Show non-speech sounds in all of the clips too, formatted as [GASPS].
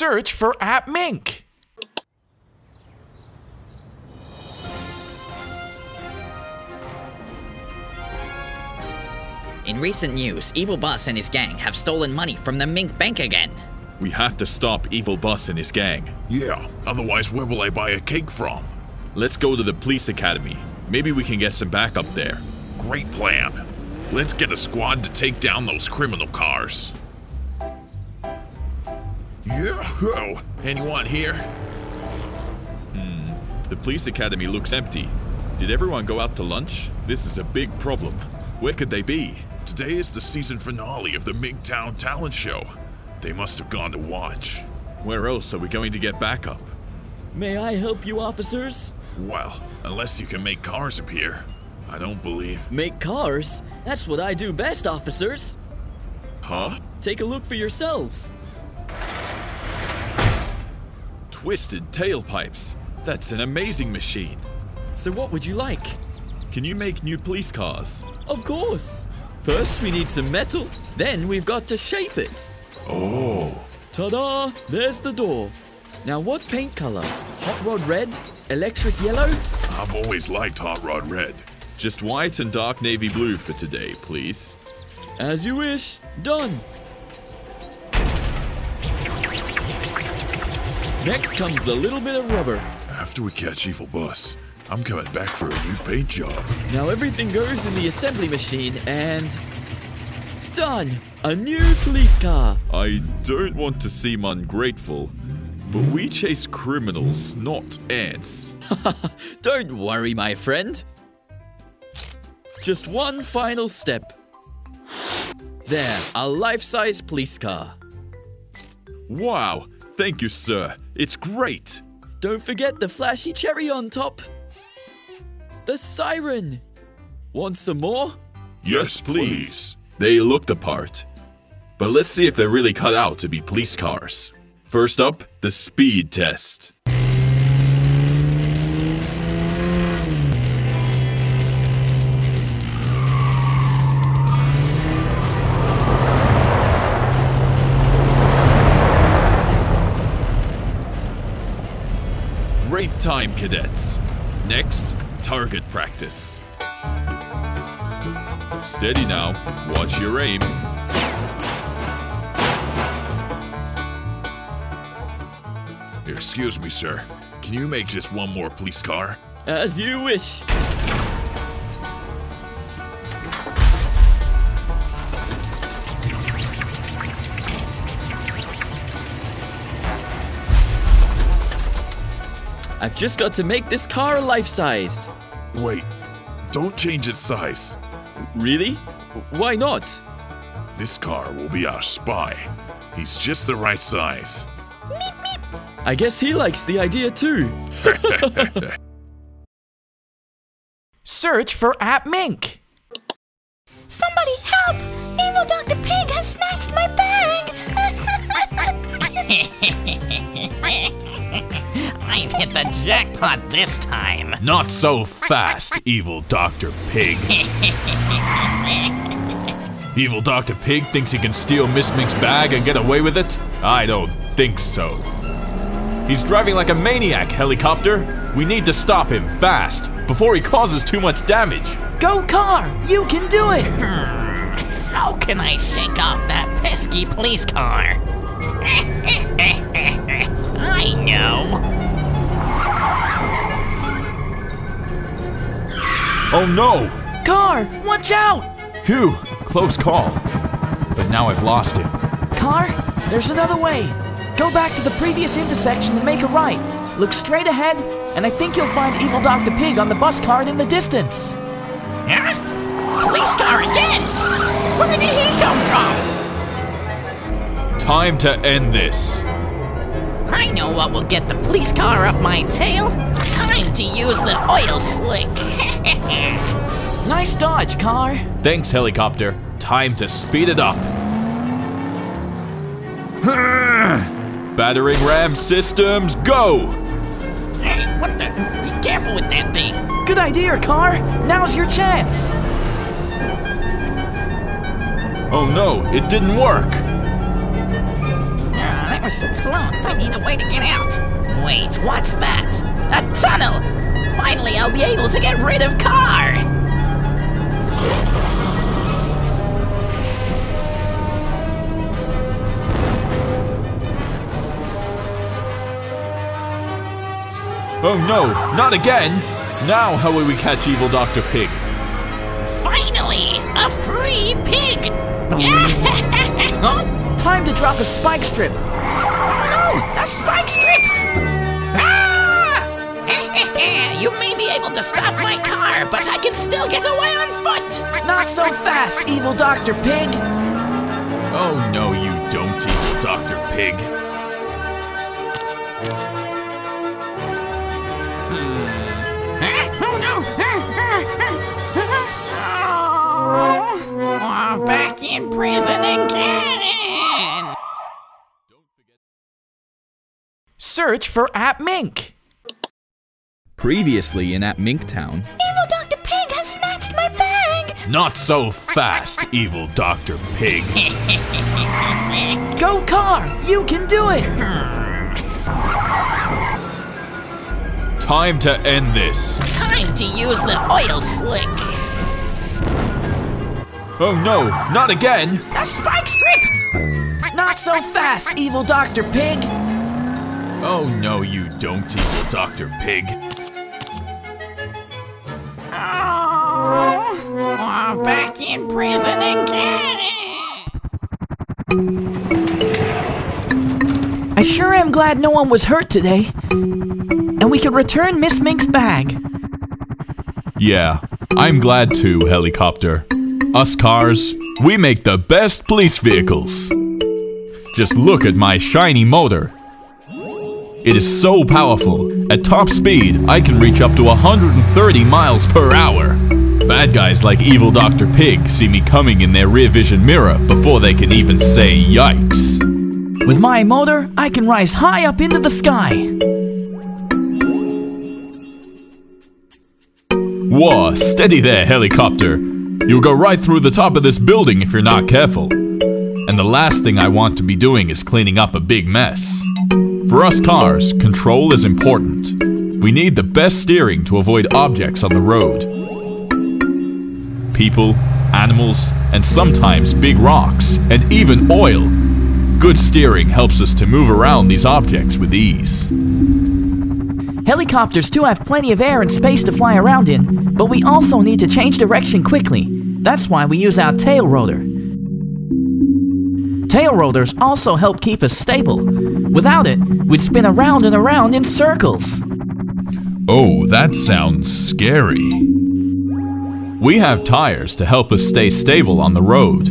Search for App Mink. In recent news, Evil Bus and his gang have stolen money from the Mink Bank again. We have to stop Evil Bus and his gang. Yeah, otherwise where will I buy a cake from? Let's go to the police academy. Maybe we can get some backup there. Great plan. Let's get a squad to take down those criminal cars. Yeah, oh, anyone here? Hmm. The police academy looks empty. Did everyone go out to lunch? This is a big problem. Where could they be? Today is the season finale of the Minktown Talent Show. They must have gone to watch. Where else are we going to get backup? May I help you, officers? Well, unless you can make cars appear. I don't believe. Make cars? That's what I do best, officers. Huh? Take a look for yourselves. Twisted tailpipes. That's an amazing machine. So, what would you like? Can you make new police cars? Of course. First, we need some metal. Then, we've got to shape it. Oh. Ta da! There's the door. Now, what paint color? Hot rod red? Electric yellow? I've always liked Hot Rod Red. Just white and dark navy blue for today, please. As you wish. Done. Next comes a little bit of rubber. After we catch Evil Bus, I'm coming back for a new paint job. Now everything goes in the assembly machine and. Done! A new police car! I don't want to seem ungrateful, but we chase criminals, not ants. [LAUGHS] Don't worry, my friend. Just one final step. There, a life size police car. Wow, thank you, sir. It's great. Don't forget the flashy cherry on top. The siren. Want some more? Yes, please. They look the part. But let's see if they're really cut out to be police cars. First up, the speed test. Time, cadets. Next, target practice. Steady now. Watch your aim. Excuse me, sir. Can you make just one more police car? As you wish. I've just got to make this car life-sized. Wait, don't change its size. Really? Why not? This car will be our spy. He's just the right size. Meep, meep. I guess he likes the idea too. [LAUGHS] Search for App Mink. Somebody help! Evil Dr. Pig has snatched my bag! [LAUGHS] I've hit the jackpot this time. Not so fast, evil Dr. Pig. [LAUGHS] evil Dr. Pig thinks he can steal Miss Mink's bag and get away with it? I don't think so. He's driving like a maniac, helicopter. We need to stop him fast before he causes too much damage. Go car! You can do it! [LAUGHS] How can I shake off that pesky police car? [LAUGHS] I know. Oh no! Car, watch out! Phew, close call. But now I've lost him. Car, there's another way. Go back to the previous intersection and make a right. Look straight ahead, and I think you'll find Evil Dr. Pig on the bus card in the distance. Huh? Police car again? Where did he come from? Time to end this. I know what will get the police car off my tail. Time to use the oil slick. [LAUGHS] Nice dodge, car. Thanks, helicopter. Time to speed it up. [SIGHS] Battering ram systems, go! Hey, what the? Be careful with that thing. Good idea, car. Now's your chance. Oh no, it didn't work. That was close. I need a way to get out. Wait, what's that? A tunnel! Finally, I'll be able to get rid of Car! Oh no, not again! Now how will we catch evil Dr. Pig? Finally, a free pig! [LAUGHS] [LAUGHS] Time to drop a spike strip. A spike strip! Ah! [LAUGHS] you may be able to stop my car, but I can still get away on foot! Not so fast, evil Dr. Pig. Oh no, you don't, evil Dr. Pig. Ah, Oh no! [LAUGHS] Oh, back in prison again! Search for App Mink. Previously in at Minktown, Evil Dr. Pig has snatched my bag! Not so fast, evil Dr. Pig. Go, Car! You can do it! Time to end this. Time to use the oil slick! Oh no, not again! A spike strip! Not so fast, evil Dr. Pig. Oh no, you don't, evil Dr. Pig. Oh, oh, back in prison again! I sure am glad no one was hurt today. And we could return Miss Mink's bag. Yeah, I'm glad too, helicopter. Us cars, we make the best police vehicles. Just look at my shiny motor. It is so powerful. At top speed, I can reach up to 130 miles per hour. Bad guys like evil Dr. Pig see me coming in their rear vision mirror before they can even say yikes. With my motor, I can rise high up into the sky. Whoa, steady there, helicopter. You'll go right through the top of this building if you're not careful. And the last thing I want to be doing is cleaning up a big mess. For us cars, control is important. We need the best steering to avoid objects on the road. People, animals, and sometimes big rocks, and even oil. Good steering helps us to move around these objects with ease. Helicopters too have plenty of air and space to fly around in, but we also need to change direction quickly. That's why we use our tail rotor. Tail rotors also help keep us stable. Without it, we'd spin around and around in circles. Oh, that sounds scary. We have tires to help us stay stable on the road.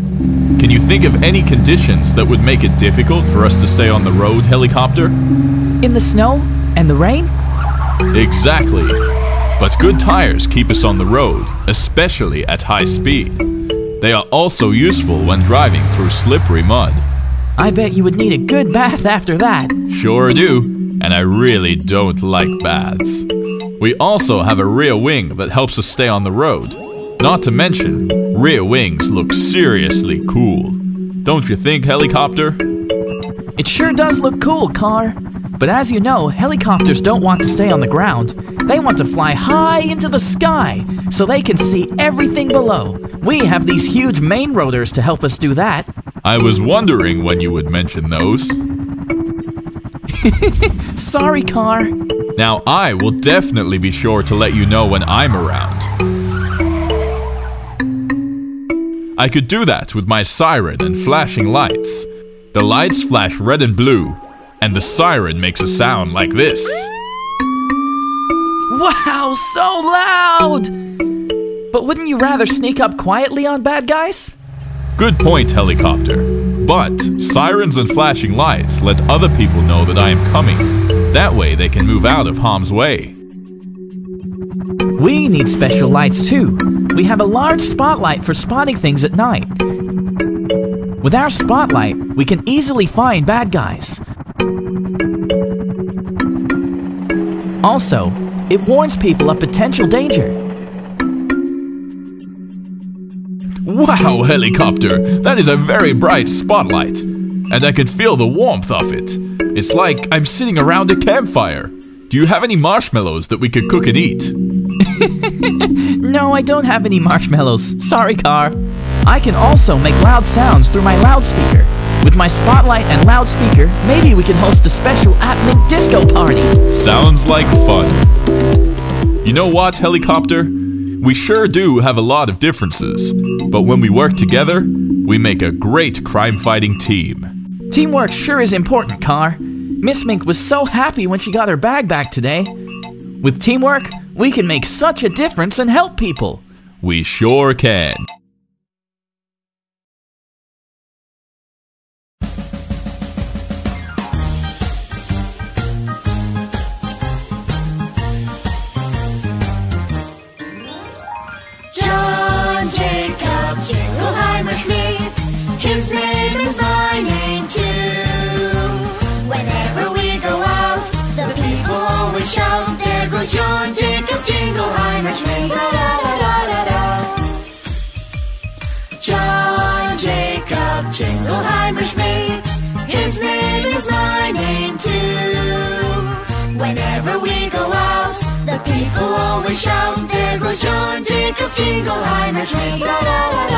Can you think of any conditions that would make it difficult for us to stay on the road, helicopter? In the snow and the rain? Exactly. But good tires keep us on the road, especially at high speed. They are also useful when driving through slippery mud. I bet you would need a good bath after that. Sure do, and I really don't like baths. We also have a rear wing that helps us stay on the road. Not to mention, rear wings look seriously cool. Don't you think, helicopter? It sure does look cool, Car. But as you know, helicopters don't want to stay on the ground. They want to fly high into the sky so they can see everything below. We have these huge main rotors to help us do that. I was wondering when you would mention those. [LAUGHS] Sorry, Car. Now, I will definitely be sure to let you know when I'm around. I could do that with my siren and flashing lights. The lights flash red and blue, and the siren makes a sound like this. Wow, so loud! But wouldn't you rather sneak up quietly on bad guys? Good point, helicopter. But sirens and flashing lights let other people know that I am coming. That way they can move out of harm's way. We need special lights too. We have a large spotlight for spotting things at night. With our spotlight, we can easily find bad guys. Also, it warns people of potential danger. Wow, helicopter, that is a very bright spotlight. and I can feel the warmth of it. It's like I'm sitting around a campfire. Do you have any marshmallows that we could cook and eat? [LAUGHS] No, I don't have any marshmallows. Sorry, car. I can also make loud sounds through my loudspeaker. With my spotlight and loudspeaker, maybe we can host a special AppMink disco party. Sounds like fun. You know what, helicopter? We sure do have a lot of differences, but when we work together, we make a great crime fighting team. Teamwork sure is important, Car. Miss Mink was so happy when she got her bag back today. With teamwork, we can make such a difference and help people. We sure can. People shout, There goes John Jacob Jingleheimer Schmidt. Da da da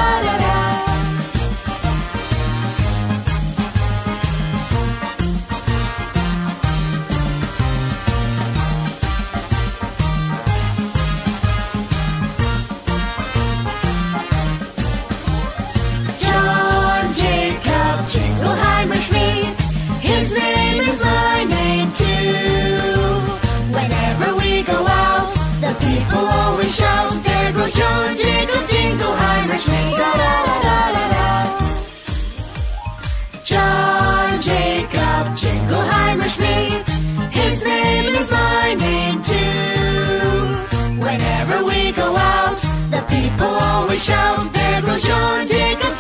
shout, There goes John Jacob.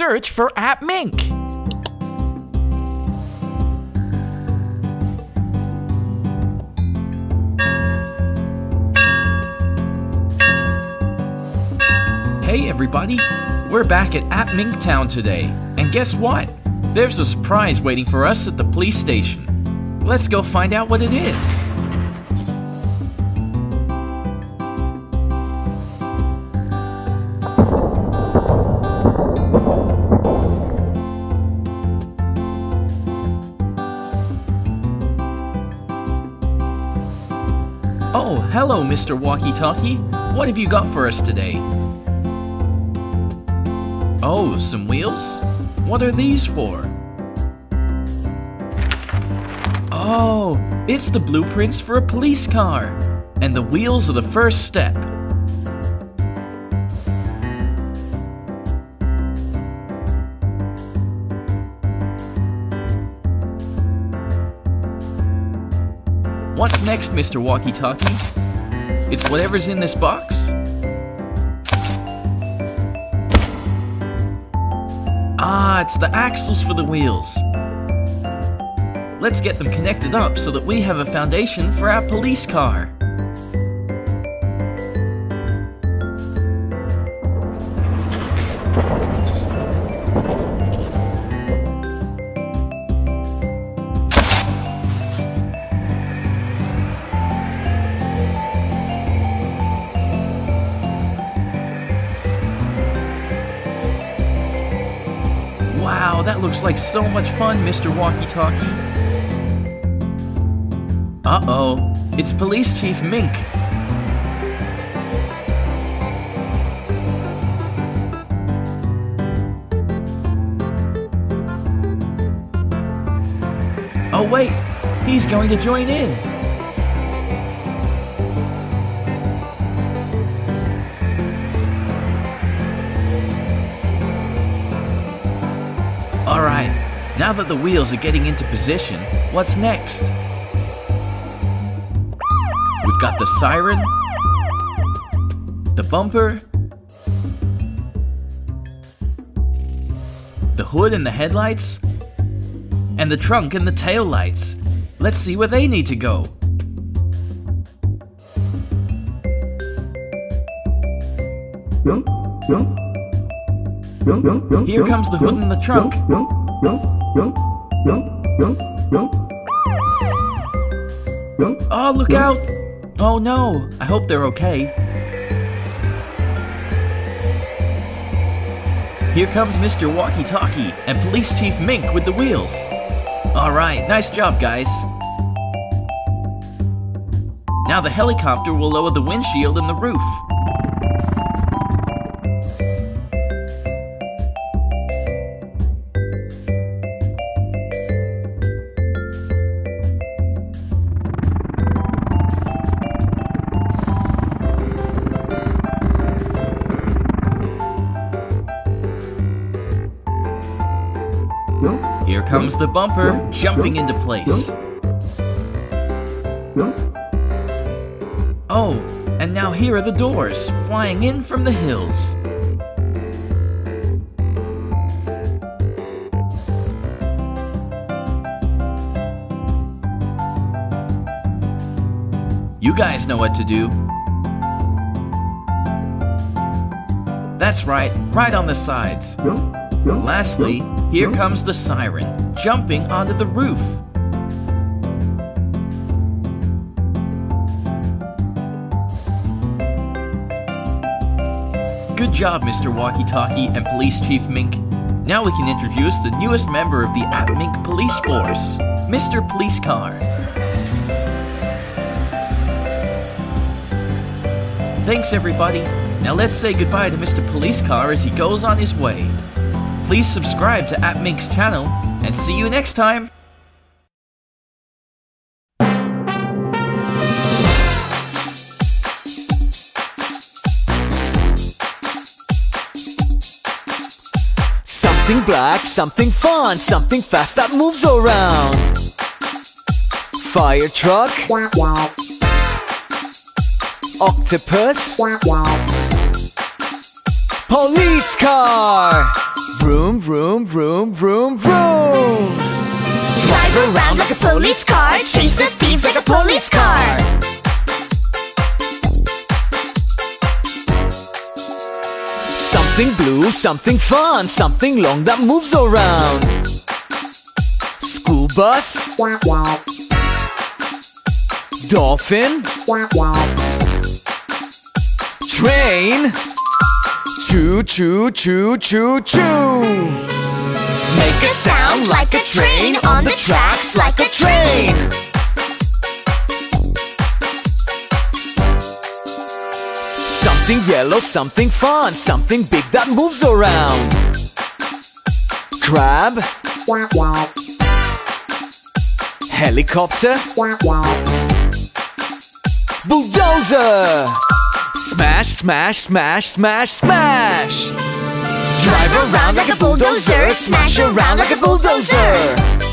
Search for AppMink. Hey everybody, we're back at AppMink Town today, and guess what? There's a surprise waiting for us at the police station. Let's go find out what it is. Oh, hello, Mr. Walkie Talkie. What have you got for us today? Oh, some wheels? What are these for? Oh, it's the blueprints for a police car. And the wheels are the first step. What's next, Mr. Walkie Talkie? It's whatever's in this box? Ah, it's the axles for the wheels. Let's get them connected up so that we have a foundation for our police car. Like so much fun, Mr. Walkie Talkie. Uh oh, it's Police Chief Mink. Oh, wait, he's going to join in. Now that the wheels are getting into position, what's next? We've got the siren, the bumper, the hood and the headlights, and the trunk and the tail lights. Let's see where they need to go. Here comes the hood and the trunk. Oh, look out! Oh no, I hope they're okay. Here comes Mr. Walkie Talkie and Police Chief Mink with the wheels. Alright, nice job, guys. Now the helicopter will lower the windshield and the roof. The bumper, jumping into place. Oh, and now here are the doors, flying in from the hills. You guys know what to do. That's right, right on the sides. Lastly, here comes the siren, jumping onto the roof. Good job, Mr. Walkie Talkie and Police Chief Mink. Now we can introduce the newest member of the AppMink Police Force, Mr. Police Car. Thanks, everybody. Now let's say goodbye to Mr. Police Car as he goes on his way. Please subscribe to AppMink's channel, and see you next time! Something black, something fun, something fast that moves around. Fire truck. Octopus. Police car. Vroom, vroom, vroom, vroom, vroom. Drive around like a police car, chase the thieves like a police car. Something blue, something fun, something long that moves around. School bus. Dolphin. Train. Choo choo choo choo choo. Make a sound like a train on the tracks like a train. Something yellow, something fun, something big that moves around. Crab. Helicopter. Bulldozer. Smash, smash, smash, smash, smash. Drive around like a bulldozer, smash around like a bulldozer.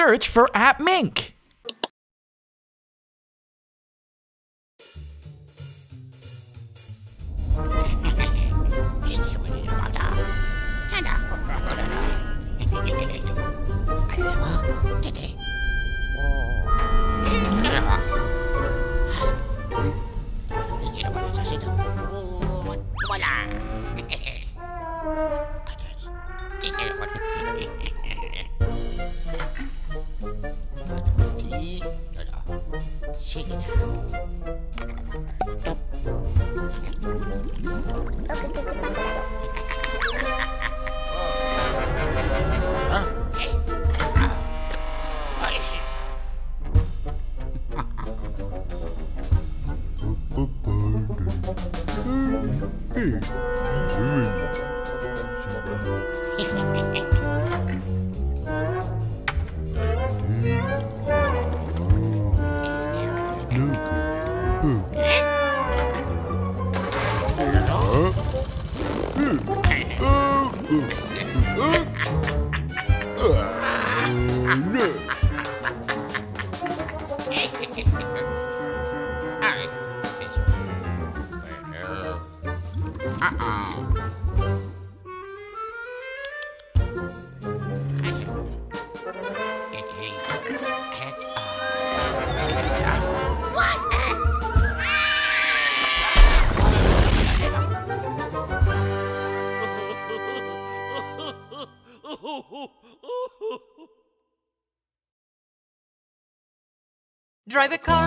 Search for App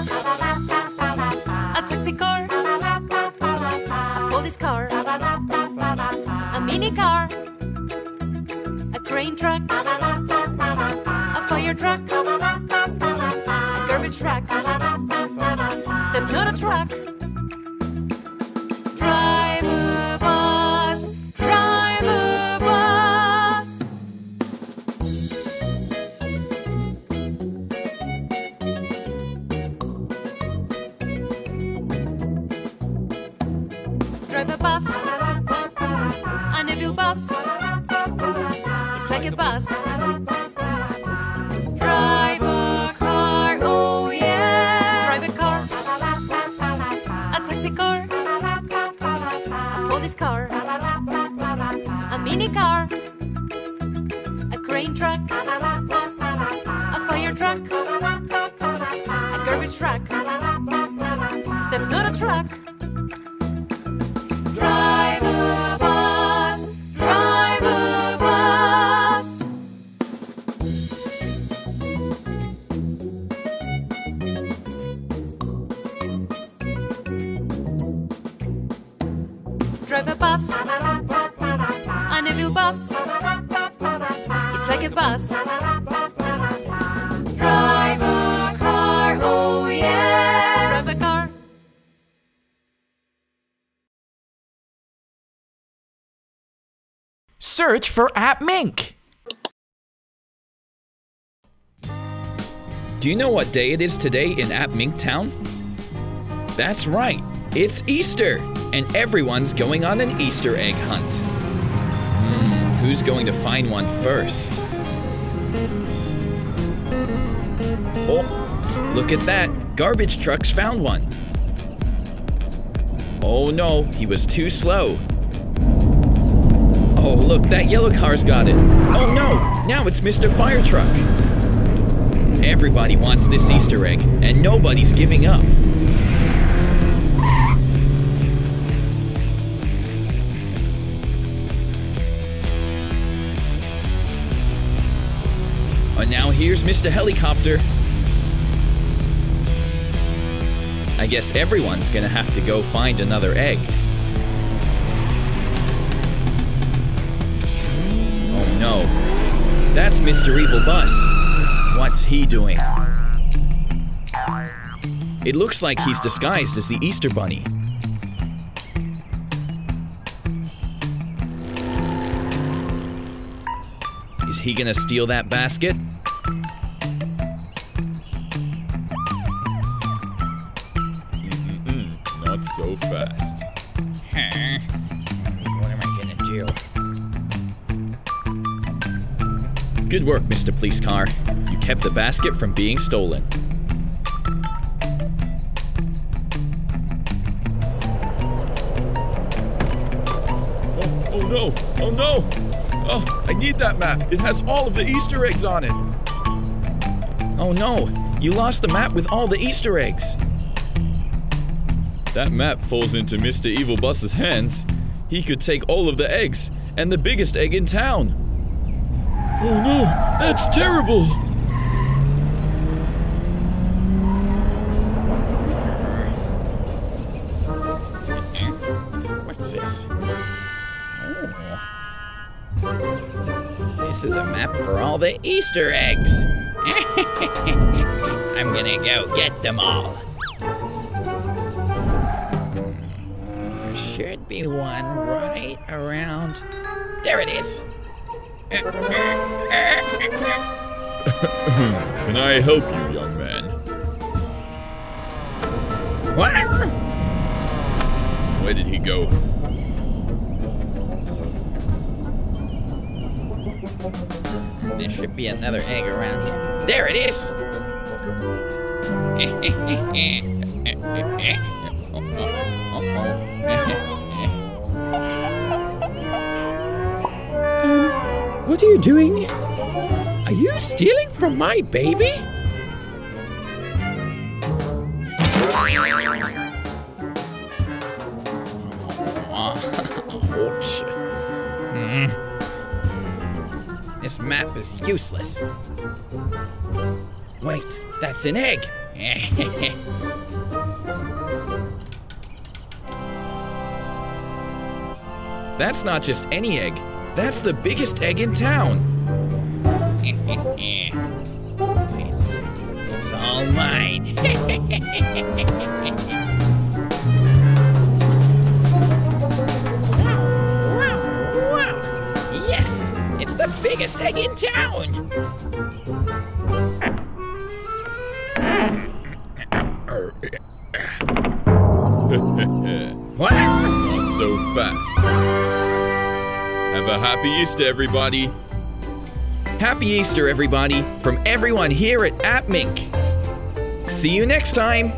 Mink. Drive a Drive a bus, a Neville bus. It's like a bus. Drive a car, oh yeah. Drive a car. Search for App Mink. Do you know what day it is today in App Mink Town? That's right, it's Easter, and everyone's going on an Easter egg hunt. Hmm, who's going to find one first? Oh, look at that! Garbage trucks found one. Oh no, he was too slow. Oh, look, that yellow car's got it. Oh no, now it's Mr. Fire Truck. Everybody wants this Easter egg, and nobody's giving up. Here's Mr. Helicopter. I guess everyone's gonna have to go find another egg. Oh no. That's Mr. Evil Bus. What's he doing? It looks like he's disguised as the Easter Bunny. Is he gonna steal that basket? Good work, Mr. Police Car. You kept the basket from being stolen. Oh, oh no! Oh no! Oh, I need that map. It has all of the Easter eggs on it. Oh no, you lost the map with all the Easter eggs. That map falls into Mr. Evil Bus's hands. He could take all of the eggs and the biggest egg in town. Oh no, that's terrible! What's this? Oh. This is a map for all the Easter eggs. [LAUGHS] I'm gonna go get them all. There should be one right around. There it is. [LAUGHS] Can I help you, young man? What? Where did he go? There should be another egg around here. There it is! [LAUGHS] Um, what are you doing? Are you stealing from my baby? Ouch. Hmm. This map is useless. Wait, that's an egg. [LAUGHS] That's not just any egg. That's the biggest egg in town. It's, all mine. [LAUGHS] yes, it's the biggest egg in town. [LAUGHS] what? Not so fast. Have a happy Easter, everybody. Happy Easter, everybody, from everyone here at AppMink. See you next time.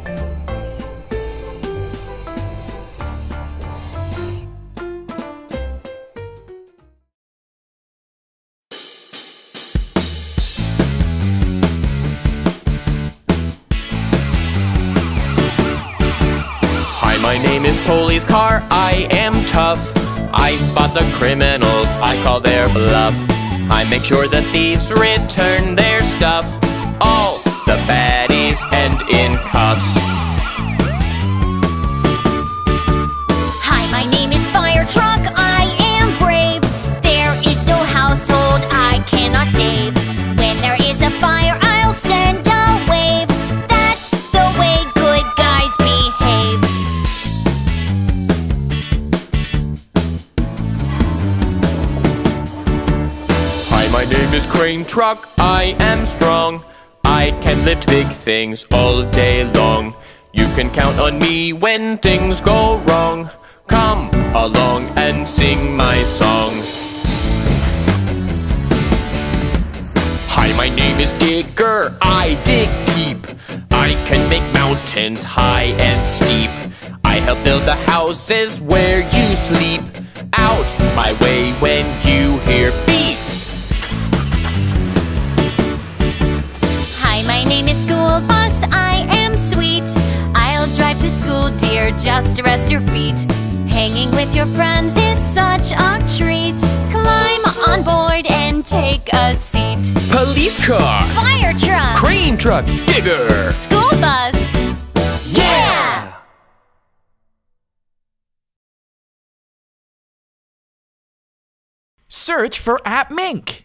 Hi, my name is Police Car. I am tough. I spot the criminals. I call their bluff. I make sure the thieves return their stuff. All the baddies end in cuffs. Hi, my name is. I am brave. There is no household I cannot save. Crane Truck. I am strong. I can lift big things all day long. You can count on me when things go wrong. Come along and sing my song. Hi, my name is Digger. I dig deep. I can make mountains high and steep. I help build the houses where you sleep. Out my way when you hear beep. Car, Fire truck. crane truck, digger. School bus. Yeah! Search for App Mink.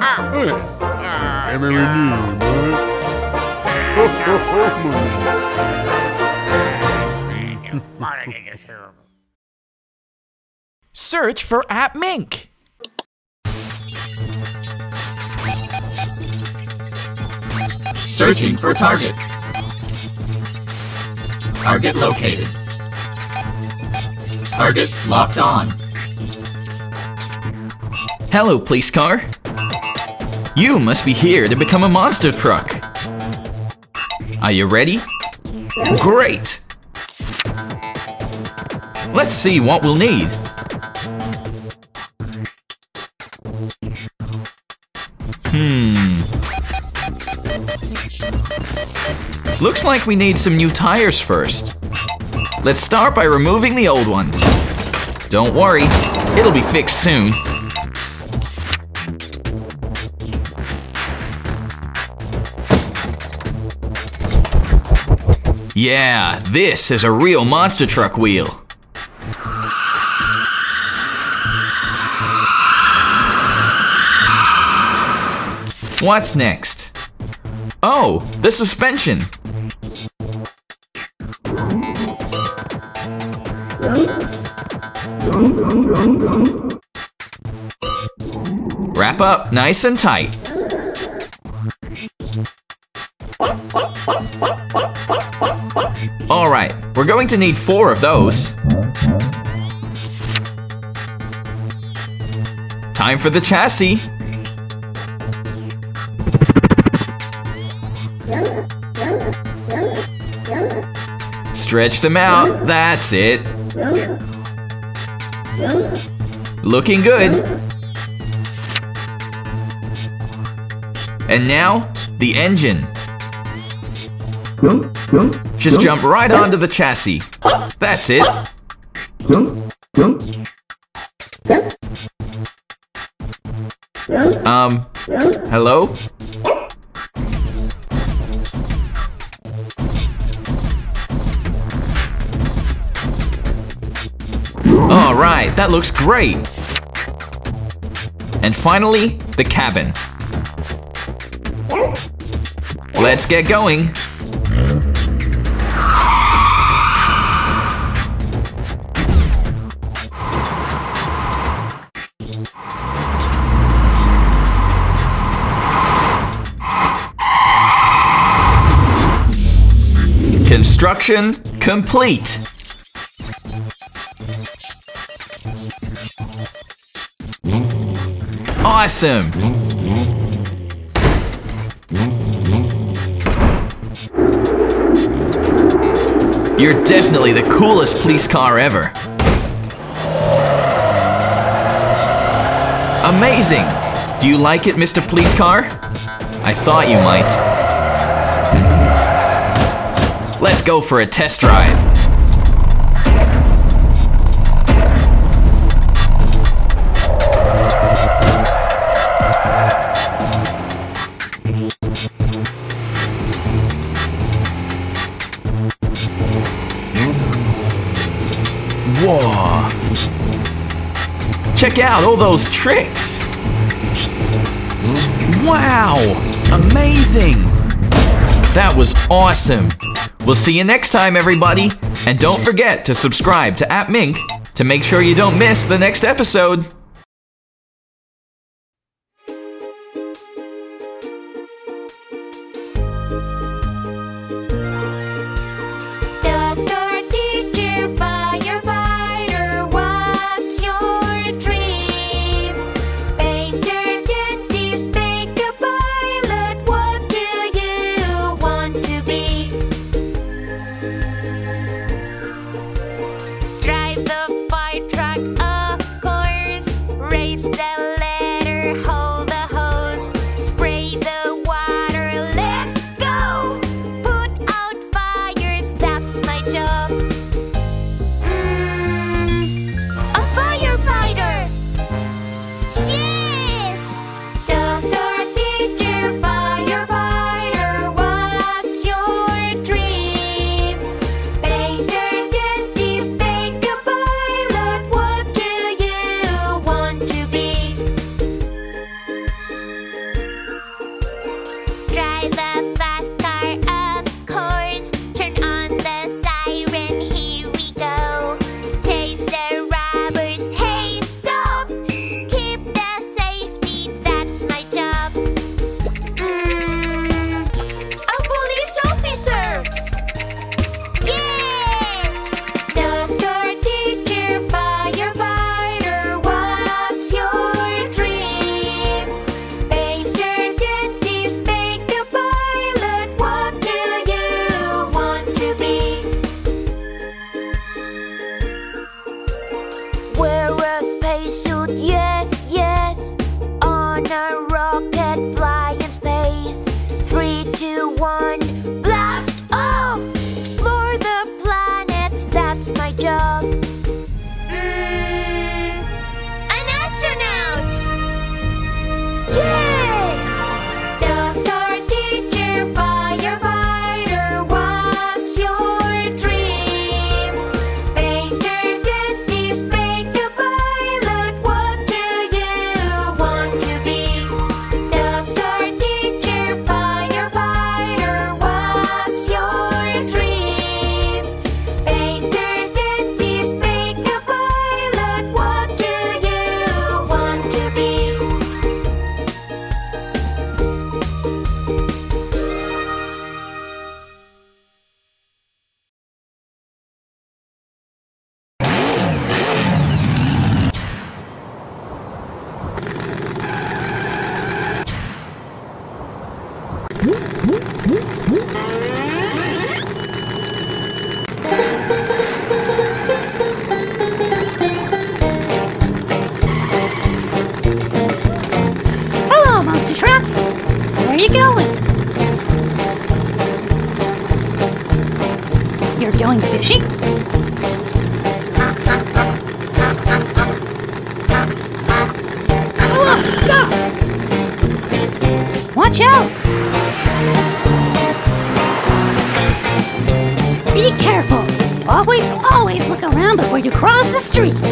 Ah. Search for App Mink. Searching for target. Target located. Target locked on. Hello, police car. You must be here to become a monster truck. Are you ready? Great! Let's see what we'll need. Hmm. Looks like we need some new tires first. Let's start by removing the old ones. Don't worry, it'll be fixed soon. Yeah, this is a real monster truck wheel. What's next? Oh, the suspension. Wrap up nice and tight. Alright, we're going to need four of those. Time for the chassis. Stretch them out, that's it. Looking good. And now, the engine. Just jump right onto the chassis. That's it. Um, hello? Alright, that looks great. And finally, the cabin. Let's get going. Construction complete. Awesome. You're definitely the coolest police car ever. Amazing! Do you like it, Mr. Police Car? I thought you might. Let's go for a test drive. Whoa! Check out all those tricks! Wow! Amazing! That was awesome! We'll see you next time, everybody! And don't forget to subscribe to App Mink to make sure you don't miss the next episode! Cross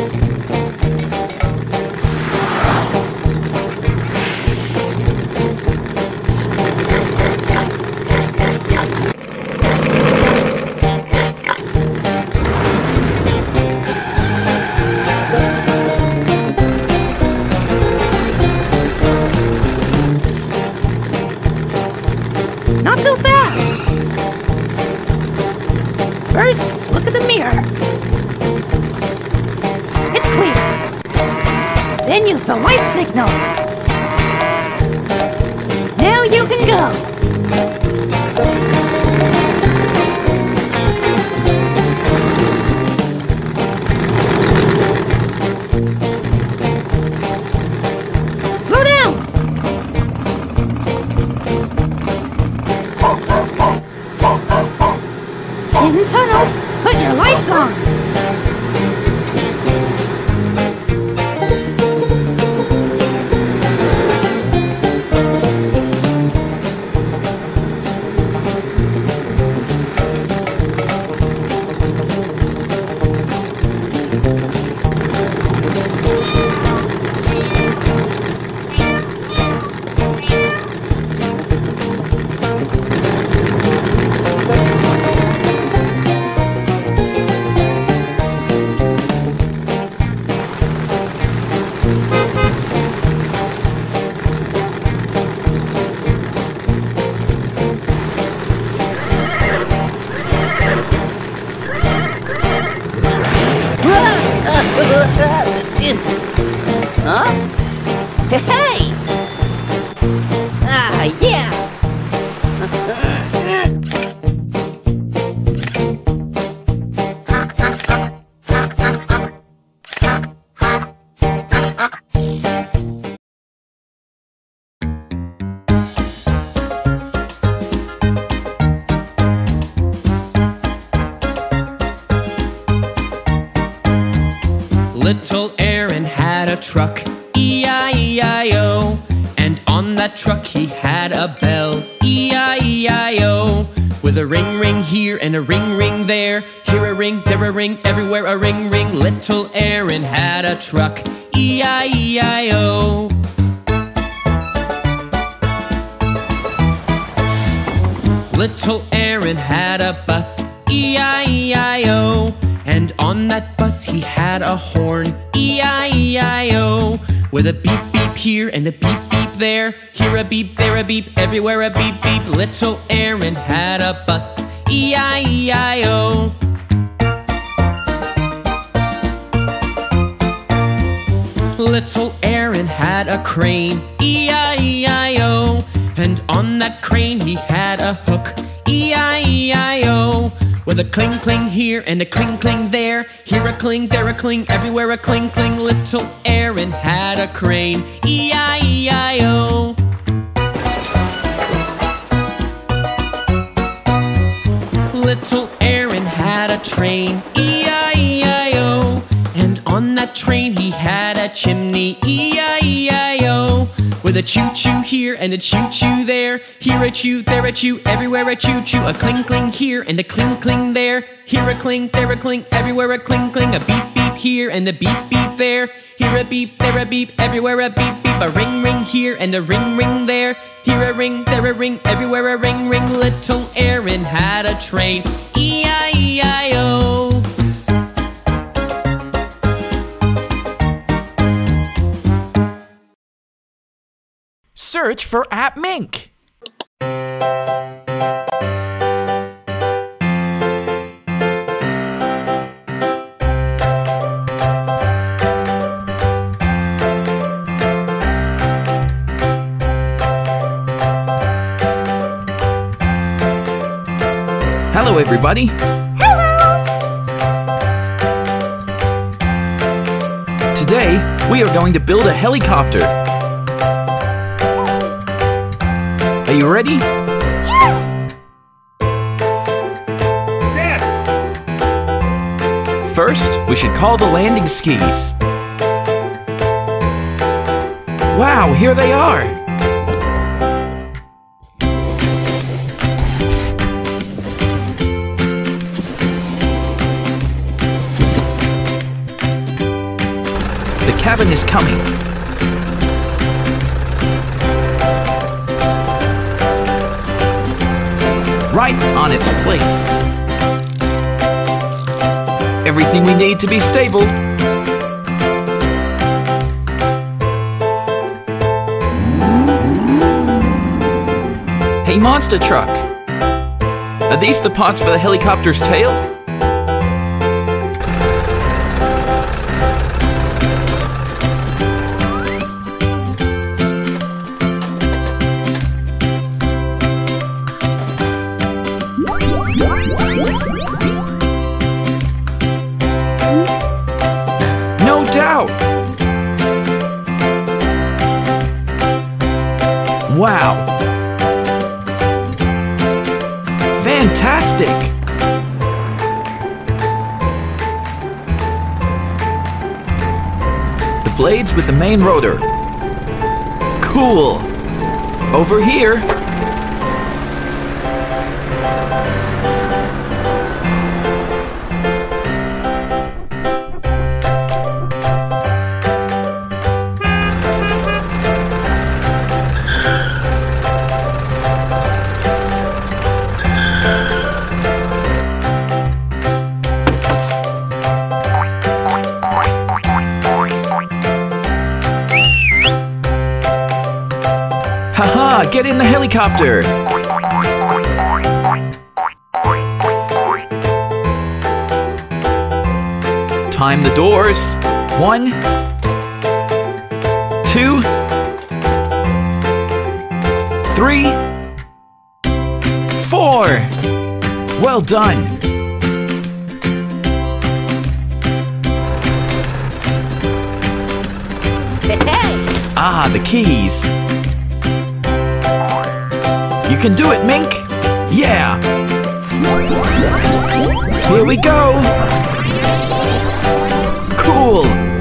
truck, E-I-E-I-O. And on that truck he had a bell, E-I-E-I-O. With a ring ring here and a ring ring there. Here a ring, there a ring, everywhere a ring ring. Little Aaron had a truck, E-I-E-I-O. Little Aaron had a bus, E-I-E-I-O. And on that bus he had a horn, E-I-E-I-O. With a beep beep here and a beep beep there. Here a beep, there a beep, everywhere a beep beep. Little Aaron had a bus, E-I-E-I-O. Little Aaron had a crane, E-I-E-I-O. And on that crane he had a hook, E-I-E-I-O. With a cling cling here and a cling cling there. Here a cling, there a cling, everywhere a cling cling. Little Aaron had a crane, E E-I-E-I-O. Little Aaron had a train, E E-I-E-I-O. And on that train he had a chimney, E E-I-E-I-O. With a choo-choo here and a choo-choo there. Here a choo, there a choo, everywhere a choo-choo. A cling cling here and a cling cling there. Here a cling, there a cling, everywhere a cling cling. A beep beep here and a beep beep there. Here a beep, there a beep, everywhere a beep beep. A ring ring here and a ring ring there. Here a ring, there a ring, everywhere a ring ring. Little Aaron had a train, E E-I-E-I-O. Search for App Mink. Hello, everybody. Hello! Today, we are going to build a helicopter. Are you ready? Yes! First, we should call the landing skis. Wow, here they are! The cabin is coming. Right on its place. Everything we need to be stable. Hey, monster truck! Are these the parts for the helicopter's tail? Main rotor. Cool! Over here! Helicopter! Time the doors. One, two, three, four. Well done. Ah, the keys. You can do it, Mink! Yeah! Here we go! Cool!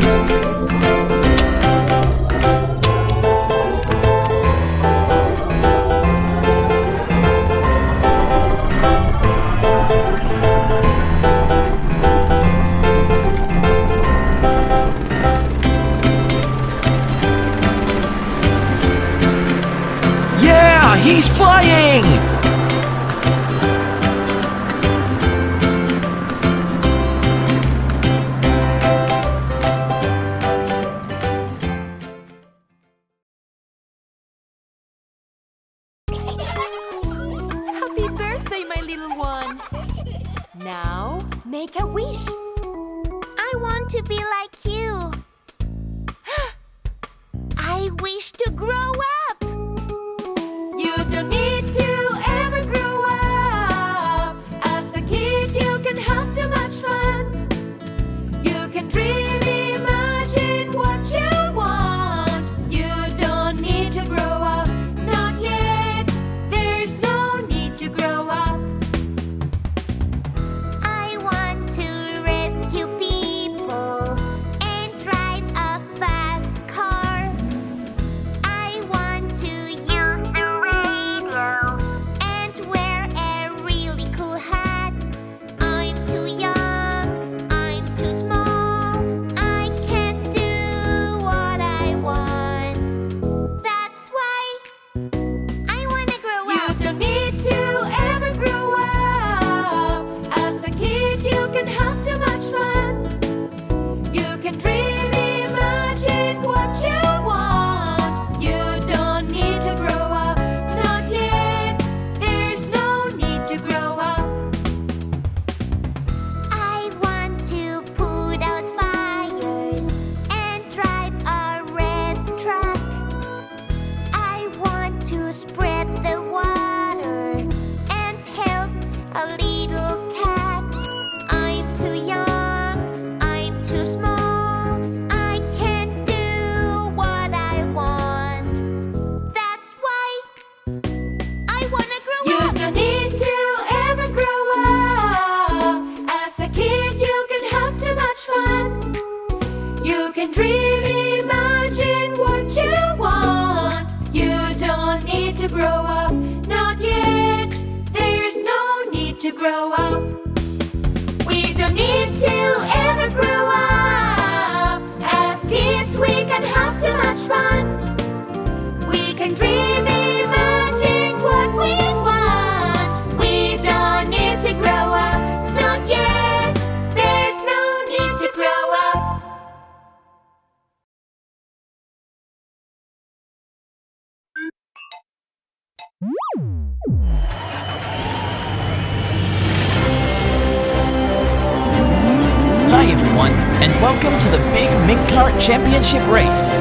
championship race.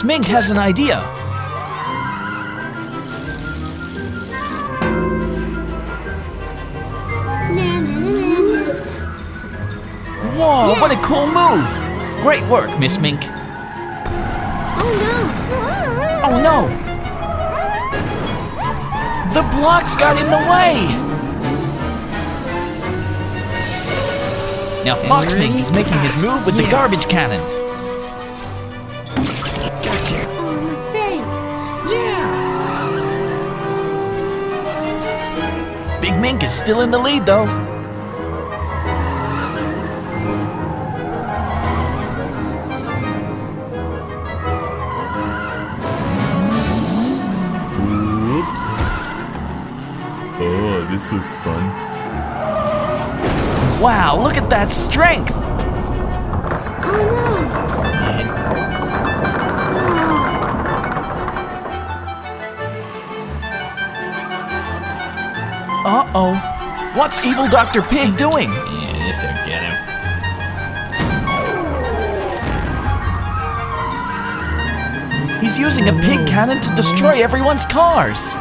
Smink has an idea. Whoa, what a cool move! Great work, Miss Mink. Oh no! Oh no! The blocks got in the way! Now Fox Mink is making his move with the garbage cannon. still in the lead, though. Oh, this looks fun. Wow, look at that strength! Uh-oh. What's evil Dr. Pig doing? Yeah, this'll get him. He's using a pig cannon to destroy everyone's cars!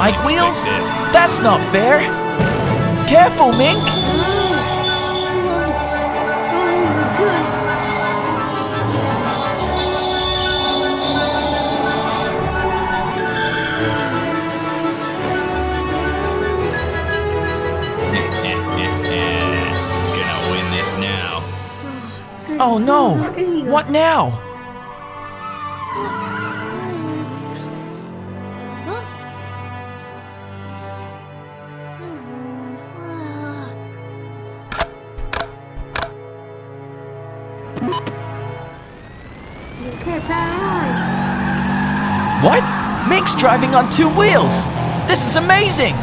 Spike wheels? That's not fair. Careful, Mink. [LAUGHS] Gonna win this now. Oh no! What now? Driving on two wheels! This is amazing!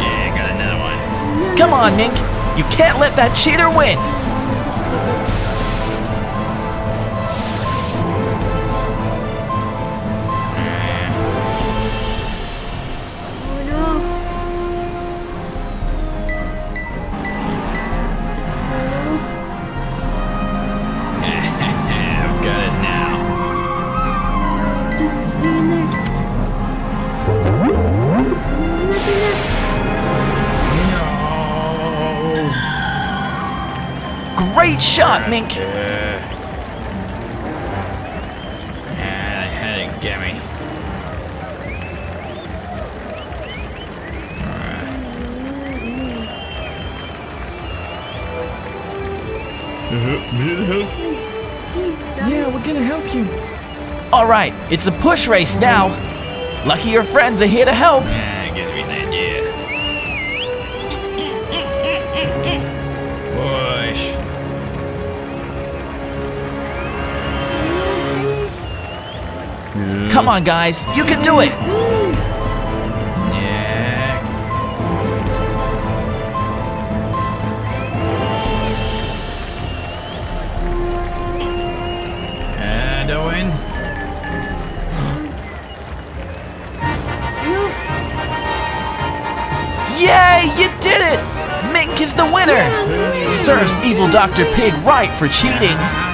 Yeah, got another one. Come on, Mink! You can't let that cheater win! Great Mink! Yeah, they didn't get me. Yeah, we're gonna help you. Alright, it's a push race now. Lucky your friends are here to help. Yeah, Come on, guys, you can do it! Yay, you did it! Mink is the winner! Serves evil Dr. Pig right for cheating.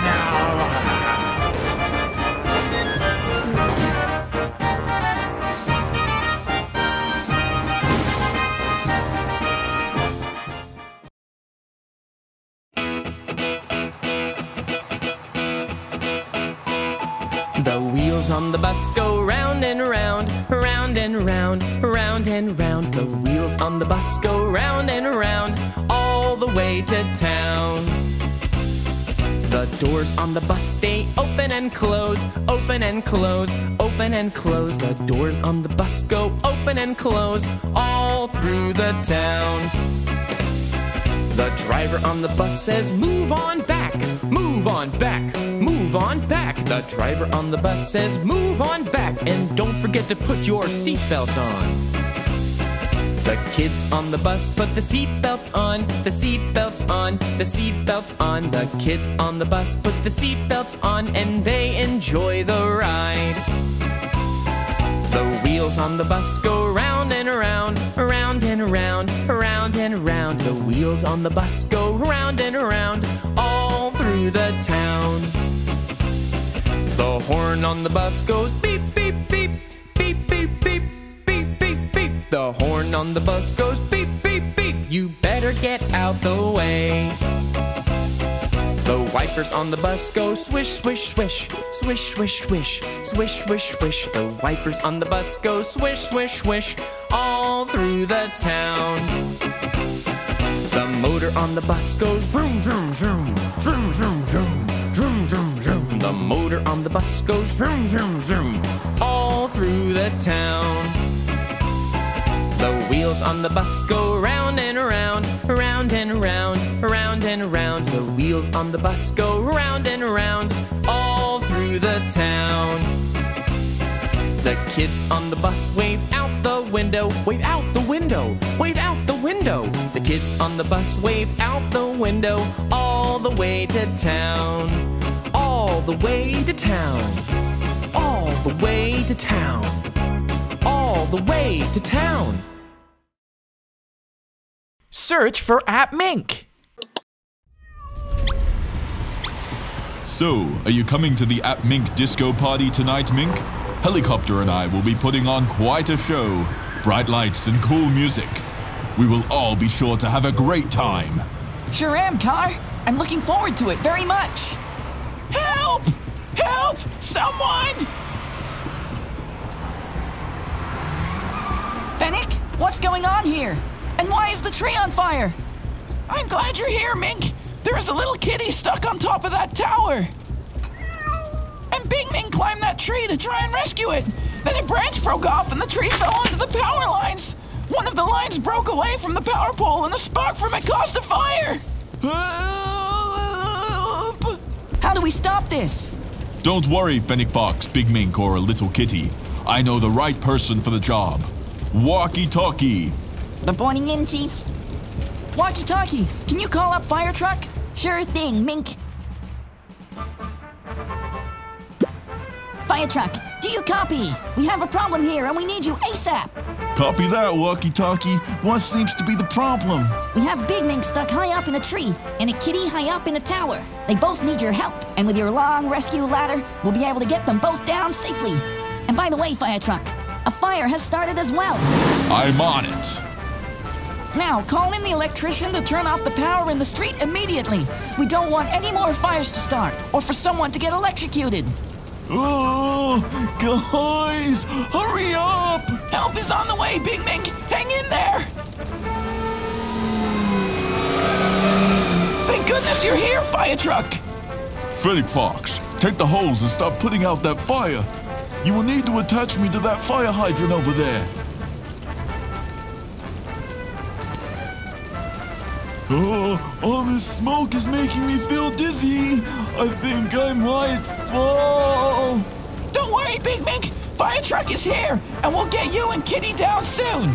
On the bus stay open and close, open and close, open and close. The doors on the bus go open and close, all through the town. The driver on the bus says, Move on back, move on back, move on back. The driver on the bus says, Move on back, and don't forget to put your seatbelt on. The kids on the bus put the seatbelts on, the seatbelts on, the seatbelts on. The kids on the bus put the seatbelts on, and they enjoy the ride. The wheels on the bus go round and around, around and around, around and around. The wheels on the bus go round and around, all through the town. The horn on the bus goes beep, on the bus goes beep, beep, beep. You better get out the way. The wipers on the bus go swish, swish, swish, swish, swish, swish, swish, swish, swish. The wipers on the bus go swish, swish, swish, all through the town. The motor on the bus goes vroom, vroom, vroom, vroom, vroom, vroom, vroom, vroom, vroom. The motor on the bus goes vroom, vroom, vroom, all through the town. The wheels on the bus go round and round, round and round, round and round. The wheels on the bus go round and round, all through the town. The kids on the bus wave out the window, wave out the window, wave out the window. The kids on the bus wave out the window, all the way to town, all the way to town, all the way to town. All the way to town. Search for App Mink. So, are you coming to the App Mink disco party tonight, Mink? Helicopter and I will be putting on quite a show. Bright lights and cool music. We will all be sure to have a great time. Sure am, Car. I'm looking forward to it very much. Help! Help! Someone! Fennec, what's going on here? And why is the tree on fire? I'm glad you're here, Mink. There is a little kitty stuck on top of that tower. And Big Mink climbed that tree to try and rescue it. Then a branch broke off and the tree fell onto the power lines. One of the lines broke away from the power pole and the spark from it caused a fire. How do we stop this? Don't worry, Fennec Fox, Big Mink, or a Little Kitty. I know the right person for the job. Walkie talkie. Reporting in, Chief. Walkie talkie, can you call up fire truck? Sure thing, Mink. Fire truck, do you copy? We have a problem here and we need you ASAP. Copy that, walkie talkie. What seems to be the problem? We have Big Mink stuck high up in a tree and a kitty high up in a tower. They both need your help, and with your long rescue ladder, we'll be able to get them both down safely. And by the way, fire truck, a fire has started as well. I'm on it. Now, call in the electrician to turn off the power in the street immediately. We don't want any more fires to start or for someone to get electrocuted. Oh, guys, hurry up! Help is on the way, Big Mink. Hang in there. Thank goodness you're here, fire truck. Fennec Fox, take the hose and stop putting out that fire. You will need to attach me to that fire hydrant over there. Oh, all this smoke is making me feel dizzy. I think I might fall. Don't worry, Big Mink. Fire truck is here, and we'll get you and Kitty down soon.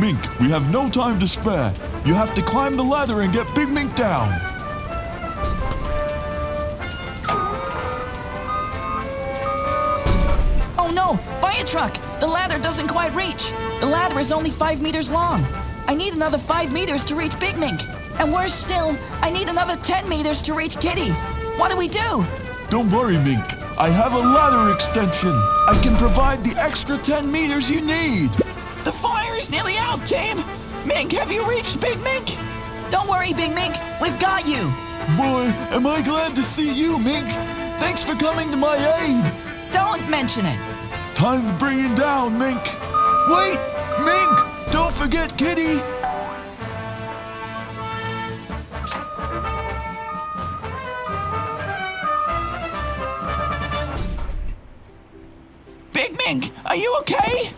Mink, we have no time to spare. You have to climb the ladder and get Big Mink down. Fire truck! The ladder doesn't quite reach. The ladder is only five meters long. I need another five meters to reach Big Mink. And worse still, I need another 10 meters to reach Kitty. What do we do? Don't worry, Mink. I have a ladder extension. I can provide the extra 10 meters you need. The fire is nearly out, team. Mink, have you reached Big Mink? Don't worry, Big Mink. We've got you. Boy, am I glad to see you, Mink. Thanks for coming to my aid. Don't mention it. Time to bring him down, Mink. Wait, Mink, don't forget Kitty. Big Mink, are you okay?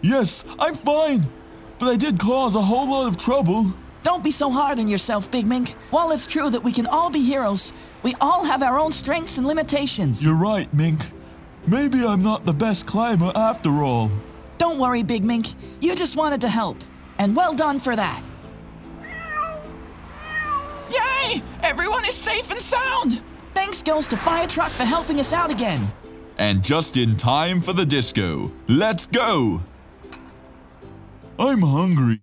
Yes, I'm fine. But I did cause a whole lot of trouble. Don't be so hard on yourself, Big Mink. While it's true that we can all be heroes, we all have our own strengths and limitations. You're right, Mink. Maybe I'm not the best climber after all. Don't worry, Big Mink. You just wanted to help. And well done for that. Yay! Everyone is safe and sound. Thanks goes to Fire Truck for helping us out again. And just in time for the disco. Let's go! I'm hungry.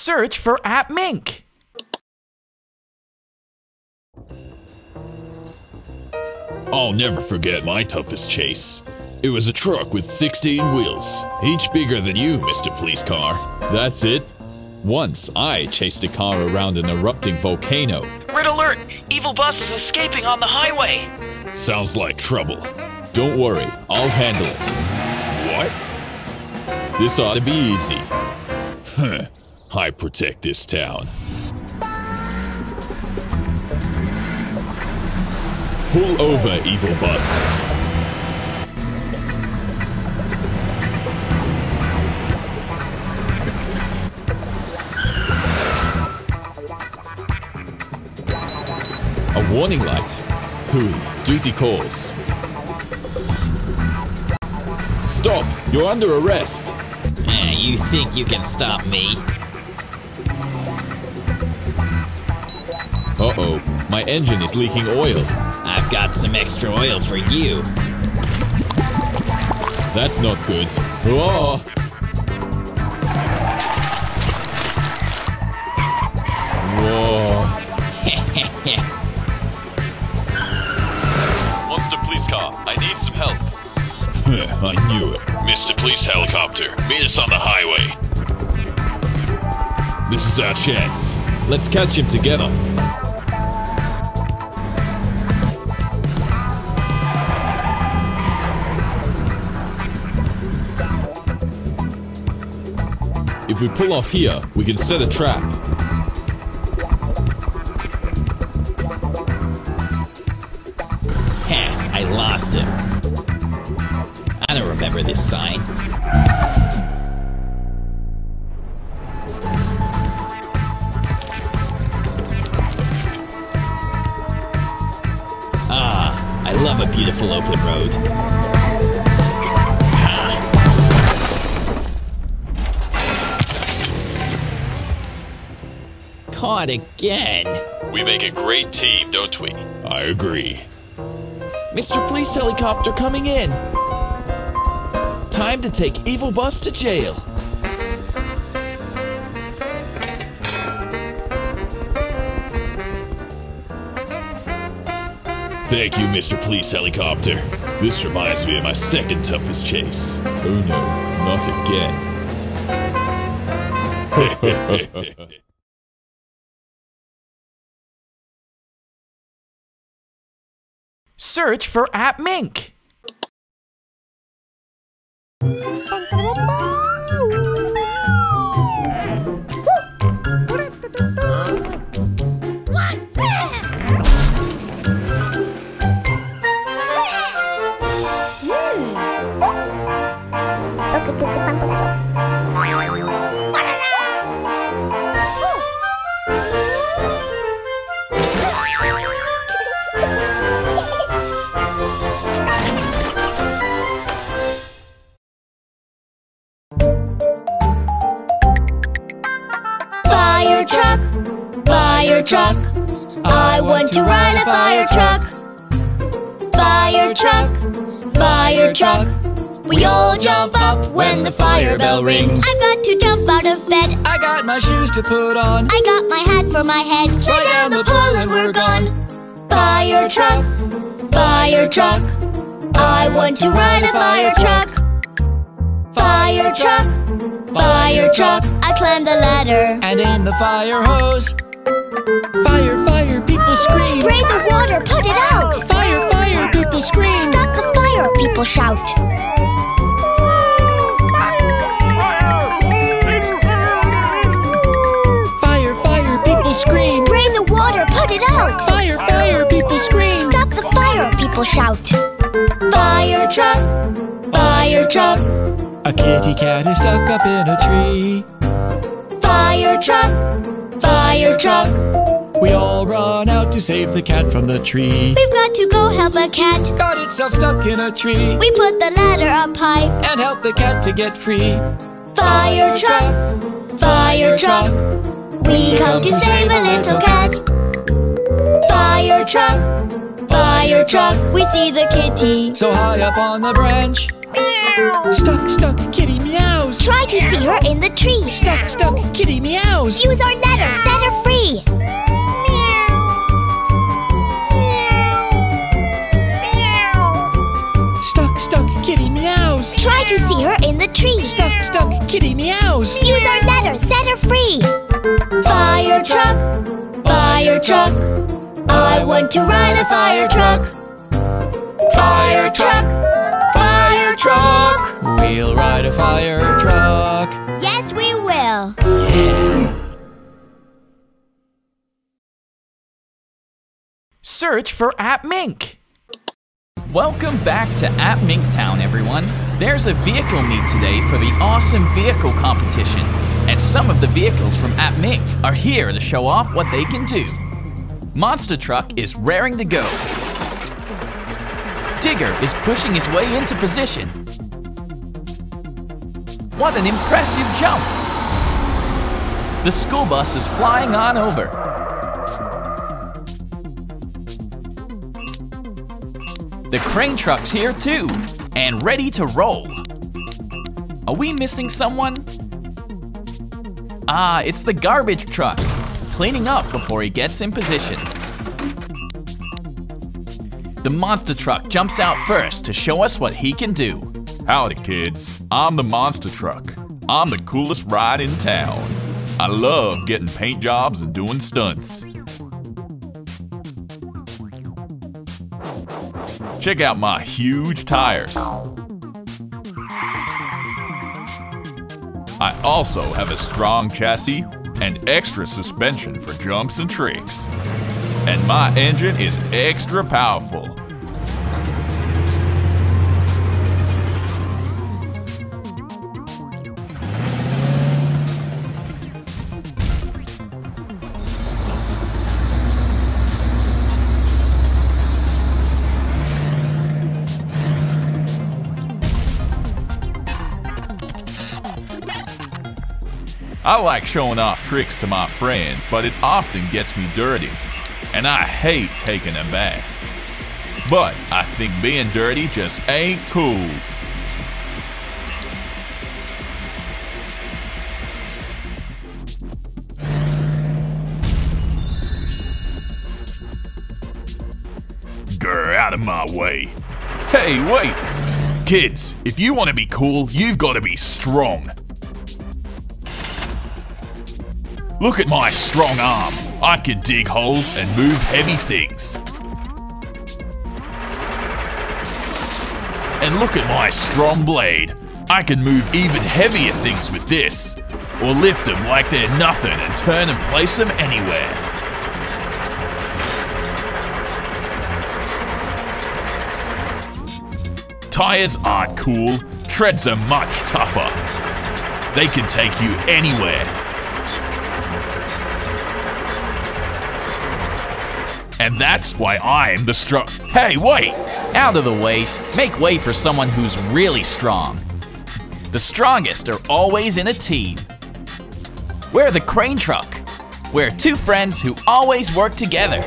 Search for App Mink. I'll never forget my toughest chase. It was a truck with 16 wheels, each bigger than you, Mr. Police Car. That's it? Once I chased a car around an erupting volcano. Red alert! Evil Bus is escaping on the highway! Sounds like trouble. Don't worry, I'll handle it. What? This ought to be easy. Huh. I protect this town. Pull over, evil bus. A warning light. Hooey, duty calls. Stop! You're under arrest! Eh, you think you can stop me? Uh oh, my engine is leaking oil. I've got some extra oil for you. That's not good. Whoa! Whoa. [LAUGHS] Monster police car, I need some help. [LAUGHS] I knew it. Mr. Police Helicopter, meet us on the highway. This is our chance. Let's catch him together. If we pull off here, we can set a trap. Caught again. We make a great team, don't we? I agree. Mr. Police Helicopter coming in. Time to take Evil Bus to jail. Thank you, Mr. Police Helicopter. This reminds me of my second toughest chase. Oh no, not again. [LAUGHS] Search for App Mink. Fire truck. We all jump up when the fire bell rings. I've got to jump out of bed. I got my shoes to put on. I got my hat for my head. Slide down the pole and we're gone. Fire truck, fire truck. I want to ride a fire truck. Fire truck, fire truck. I climb the ladder. And in the fire hose. Fire, fire, people scream. Spray the water, put it out. Fire, fire, people scream. Stop the fire, people shout. Fire, fire, people scream. Spray the water, put it out. Fire, fire, people scream. Stop the fire, people shout. Fire truck, fire truck. A kitty cat is stuck up in a tree. Fire truck, fire truck. We all run out to save the cat from the tree. We've got to go help a cat. Got itself stuck in a tree. We put the ladder up high. And help the cat to get free. Fire truck, fire truck. We come to save a little cat. Fire truck, fire truck. We see the kitty. So high up on the branch. Stuck, stuck, kitty meows. Try to see her in the tree. Stuck, stuck, kitty meows. Use our letter, set her free. Tree. Stuck, stuck, kitty meows. Use our letter, set her free. Fire truck, fire truck. I want to ride a fire truck. Fire truck, fire truck. We'll ride a fire truck. Yes, we will. Search for App Mink. Welcome back to App Mink Town, everyone. There's a vehicle meet today for the awesome vehicle competition, and some of the vehicles from App Mink are here to show off what they can do. Monster Truck is raring to go. Digger is pushing his way into position. What an impressive jump! The school bus is flying on over. The crane truck's here too, and ready to roll. Are we missing someone? Ah, it's the garbage truck, cleaning up before he gets in position. The monster truck jumps out first to show us what he can do. Howdy, kids. I'm the Monster Truck. I'm the coolest ride in town. I love getting paint jobs and doing stunts. Check out my huge tires. I also have a strong chassis and extra suspension for jumps and tricks. And my engine is extra powerful. I like showing off tricks to my friends, but it often gets me dirty, and I hate taking them back. But I think being dirty just ain't cool. Out of my way. Hey, wait! Kids, if you want to be cool, you've got to be strong. Look at my strong arm. I can dig holes and move heavy things. And look at my strong blade. I can move even heavier things with this. Or lift them like they're nothing and turn and place them anywhere. Tires aren't cool, treads are much tougher. They can take you anywhere. And that's why I'm the strong. Hey, wait! Out of the way, make way for someone who's really strong. The strongest are always in a team. We're the crane truck. We're two friends who always work together.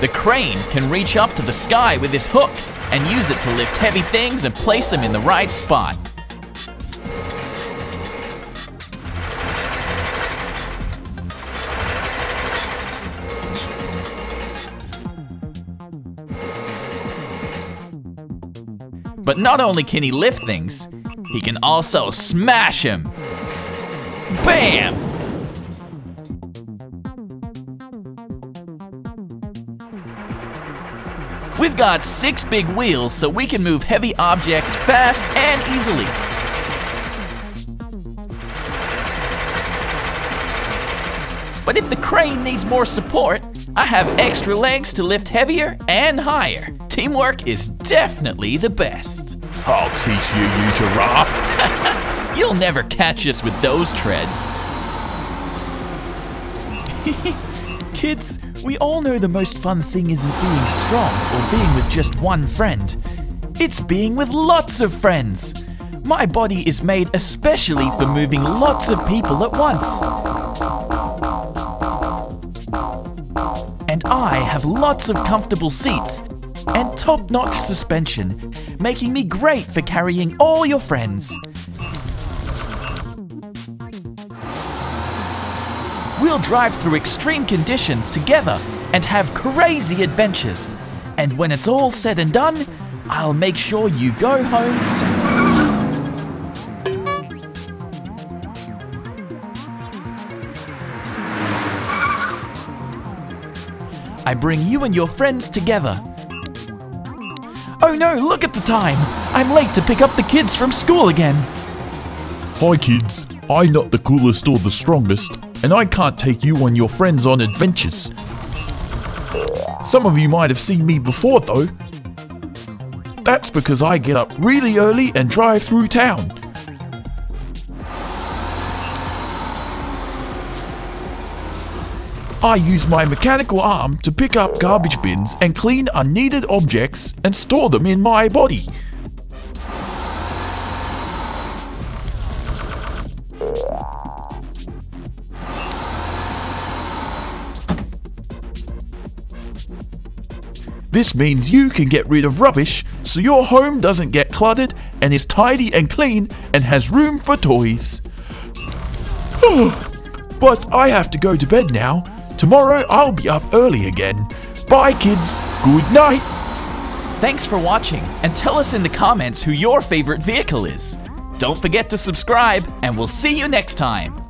The crane can reach up to the sky with his hook and use it to lift heavy things and place them in the right spot. Not only can he lift things, he can also smash them. Bam! We've got six big wheels so we can move heavy objects fast and easily. But if the crane needs more support, I have extra legs to lift heavier and higher. Teamwork is definitely the best. I'll teach you, you giraffe. [LAUGHS] You'll never catch us with those treads. [LAUGHS] Kids, we all know the most fun thing isn't being strong or being with just one friend. It's being with lots of friends. My body is made especially for moving lots of people at once. And I have lots of comfortable seats and top notch suspension, making me great for carrying all your friends. We'll drive through extreme conditions together and have crazy adventures. And when it's all said and done, I'll make sure you go home safe. I bring you and your friends together. Oh no, look at the time! I'm late to pick up the kids from school again. Hi kids, I'm not the coolest or the strongest, and I can't take you and your friends on adventures. Some of you might have seen me before though. That's because I get up really early and drive through town. I use my mechanical arm to pick up garbage bins and clean unneeded objects and store them in my body. This means you can get rid of rubbish so your home doesn't get cluttered and is tidy and clean and has room for toys. [SIGHS] but I have to go to bed now. Tomorrow I'll be up early again. Bye, kids. Good night. Thanks for watching, and tell us in the comments who your favorite vehicle is. Don't forget to subscribe, and we'll see you next time.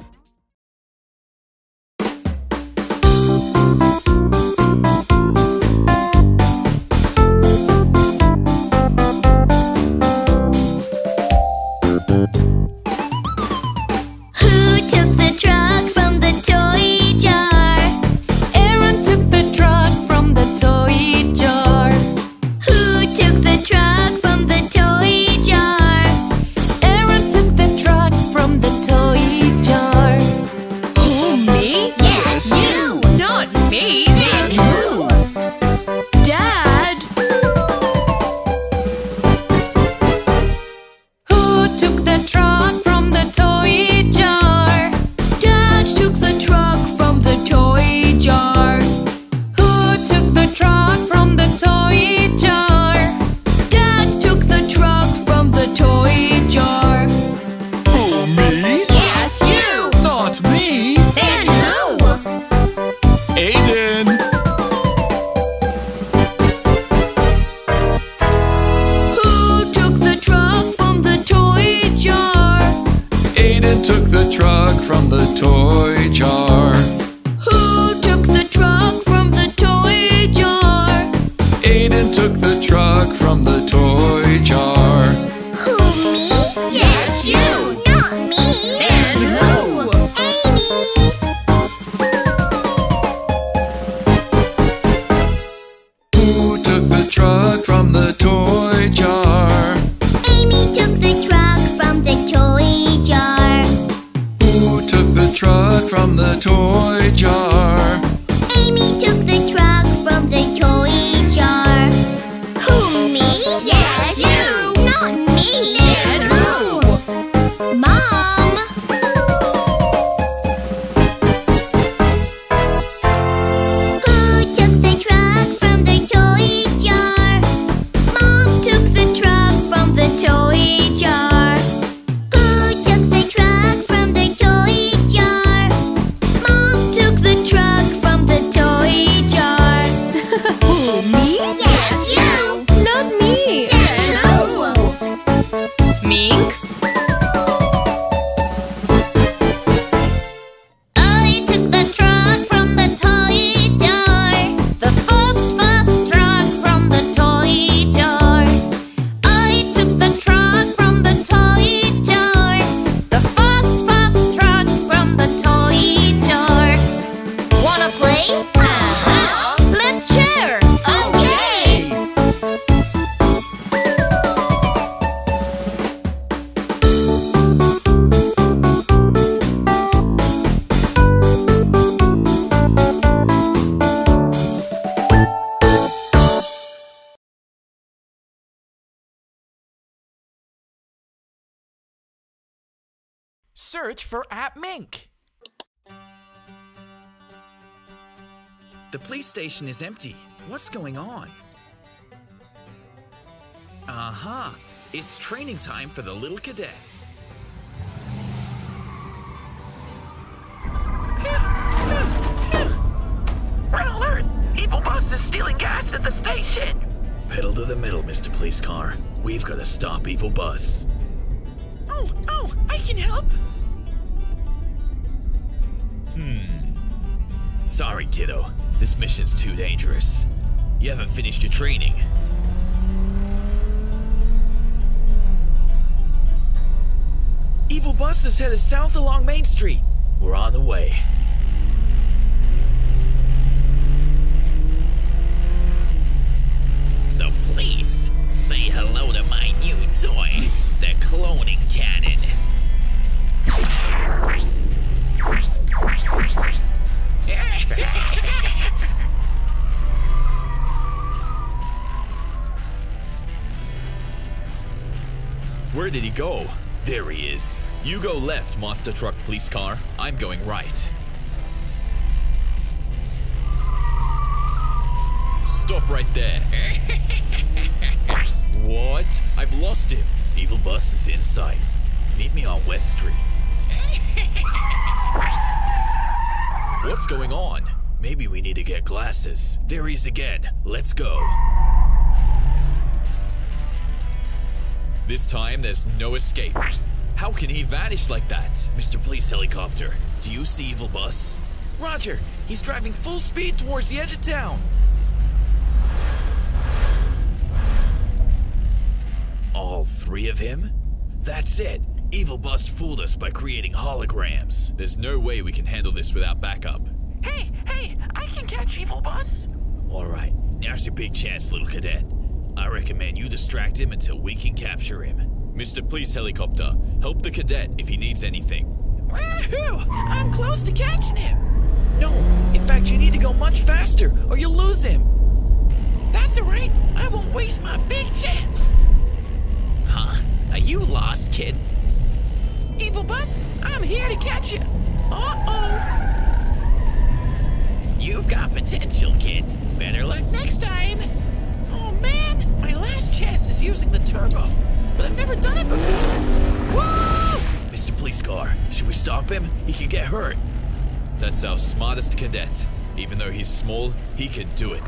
search for App Mink. The police station is empty. What's going on? Aha! Uh-huh. It's training time for the little cadet. Red alert! Evil Bus is stealing gas at the station! Pedal to the metal, Mr. Police Car. We've got to stop Evil Bus. Oh, oh, I can help! Hmm. Sorry, kiddo. This mission's too dangerous. You haven't finished your training. Evil Bus is headed south along Main Street. We're on the way. The police! Say hello to my new toy, the cloning cannon. Where did he go? There he is. You go left, monster truck police car. I'm going right. Stop right there. [LAUGHS] what? I've lost him. Evil Bus is inside. Meet me on West Street. [LAUGHS] What's going on? Maybe we need to get glasses. There he is again. Let's go. This time, there's no escape. How can he vanish like that? Mr. Police Helicopter, do you see Evil Bus? Roger, he's driving full speed towards the edge of town. All three of him? That's it. Evil Bus fooled us by creating holograms. There's no way we can handle this without backup. Hey, hey, I can catch Evil Bus. Alright, now's your big chance, little cadet. I recommend you distract him until we can capture him. Mr. Police Helicopter, help the cadet if he needs anything. Woohoo! I'm close to catching him. No, in fact, you need to go much faster or you'll lose him. That's alright. I won't waste my big chance. Huh? Are you lost, kid? Evil Bus, I'm here to catch you. Uh oh. You've got potential, kid. Better luck next time. Oh man, my last chance is using the turbo, but I've never done it before. Whoa! Mr. Police Car, should we stop him? He could get hurt. That's our smartest cadet. Even though he's small, he can do it.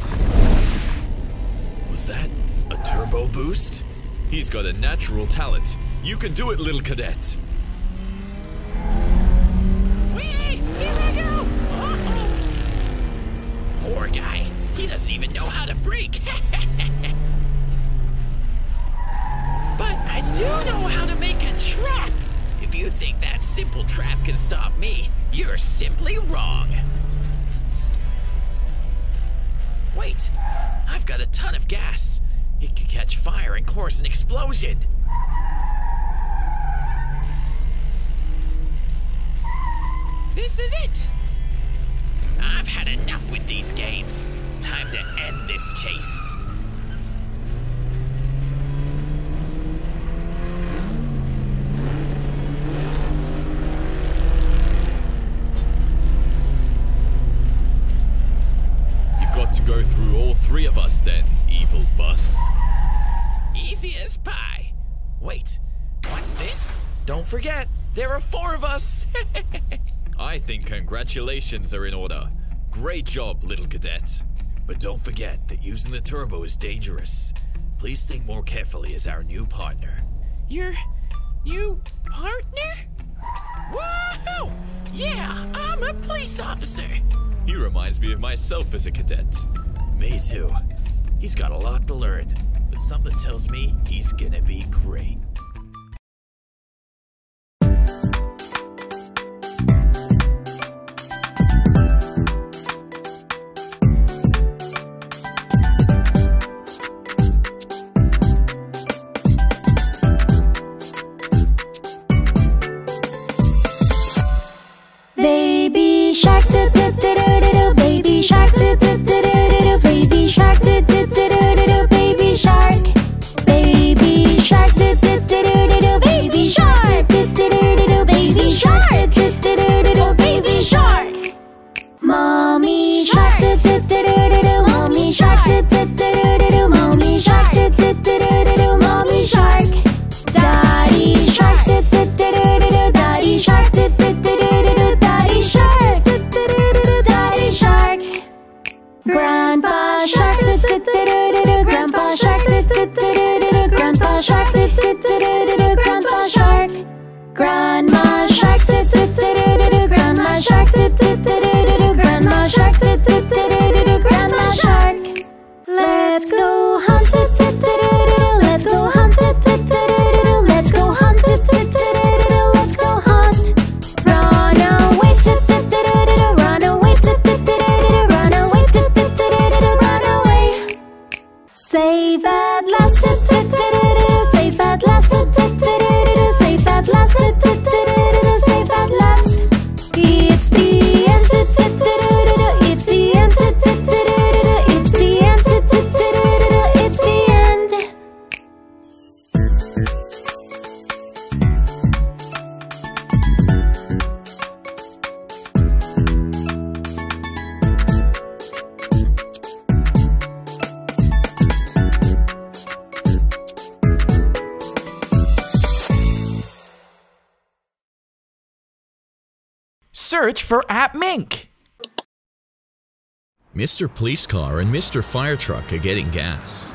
Was that a turbo boost? He's got a natural talent. You can do it, little cadet. I go. Uh-oh. Poor guy. He doesn't even know how to brake. [LAUGHS] but I do know how to make a trap. If you think that simple trap can stop me, you're simply wrong. Wait, I've got a ton of gas. It could catch fire and cause an explosion. This is it! I've had enough with these games. Time to end this chase. You've got to go through all three of us then, evil bus. Easy as pie. Wait, what's this? Don't forget, there are four of us. [LAUGHS] I think congratulations are in order. Great job, little cadet. But don't forget that using the turbo is dangerous. Please think more carefully as our new partner. Your new partner? Woohoo! Yeah, I'm a police officer. He reminds me of myself as a cadet. Me too. He's got a lot to learn, but something tells me he's gonna be great. Mr. Police Car and Mr. Fire Truck are getting gas.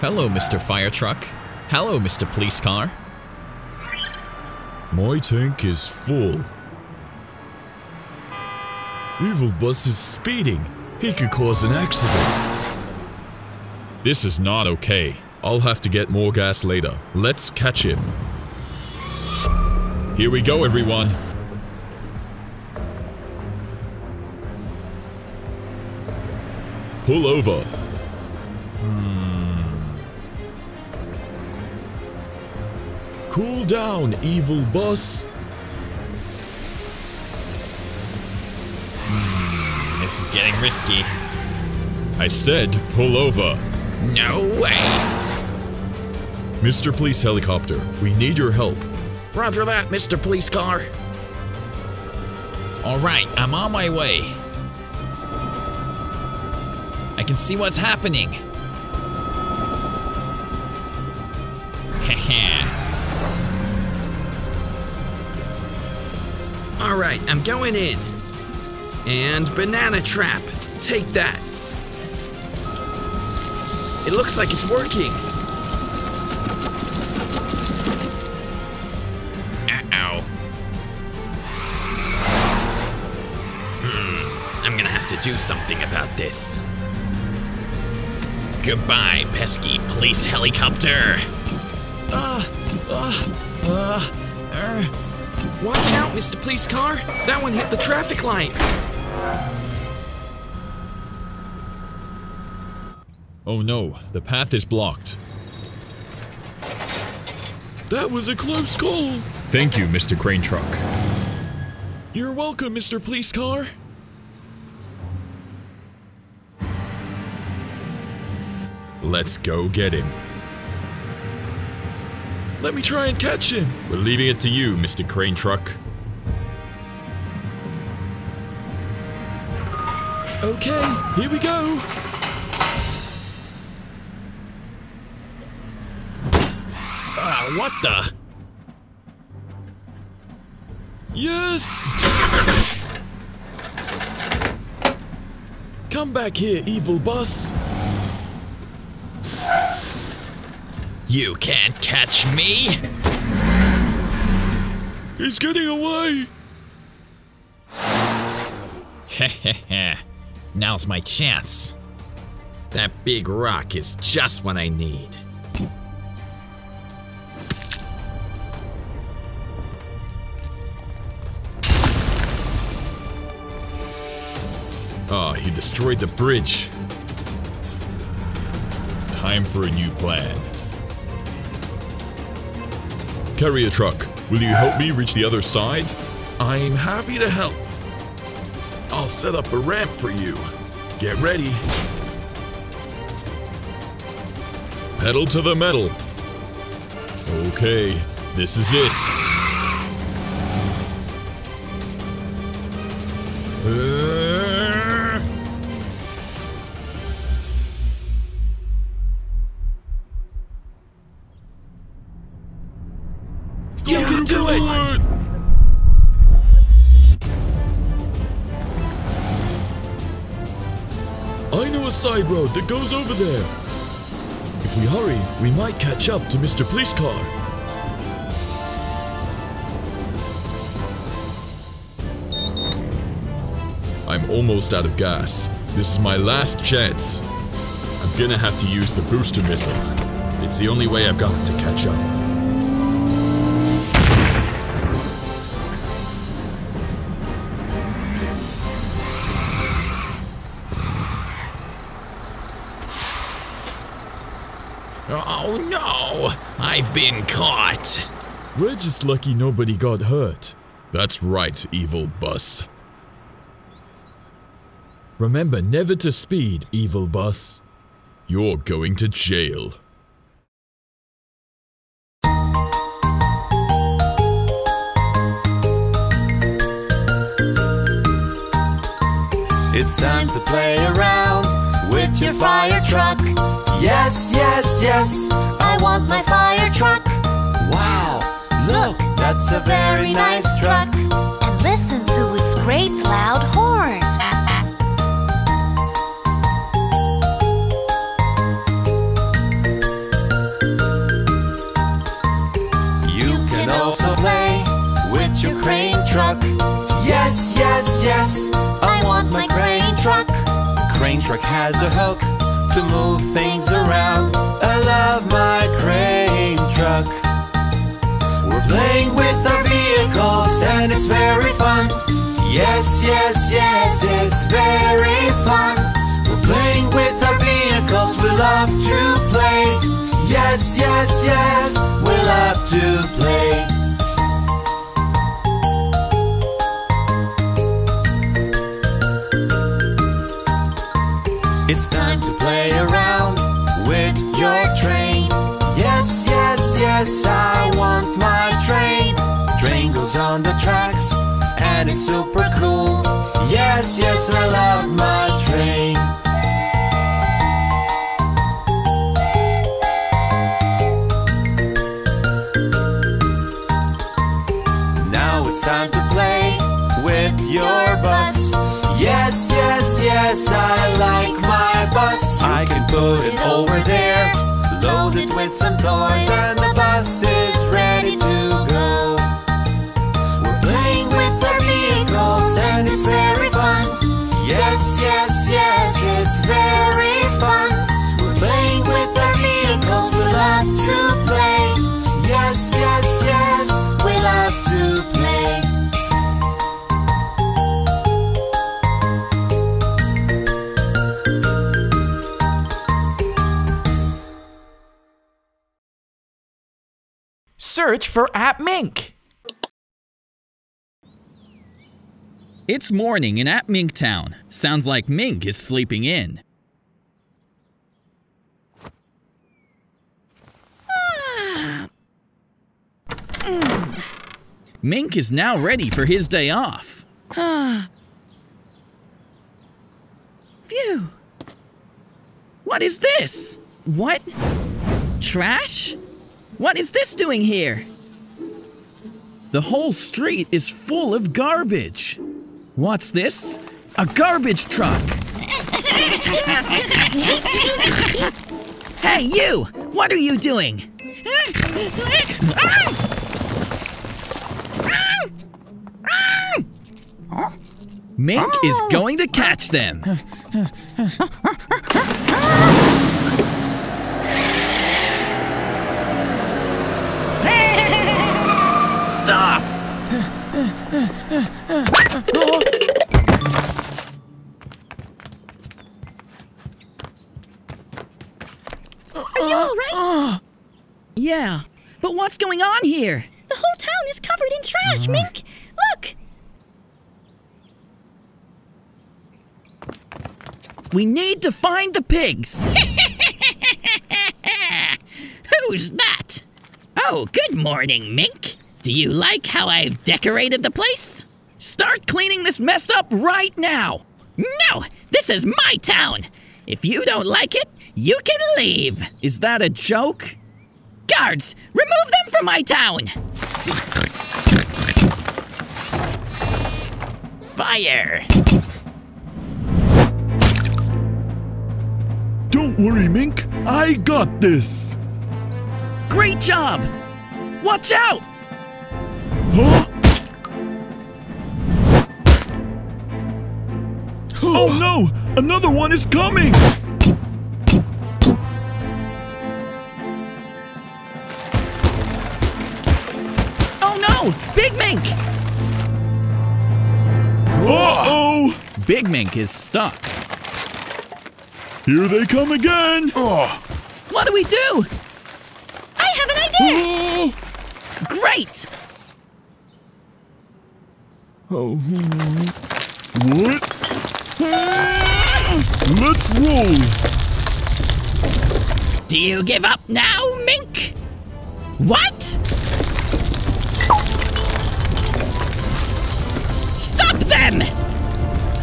Hello, Mr. Fire Truck. Hello, Mr. Police Car. My tank is full. Evil Bus is speeding. He could cause an accident. This is not okay. I'll have to get more gas later. Let's catch him. Here we go, everyone. Pull over. Hmm. Cool down, evil bus. Hmm, this is getting risky. I said pull over. No way. Mr. Police Helicopter, we need your help. Roger that, Mr. Police Car. All right, I'm on my way. I can see what's happening. All right, I'm going in. And banana trap. Take that. It looks like it's working. Hmm, I'm gonna have to do something about this. Goodbye, pesky police helicopter. Uh, uh, uh, er. Watch out, Mr. Police Car. That one hit the traffic light. Oh no, the path is blocked. That was a close call. Thank you, Mr. Crane Truck. You're welcome, Mr. Police Car. Let's go get him. Let me try and catch him. We're leaving it to you, Mr. Crane Truck. Okay, here we go. Ah, what the? Yes! Come back here, evil bus. You can't catch me. He's getting away. Heh [LAUGHS] Now's my chance. That big rock is just what I need. Ah, he destroyed the bridge. Time for a new plan. Carrier truck, will you help me reach the other side? I'm happy to help. I'll set up a ramp for you. Get ready. Pedal to the metal. Okay, this is it. Uh, side road that goes over there. If we hurry, we might catch up to Mr. Police Car. I'm almost out of gas. This is my last chance. I'm gonna have to use the booster missile. It's the only way I've got to catch up. I've been caught! We're just lucky nobody got hurt. That's right, evil bus. Remember never to speed, evil bus. You're going to jail. It's time to play around with your fire truck. Yes, yes, yes, I want my fire truck. Wow, look, that's a very nice truck. And listen to its great loud horn. You can also play with your crane truck. Yes, yes, yes, I want my crane truck. Crane truck has a hook to move things around. I love my playing with our vehicles and it's very fun. Yes, yes, yes, it's very fun. We're playing with our vehicles, we love to play. Yes, yes, yes, we love to play. It's time to play super cool. Yes, yes, I love my train. Now it's time to play with your bus. Yes, yes, yes, I like my bus. I can put it over there, load it with some toys, Search for App Mink. It's morning in App Mink Town. Sounds like Mink is sleeping in. Mink is now ready for his day off. Ah. Phew. What is this? What? Trash? What is this doing here? The whole street is full of garbage. What's this? A garbage truck. hey, you! What are you doing? Mink is oh. going to catch them. [LAUGHS] Stop! Are you alright? Yeah, but what's going on here? The whole town is covered in trash, uh-huh. Mink! Look! We need to find the pigs. [LAUGHS] Who's that? Oh, good morning, Mink. Do you like how I've decorated the place? Start cleaning this mess up right now. No, this is my town. If you don't like it, you can leave. Is that a joke? Guards, remove them from my town. Fire. Don't worry, Mink. I got this. Great job! Watch out! Huh? Oh no! Another one is coming! Oh no! Big Mink! Uh-oh! Big Mink is stuck. Here they come again! What do we do? I have an idea! Great! Oh. What? Let's roll! Do you give up now, Mink? What? Stop them!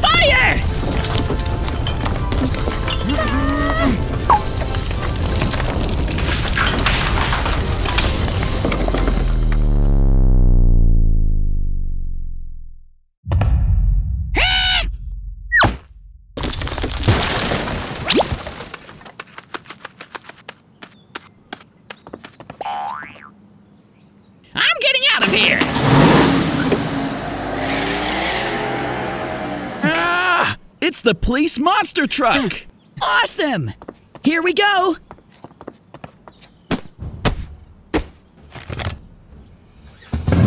Fire! The police monster truck! Awesome! Here we go!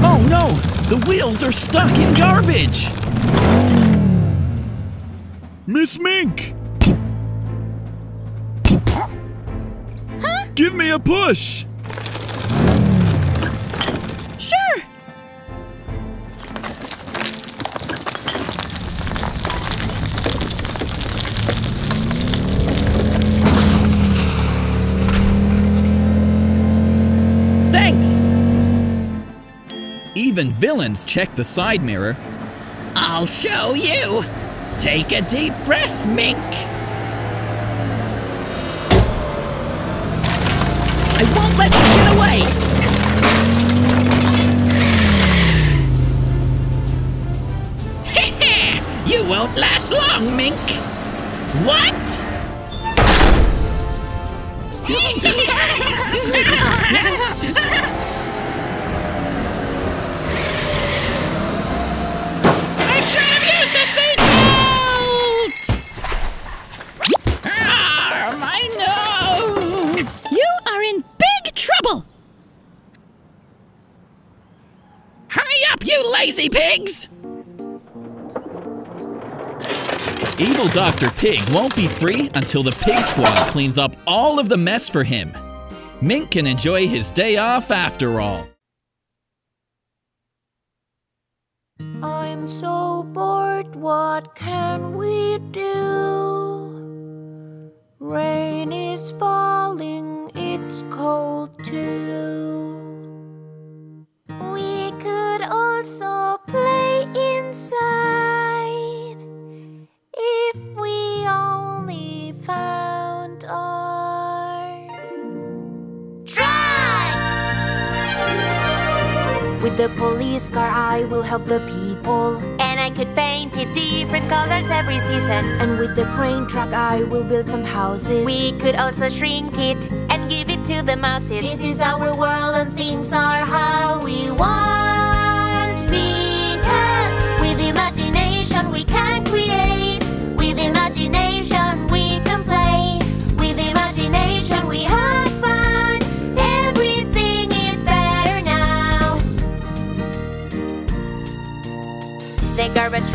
Oh no! The wheels are stuck in garbage! Miss Mink! Give me a push! Even villains check the side mirror. I'll show you. Take a deep breath, Mink. I won't let you get away. [LAUGHS] you won't last long, Mink. What? [LAUGHS] [LAUGHS] you lazy pigs! Evil Dr. Pig won't be free until the Pig Squad cleans up all of the mess for him. Mink can enjoy his day off after all. I'm so bored, what can we do? Rain is falling, it's cold too. Could also play inside if we only found our trucks. With the police car, I will help the people. And I could paint it different colors every season. And with the crane truck, I will build some houses. We could also shrink it and give it to the mouses. This is our world, and things are how we want.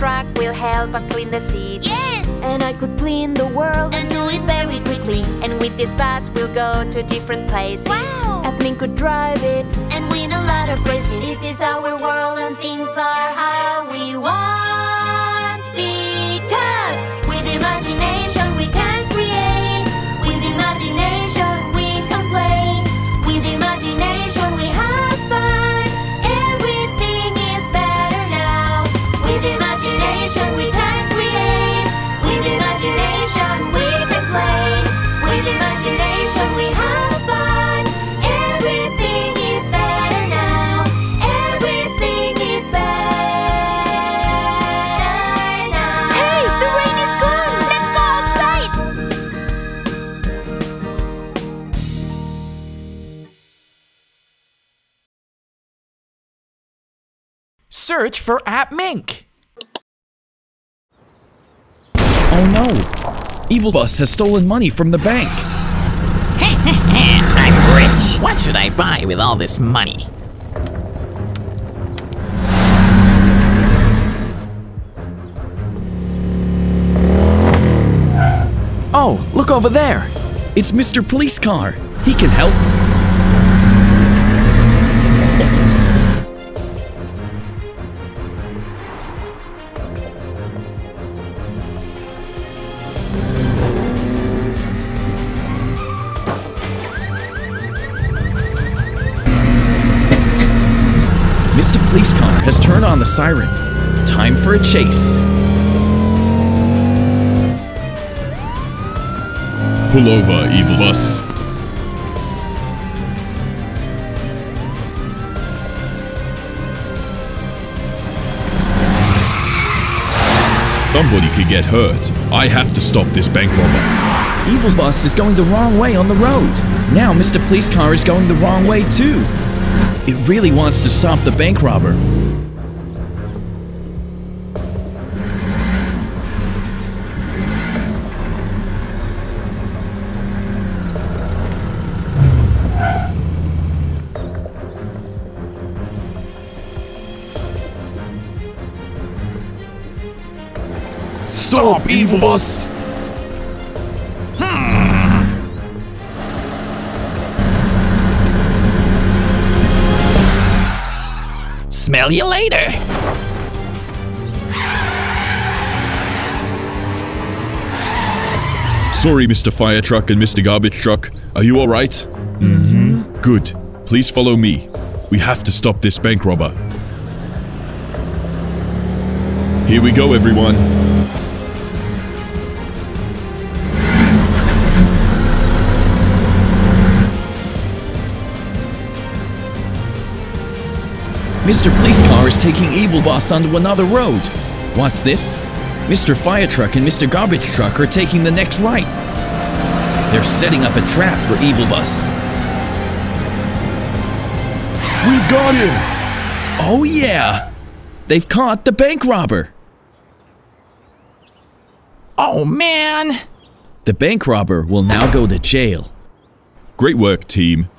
Truck will help us clean the seats. Yes! And I could clean the world and do it very quickly. And with this bus, we'll go to different places. Wow! Admin could drive it and win a lot of prizes. This is our world and things are how search for App Mink. Oh no! Evil Bus has stolen money from the bank. [LAUGHS] I'm rich. What should I buy with all this money? Oh, look over there! It's Mr. Police Car. He can help. Siren. Time for a chase. Pull over, evil bus. Somebody could get hurt. I have to stop this bank robber. Evil Bus is going the wrong way on the road. Now Mr. Police Car is going the wrong way too. It really wants to stop the bank robber. Stop, evil bus! Smell you later. Sorry, Mr. Fire Truck and Mr. Garbage Truck. Are you alright? Mm-hmm. Good. Please follow me. We have to stop this bank robber. Here we go, everyone. Mr. Police Car is taking Evil Bus onto another road. What's this? Mr. Fire Truck and Mr. Garbage Truck are taking the next right. They're setting up a trap for Evil Bus. We've got him! Oh yeah! They've caught the bank robber. Oh man! The bank robber will now go to jail. Great work, team.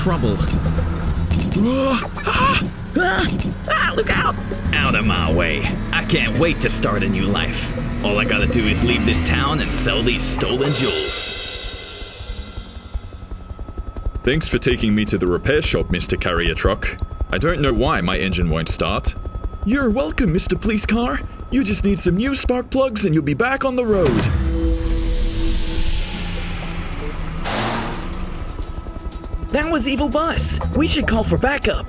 Trouble. Ah, ah, look out! Out of my way. I can't wait to start a new life. All I gotta do is leave this town and sell these stolen jewels. Thanks for taking me to the repair shop, Mr. Carrier Truck. I don't know why my engine won't start. You're welcome, Mr. Police Car. You just need some new spark plugs and you'll be back on the road. That was Evil Bus. We should call for backup.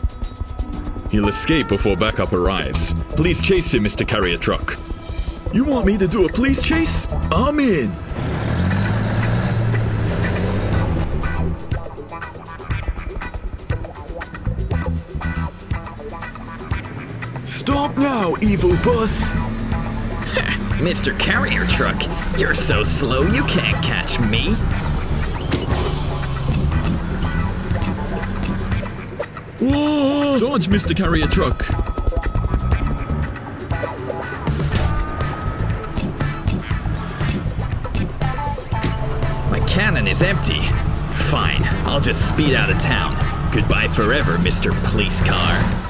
He'll escape before backup arrives. Please chase him, Mr. Carrier Truck. You want me to do a police chase? I'm in. Stop now, evil bus! [LAUGHS] Mr. Carrier Truck, you're so slow you can't catch me. Whoa! Dodge, Mr. Carrier Truck. My cannon is empty. Fine, I'll just speed out of town. Goodbye forever, Mr. Police Car.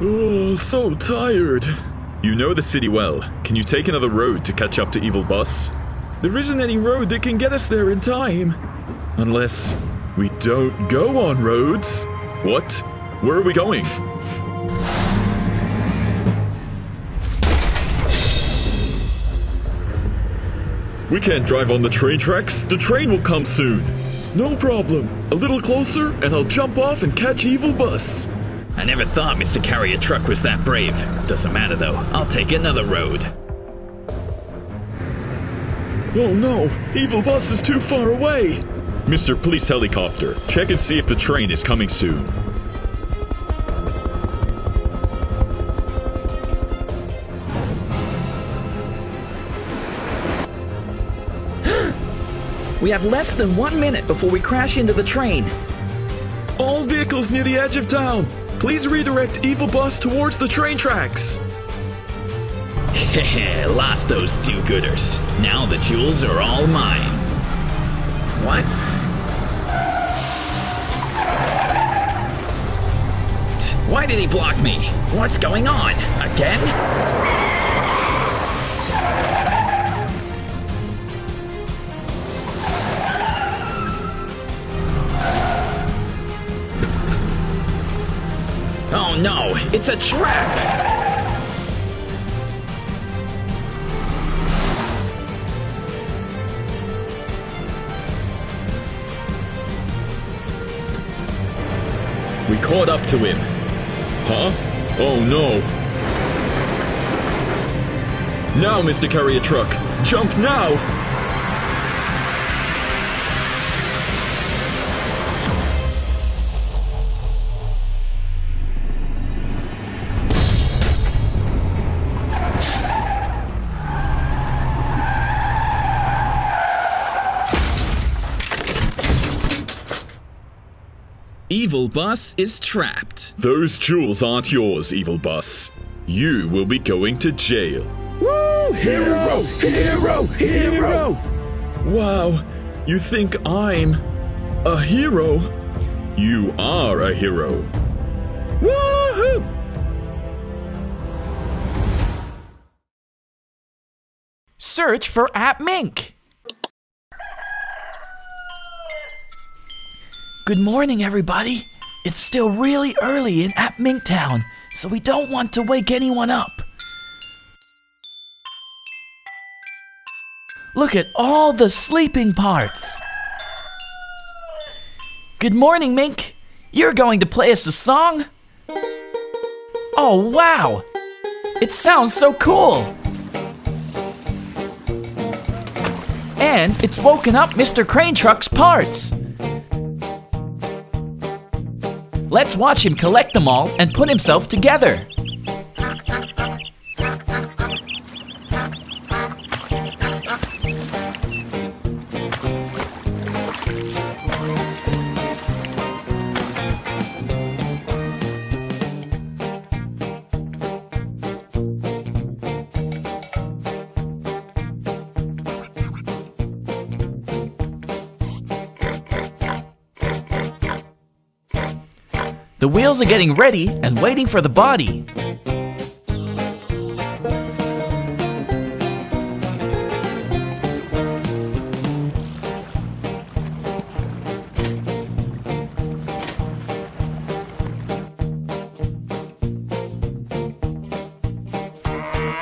Oh, so tired. You know the city well. Can you take another road to catch up to Evil Bus? There isn't any road that can get us there in time. Unless we don't go on roads. What? Where are we going? We can't drive on the train tracks. The train will come soon. No problem. A little closer, and I'll jump off and catch Evil Bus. I never thought Mr. Carrier Truck was that brave. Doesn't matter though, I'll take another road. Oh no, Evil Bus is too far away. Mr. Police Helicopter, check and see if the train is coming soon. [GASPS] We have less than one minute before we crash into the train. All vehicles near the edge of town, please redirect Evil Bus towards the train tracks. Heh [LAUGHS] lost those do-gooders. Now the jewels are all mine. What? Why did he block me? What's going on? Again? It's a trap! We caught up to him. Huh? Oh no. Now, Mr. Carrier Truck. Jump now! Evil Bus is trapped. Those jewels aren't yours, Evil Bus. You will be going to jail. Woo! Hero! Hero! Hero! Wow, you think I'm a hero? You are a hero. Woohoo! Search for App Mink. Good morning, everybody. It's still really early in App Minktown, so we don't want to wake anyone up. Look at all the sleeping parts. Good morning, Mink. You're going to play us a song? Oh, wow! It sounds so cool! And it's woken up Mr. Crane Truck's parts. Let's watch him collect them all and put himself together. The wheels are getting ready and waiting for the body.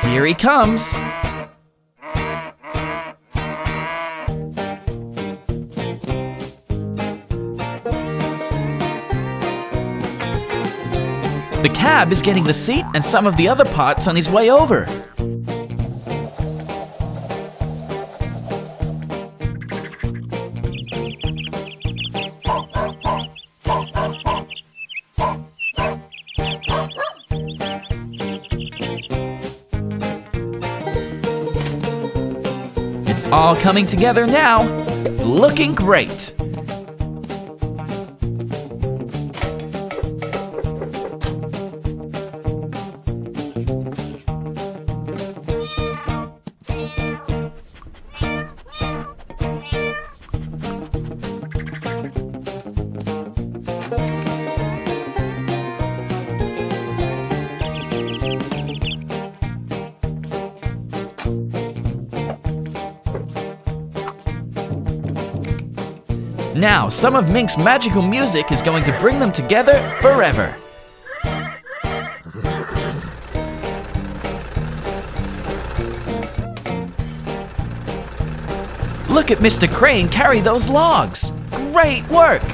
Here he comes! Tab is getting the seat and some of the other parts on his way over. It's all coming together now. Looking great. now, some of Mink's magical music is going to bring them together forever. Look at Mr. Crane carry those logs. Great work!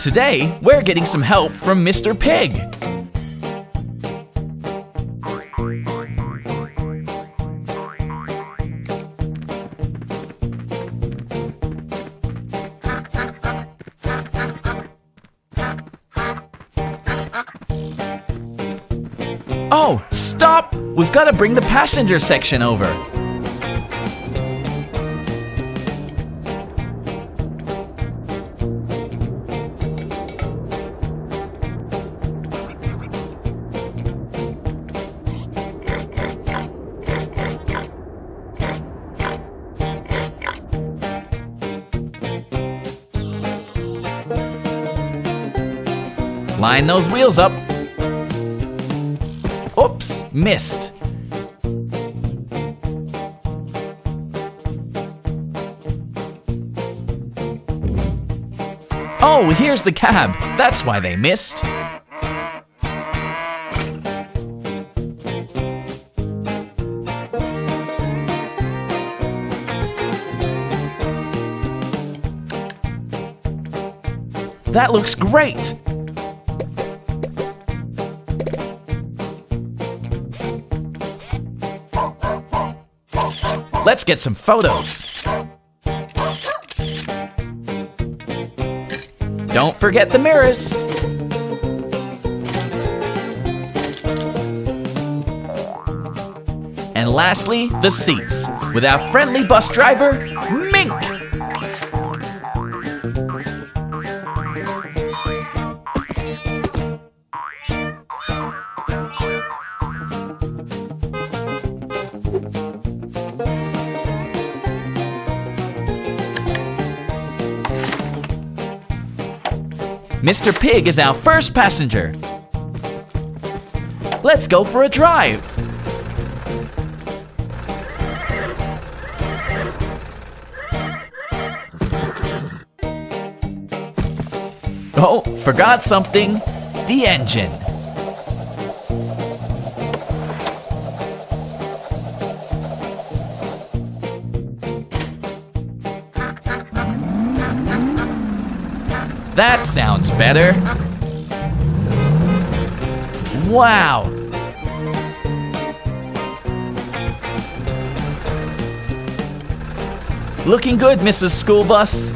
Today we're getting some help from Mr. Pig. Oh, stop! We've got to bring the passenger section over. Line those wheels up. Oops, missed. Oh, here's the cab. That's why they missed. That looks great. Let's get some photos. Don't forget the mirrors. And lastly, the seats with our friendly bus driver, Mr. Pig is our first passenger. Let's go for a drive. Oh, forgot something. The engine. That sounds better. Wow. Looking good, Mrs. School Bus.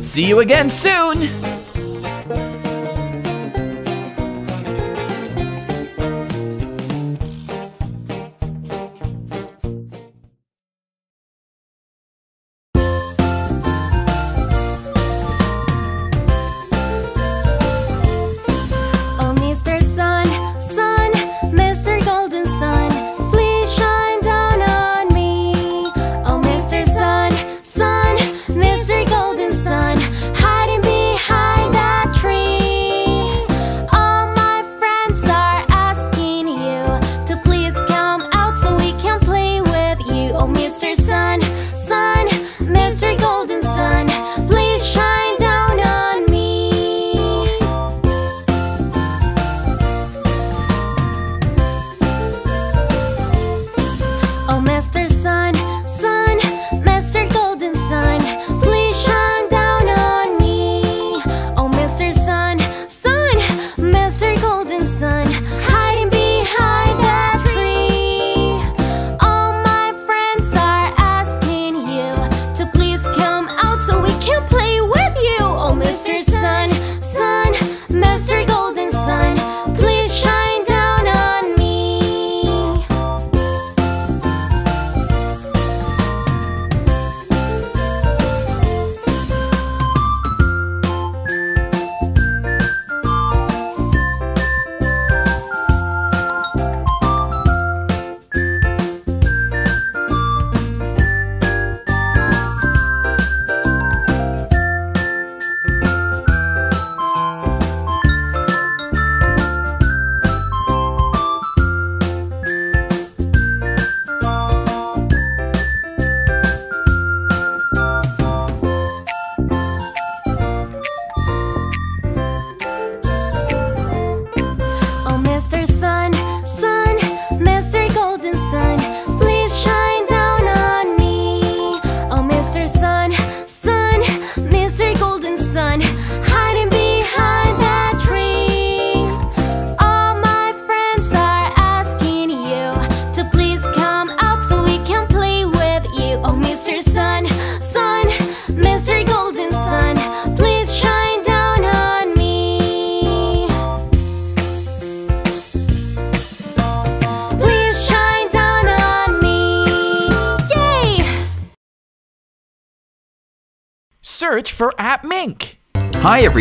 See you again soon.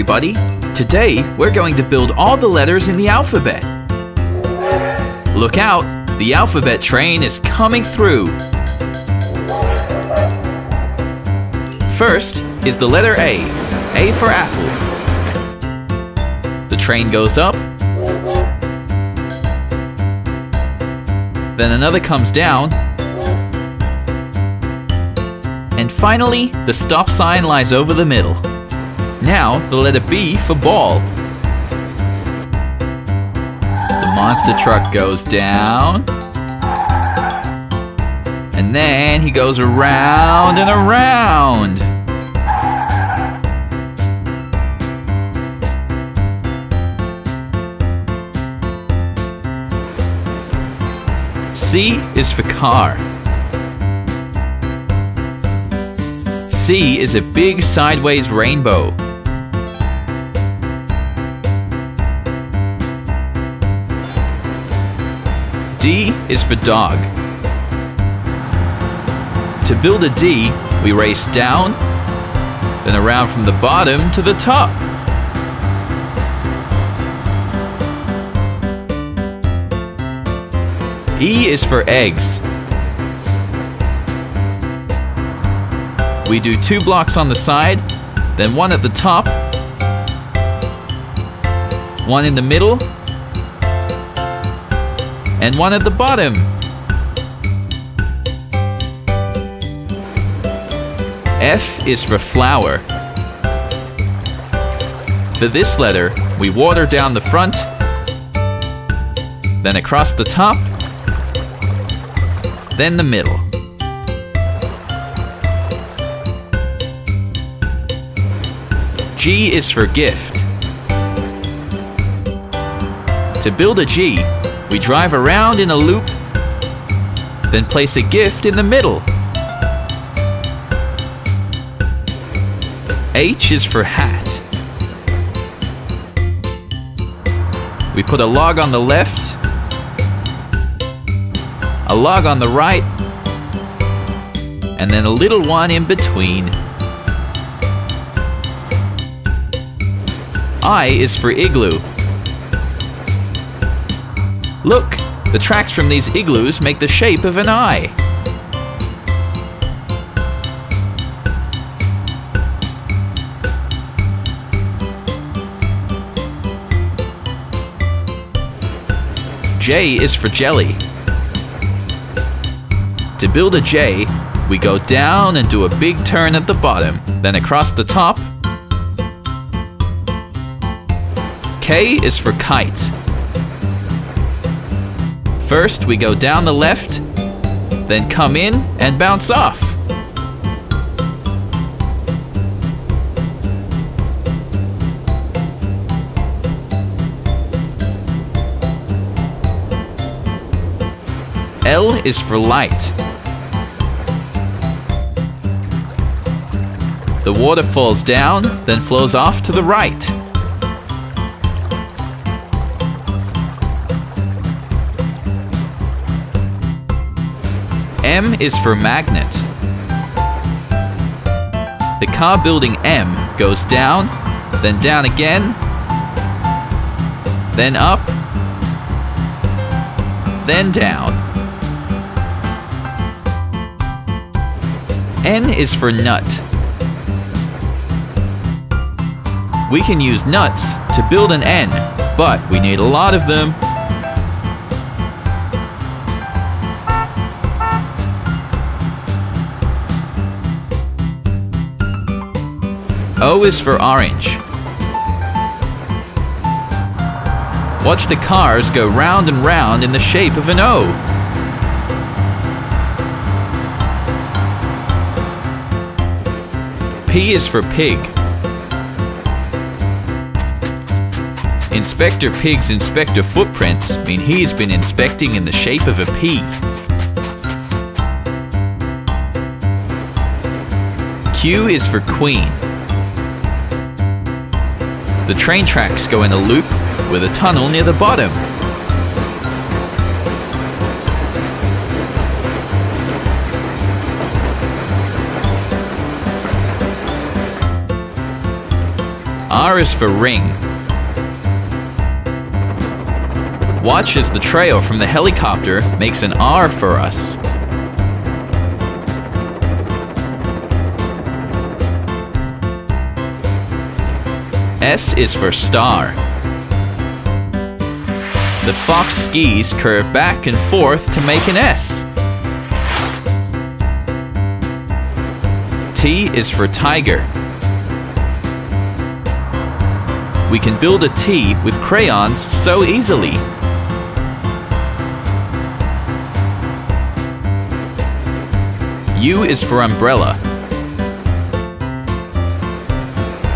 Everybody. Today, we're going to build all the letters in the alphabet. Look out, the alphabet train is coming through. First is the letter A, A for apple. The train goes up. Then another comes down. And finally, the stop sign lies over the middle. Now, the letter B for ball. The monster truck goes down. And then he goes around and around. C is for car. C is a big sideways rainbow. Is for dog. To build a D, we race down, then around from the bottom to the top. E is for eggs. We do two blocks on the side, then one at the top, one in the middle, and one at the bottom. F is for flower. For this letter, we water down the front, then across the top, then the middle. G is for gift. To build a G, we drive around in a loop, then place a gift in the middle. H is for hat. We put a log on the left, a log on the right, and then a little one in between. I is for igloo. Look, the tracks from these igloos make the shape of an eye. J is for jelly. To build a J, we go down and do a big turn at the bottom, then across the top. K is for kite. First, we go down the left, then come in and bounce off. L is for light. The water falls down, then flows off to the right. M is for magnet. The car building M goes down, then down again, then up, then down. N is for nut. We can use nuts to build an N, but we need a lot of them. O is for orange. Watch the cars go round and round in the shape of an O. P is for pig. Inspector Pig's inspector footprints mean he's been inspecting in the shape of a P. Q is for queen. The train tracks go in a loop with a tunnel near the bottom. R is for ring. Watch as the trail from the helicopter makes an R for us. S is for star. The fox skis curve back and forth to make an S. T is for tiger. We can build a T with crayons so easily. U is for umbrella.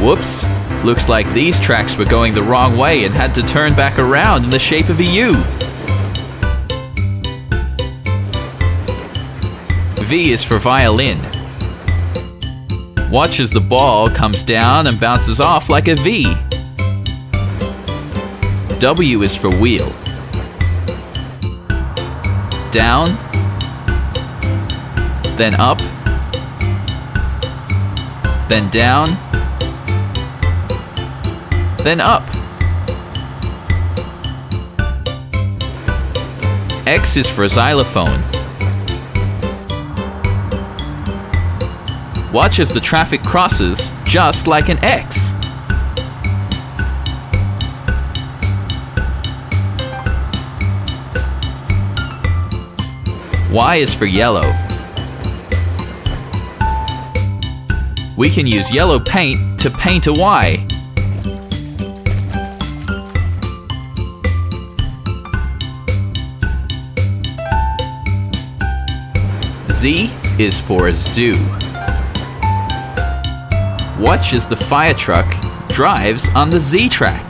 Whoops, looks like these tracks were going the wrong way and had to turn back around in the shape of a U. V is for violin. Watch as the ball comes down and bounces off like a V. W is for wheel. Down, then up, then down, then up. X is for xylophone. Watch as the traffic crosses just like an X. Y is for yellow. We can use yellow paint to paint a Y. is a zoo. Watch as the fire truck drives on the Z track.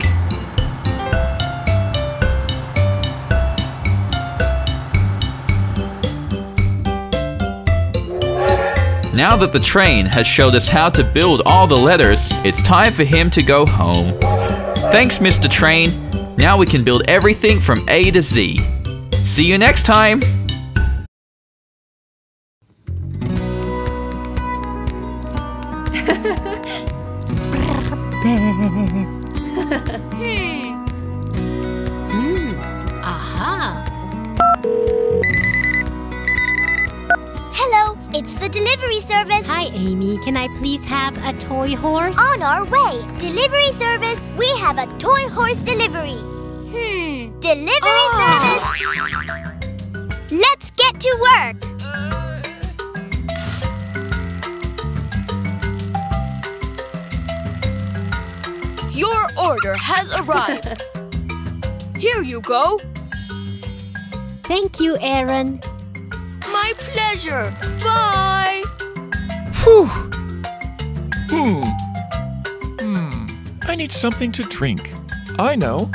Now that the train has showed us how to build all the letters, it's time for him to go home. Thanks, Mr. Train. Now we can build everything from A to Z. See you next time! Delivery service. Hi, Amy. Can I please have a toy horse? On our way. Delivery service. We have a toy horse delivery. Hmm, delivery service. Let's get to work. Your order has arrived. [LAUGHS] Here you go. Thank you, Aaron. My pleasure. Bye. Whew. Hmm. Hmm. I need something to drink. I know.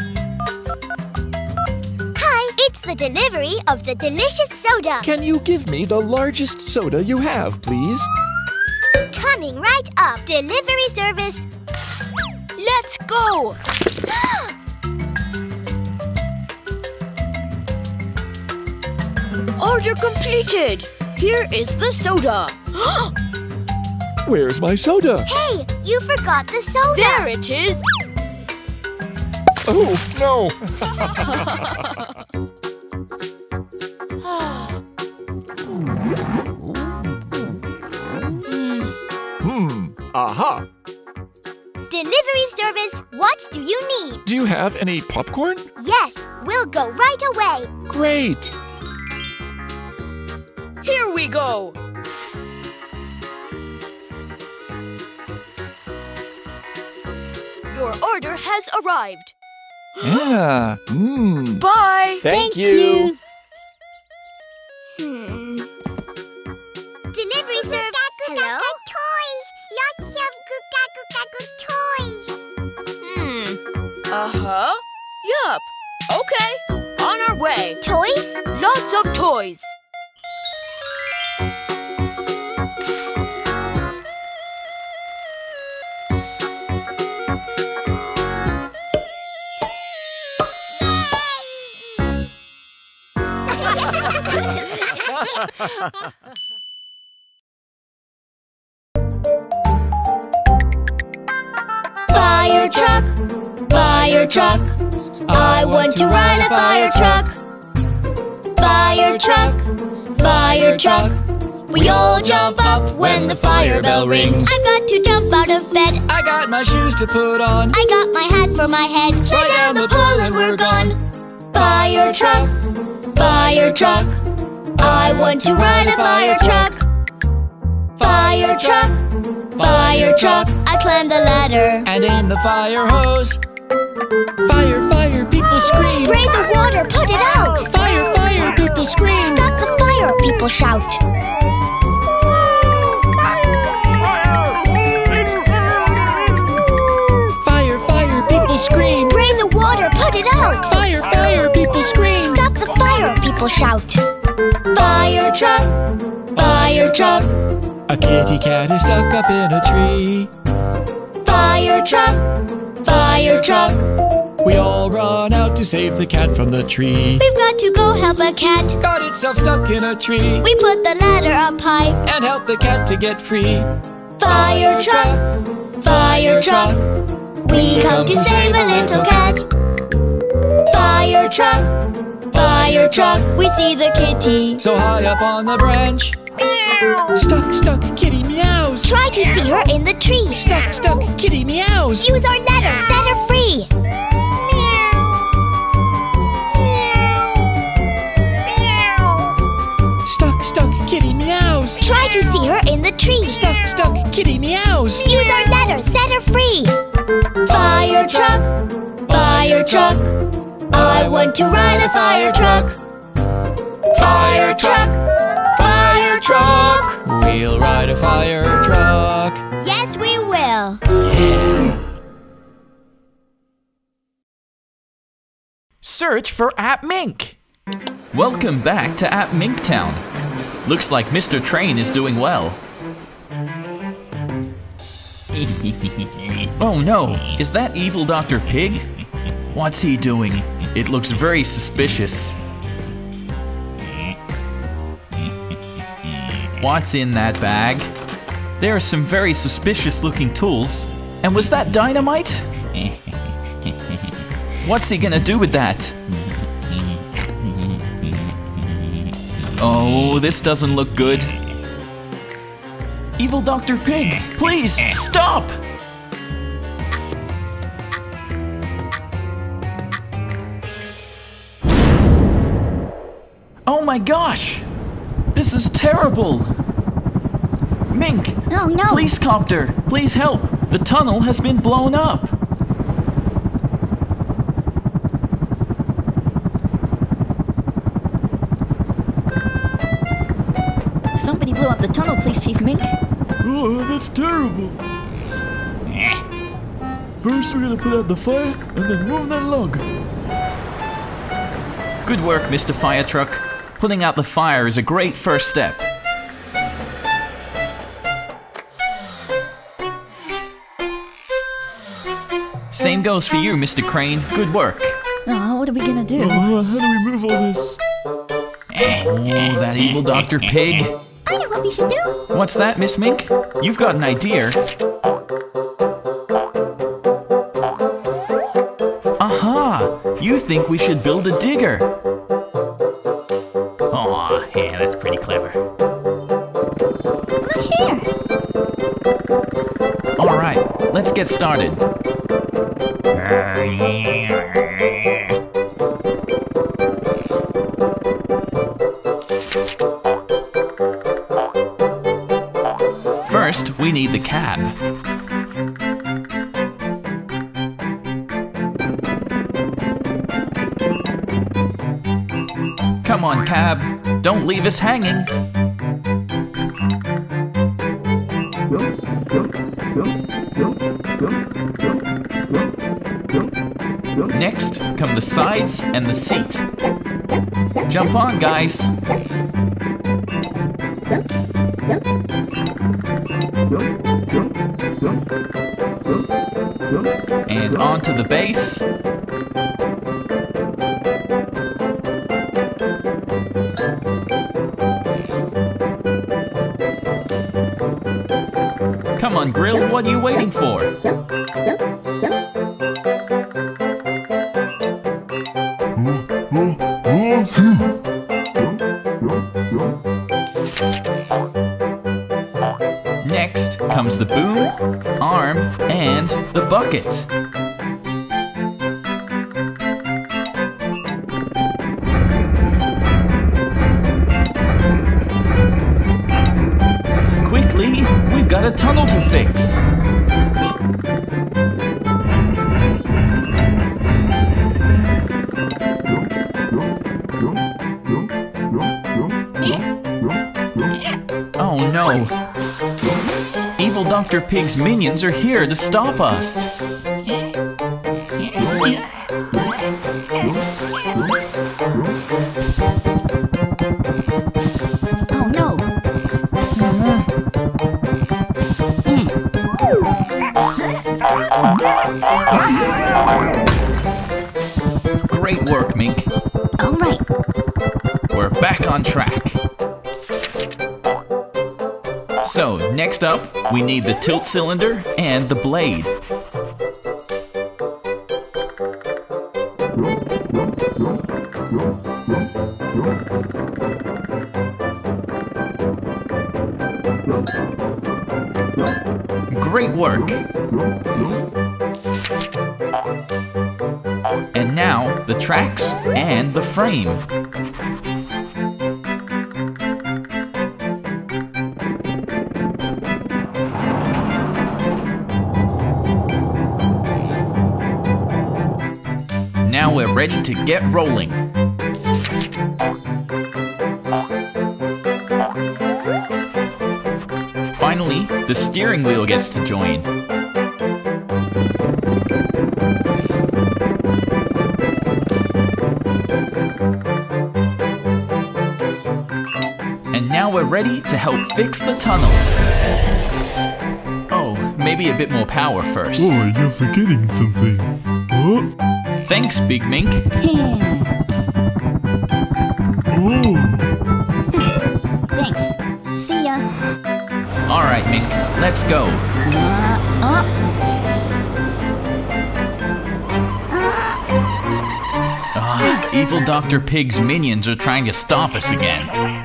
Hi, it's the delivery of the delicious soda. Can you give me the largest soda you have, please? Coming right up. Delivery service. Let's go. [GASPS] Order completed. Here is the soda. [GASPS] Where's my soda? Hey, you forgot the soda. There it is. Oh, no. [LAUGHS] hmm. Aha. Delivery service, what do you need? Do you have any popcorn? Yes, we'll go right away. Great. Here we go. Your order has arrived. Yeah. Mmm. Bye. Thank, you. Hmm. Delivery service. Hello? Toys. Lots of toys. Hmm. Uh-huh. Yup. Okay. On our way. Toys? Lots of toys. Fire truck, fire truck. I want to ride a fire truck. Fire truck, fire truck. We all jump up when the fire bell rings. I've got to jump out of bed. I got my shoes to put on. I got my hat for my head. Slide down the pole and we're gone. Fire truck, fire truck. I want to ride a fire truck. Fire truck, fire truck. I climb the ladder. And aim the fire hose. Fire, fire, people scream. Spray the water, put it out. Fire, fire, people scream. People shout. Fire, fire, people scream. Spray the water, put it out. Fire, fire, people scream. Stop the fire, people shout. Fire truck, fire truck. A kitty cat is stuck up in a tree. Fire truck, fire truck. We all run out to save the cat from the tree. We've got to go help a cat. Got itself stuck in a tree. We put the ladder up high. And help the cat to get free. Fire truck, fire truck. We come to save a little cat. Fire truck, fire truck. We see the kitty. So high up on the branch. Stuck, stuck, kitty meows. Try to see her in the tree. Stuck, stuck, kitty meows. Use our ladder, set her free. Meow Meow Meow Stuck, stuck, kitty meows. Try to see her in the tree. Stuck, stuck, kitty meows. Use our ladder, set her free. Fire truck, fire truck. I want to ride a fire truck. Fire truck, fire truck. We'll ride a fire truck. Yes, we will. Search for App Mink. Welcome back to App Mink Town. Looks like Mr. Train is doing well. [LAUGHS] oh no, is that evil Dr. Pig? What's he doing? It looks very suspicious. What's in that bag? There are some very suspicious looking tools. And was that dynamite? [LAUGHS] What's he gonna do with that? Oh, this doesn't look good. Evil Dr. Pig, please stop! Oh my gosh! This is terrible! Mink! Oh no! Police copter! Please help! The tunnel has been blown up! Somebody blew up the tunnel, please, Chief Mink. Oh, that's terrible. First, we're gonna put out the fire and then move that log. Good work, Mr. Fire Truck. Putting out the fire is a great first step. Same goes for you, Mr. Crane. Good work. Oh, what are we gonna do? Oh, how do we move all this? Eh, oh, that evil Dr. Pig. I know what we should do. What's that, Miss Mink? You've got an idea. Aha! You think we should build a digger? Aw, yeah, that's pretty clever. Look here. Alright, let's get started. First, we need the cab. Come on, cab. Don't leave us hanging. Next come the sides and the seat. Jump on, guys. And onto the base. Comes the boom, arm, and the bucket. Quickly, we've got a tunnel to fix. Dr. Pig's minions are here to stop us. Next up, we need the tilt cylinder and the blade. Great work! And now, the tracks and the frame. Ready to get rolling. Finally, the steering wheel gets to join. And now we're ready to help fix the tunnel. Oh, maybe a bit more power first. Oh, you're forgetting something. Oh, Thanks, Big Mink. [LAUGHS] Thanks. See ya. All right, Mink, let's go. Uh, up. Ah, evil Dr. Pig's minions are trying to stop us again.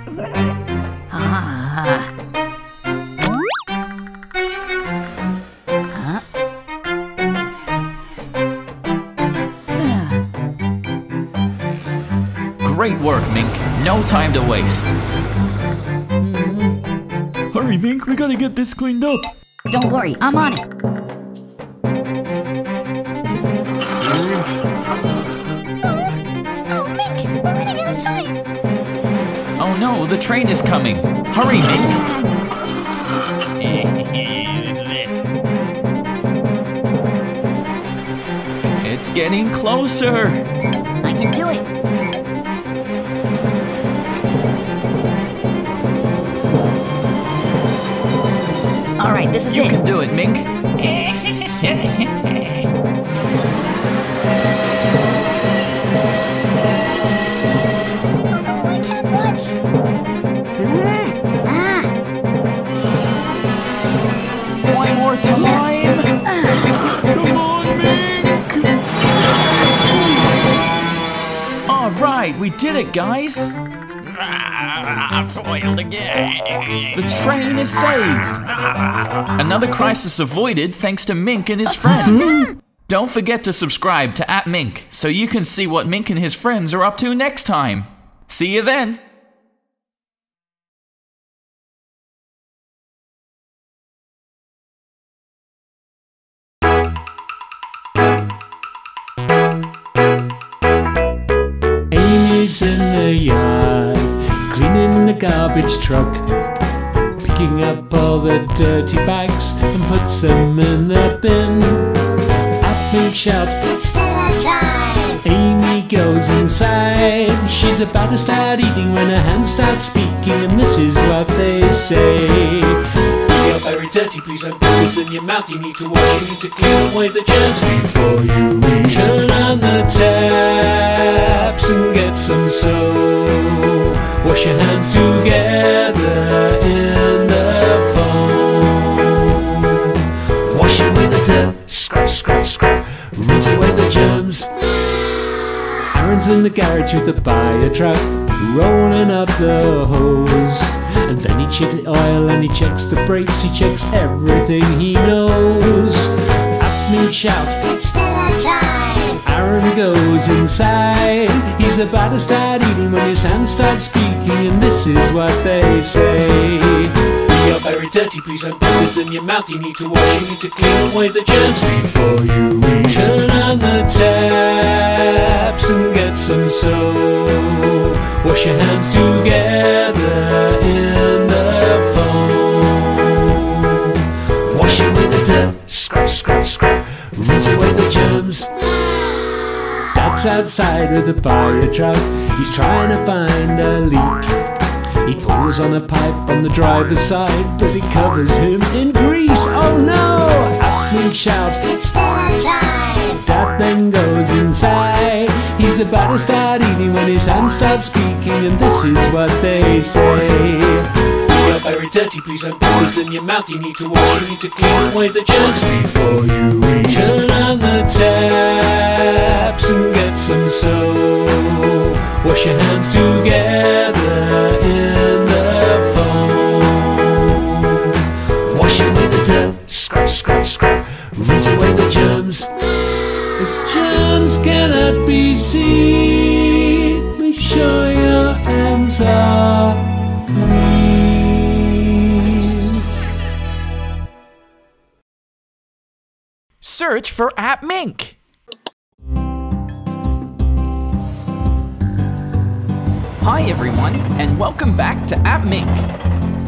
No time to waste. Hurry, Mink, we gotta get this cleaned up. Don't worry, I'm on it. Oh, Mink, we're running out of time. Oh no, the train is coming. Hurry, Mink. this is it. It's getting closer. All right, this is You it. can do it, Mink. Oh, I can't watch. Ah. One more time. Come on, Mink. All right, we did it, guys. Foiled again. The train is saved. Another crisis avoided thanks to Mink and his friends. [LAUGHS] Don't forget to subscribe to App Mink so you can see what Mink and his friends are up to next time. See you then. Garbage truck, picking up all the dirty bags and puts them in the bin. Appling shouts, It's dinner time. Amy goes inside. She's about to start eating when her hands start speaking, and this is what they say. You're very dirty, please don't put this in your mouth. You need to wash, you need to clean away the germs before you eat. Turn on the taps and get some soap. Wash your hands together in the foam. Wash away the dirt, scrub, scrub, scrub. Rinse away the germs. Aaron's in the garage with the fire truck, rolling up the hose. And then he checks the oil and he checks the brakes, he checks everything he knows. Shouts, It's dinner time! Aaron goes inside. He's about to start eating when his hands start speaking, and this is what they say. You're very dirty, please don't put this in your mouth. You need to wash, you need to clean away the germs before you eat. Turn on the taps and get some soap. Wash your hands together in the foam. Wash it with the dirt, scrub, scrub, scrub. Rinse away the germs. That's outside with the fire truck. He's trying to find a leak. He pulls on a pipe on the driver's side, but it covers him in grease. Oh no! Upman shouts, It's dinner time! Dad then goes inside. He's about to start eating when his hands start speaking, and this is what they say. Very dirty, please don't put this in your mouth. You need to wash, you need to clean away the germs before you eat. Turn on the taps and get some soap. Wash your hands together in the foam. Wash it with the dirt, scrub, scrub, scrub. Rinse away the germs. As germs cannot be seen, make sure your hands are Search for App Mink. Hi everyone, and welcome back to App Mink.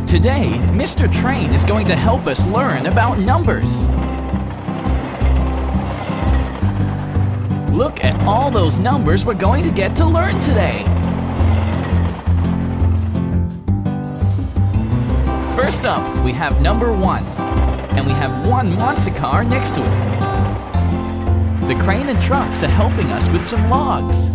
Today, Mr. Train is going to help us learn about numbers. Look at all those numbers we're going to get to learn today. First up, we have number one, and we have one monster car next to it. The crane and trucks are helping us with some logs.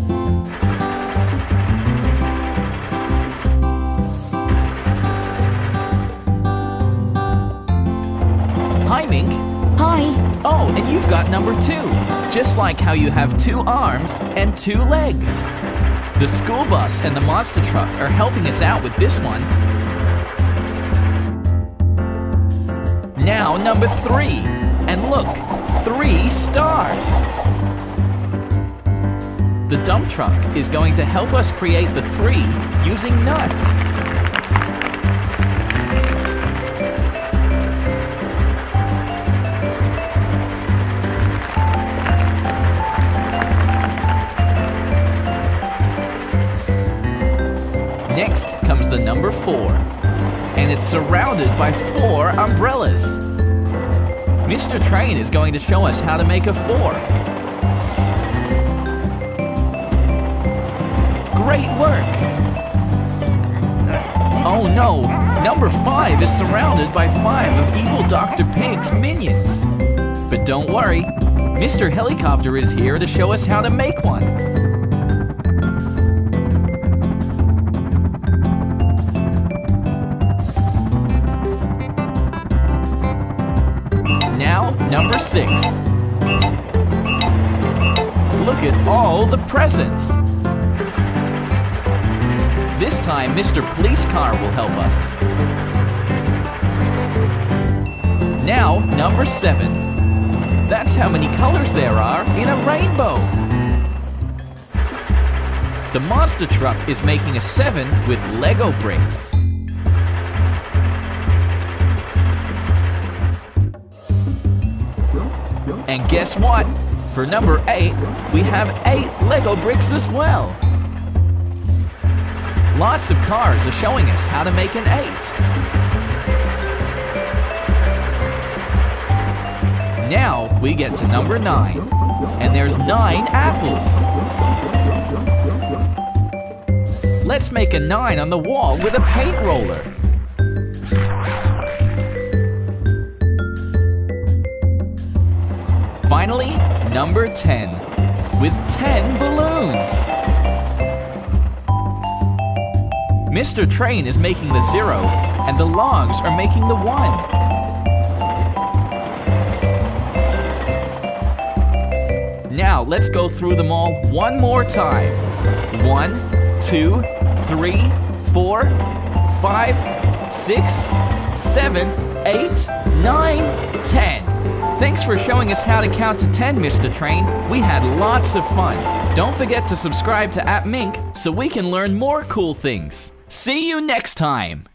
Hi, Mink. Hi. Oh, and you've got number two, just like how you have two arms and two legs. The school bus and the monster truck are helping us out with this one. Now, number three. And look, three stars. The dump truck is going to help us create the three using nuts. Next comes the number four, and it's surrounded by four umbrellas. Mr. Train is going to show us how to make a four. Great work! Oh no, number five is surrounded by five of evil Dr. Pig's minions. But don't worry, Mr. Helicopter is here to show us how to make one. Number six. Look at all the presents. This time, Mr. Police Car will help us. Now, number seven. That's how many colors there are in a rainbow. The monster truck is making a seven with Lego bricks. And guess what? For number eight, we have eight Lego bricks as well. Lots of cars are showing us how to make an eight. Now we get to number nine, and there's nine apples. Let's make a nine on the wall with a paint roller. Finally, number 10, with 10 balloons. Mr. Train is making the zero, and the logs are making the one. Now let's go through them all one more time. One, two, three, four, five, six, seven, eight, nine, ten. Thanks for showing us how to count to 10, Mr. Train. We had lots of fun. Don't forget to subscribe to App Mink so we can learn more cool things. See you next time.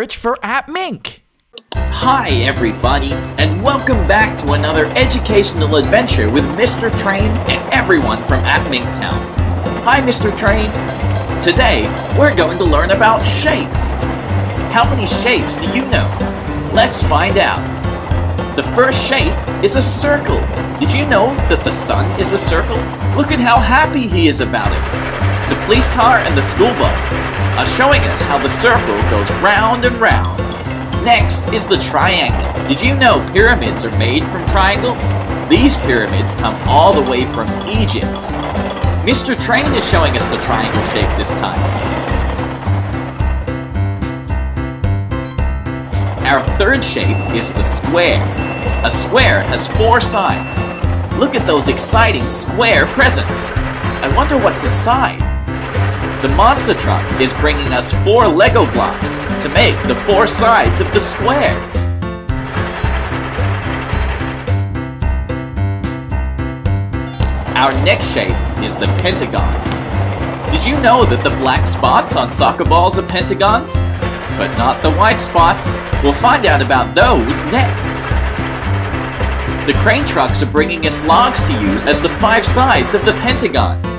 Search for Mink. Hi, everybody, and welcome back to another educational adventure with Mr. Train and everyone from App Minktown. Hi, Mr. Train. Today, we're going to learn about shapes. How many shapes do you know? Let's find out. The first shape is a circle. Did you know that the sun is a circle? Look at how happy he is about it. The police car and the school bus are showing us how the circle goes round and round. Next is the triangle. Did you know pyramids are made from triangles? These pyramids come all the way from Egypt. Mr. Train is showing us the triangle shape this time. Our third shape is the square. A square has four sides. Look at those exciting square presents. I wonder what's inside. The monster truck is bringing us four Lego blocks to make the four sides of the square. Our next shape is the pentagon. Did you know that the black spots on soccer balls are pentagons? But not the white spots. We'll find out about those next. The crane trucks are bringing us logs to use as the five sides of the pentagon.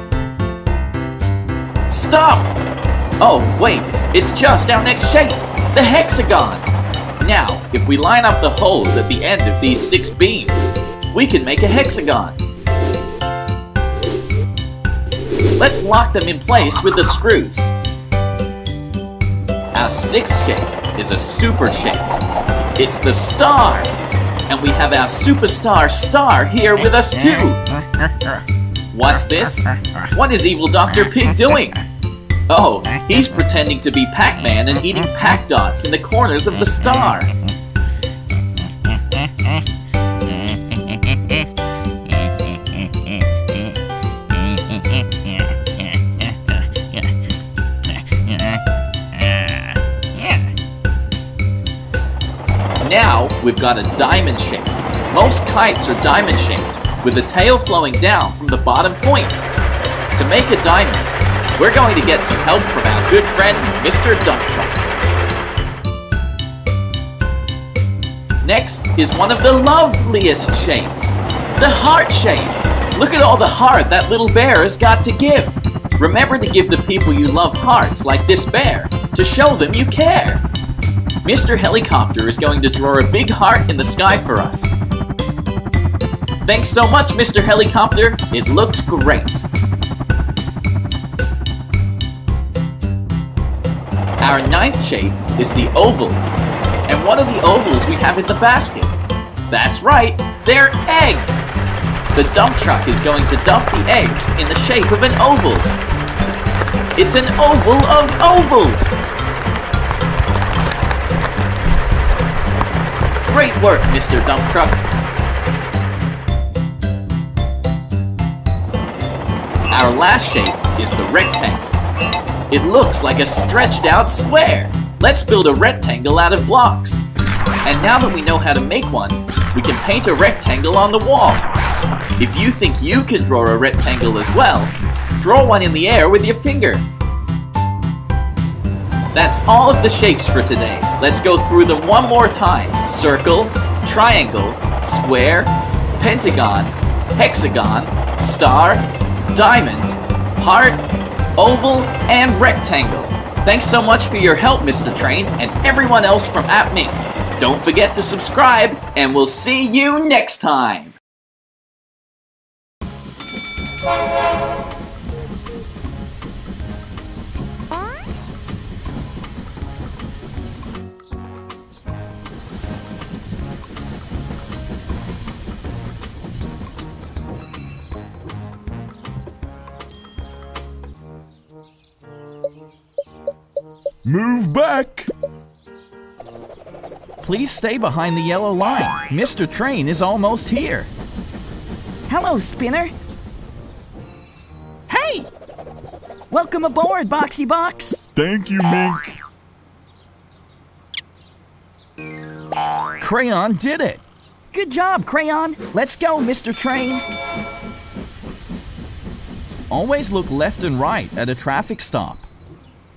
Stop! Oh, wait, it's just our next shape, the hexagon. Now, if we line up the holes at the end of these six beams, we can make a hexagon. Let's lock them in place with the screws. Our sixth shape is a super shape. It's the star. And we have our superstar star here with us too. [LAUGHS] What's this? What is evil Dr. Pig doing? Oh, he's pretending to be Pac-Man and eating Pac dots in the corners of the star. Now we've got a diamond shape. Most kites are diamond shaped, with the tail flowing down from the bottom point. To make a diamond, we're going to get some help from our good friend, Mr. Dump Truck. Next is one of the loveliest shapes, the heart shape. Look at all the heart that little bear has got to give. Remember to give the people you love hearts like this bear, to show them you care. Mr. Helicopter is going to draw a big heart in the sky for us. Thanks so much, Mr. Helicopter. It looks great. Our ninth shape is the oval. And what are the ovals we have in the basket? That's right, they're eggs. the dump truck is going to dump the eggs in the shape of an oval. It's an oval of ovals! Great work, Mr. Dump Truck. Our last shape is the rectangle. It looks like a stretched out square. Let's build a rectangle out of blocks. And now that we know how to make one, we can paint a rectangle on the wall. If you think you could draw a rectangle as well, draw one in the air with your finger. That's all of the shapes for today. Let's go through them one more time. Circle, triangle, square, pentagon, hexagon, star, diamond, heart, oval, and rectangle. Thanks so much for your help, Mr. Train, and everyone else from AppMink. Don't forget to subscribe, and we'll see you next time! Move back! Please stay behind the yellow line. Mr. Train is almost here. Hello, Spinner. Hey! Welcome aboard, Boxy Box. Thank you, Mink. Crayon did it. Good job, Crayon. Let's go, Mr. Train. Always look left and right at a traffic stop.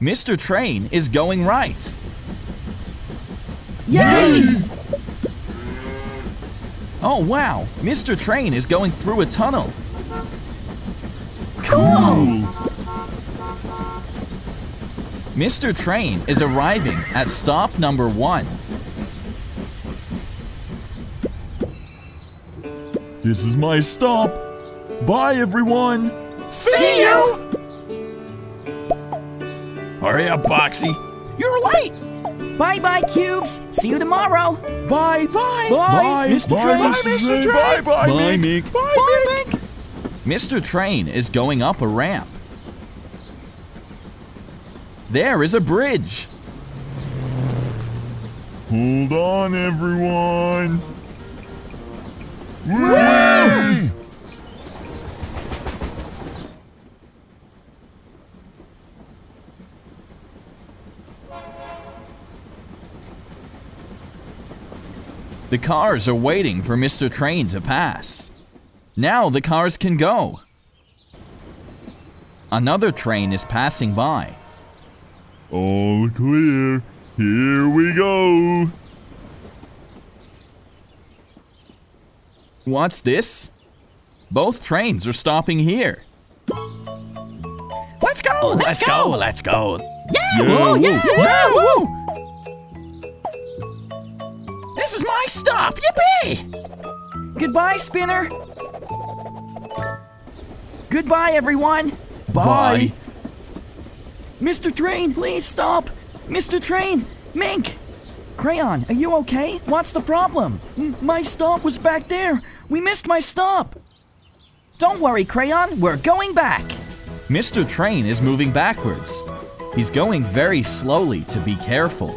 Mr. Train is going right. Yay! Oh wow, Mr. Train is going through a tunnel. Cool! Hmm. Mr. Train is arriving at stop number one. This is my stop. Bye, everyone. See you! Hurry up, Boxy. You're late! Bye bye, Cubes! See you tomorrow! Bye bye! Bye, Mr. Train. bye, Train! Mr. Train. Bye, bye, Bye, Mink. Bye, Mink! Mr. Train is going up a ramp. There is a bridge. Hold on, everyone. Whee! The cars are waiting for Mr. Train to pass. Now the cars can go. Another train is passing by. All clear. Here we go. What's this? Both trains are stopping here. Let's go! Oh, let's go, let's go. Yeah! Yeah, woo, yeah, woo. yeah, woo. This is my stop! Yippee! Goodbye, Spinner. Goodbye, everyone. Bye. Mr. Train, please stop. Mr. Train, Mink. Crayon, are you okay? What's the problem? M- my stop was back there. We missed my stop. Don't worry, Crayon. We're going back. Mr. Train is moving backwards. He's going very slowly to be careful.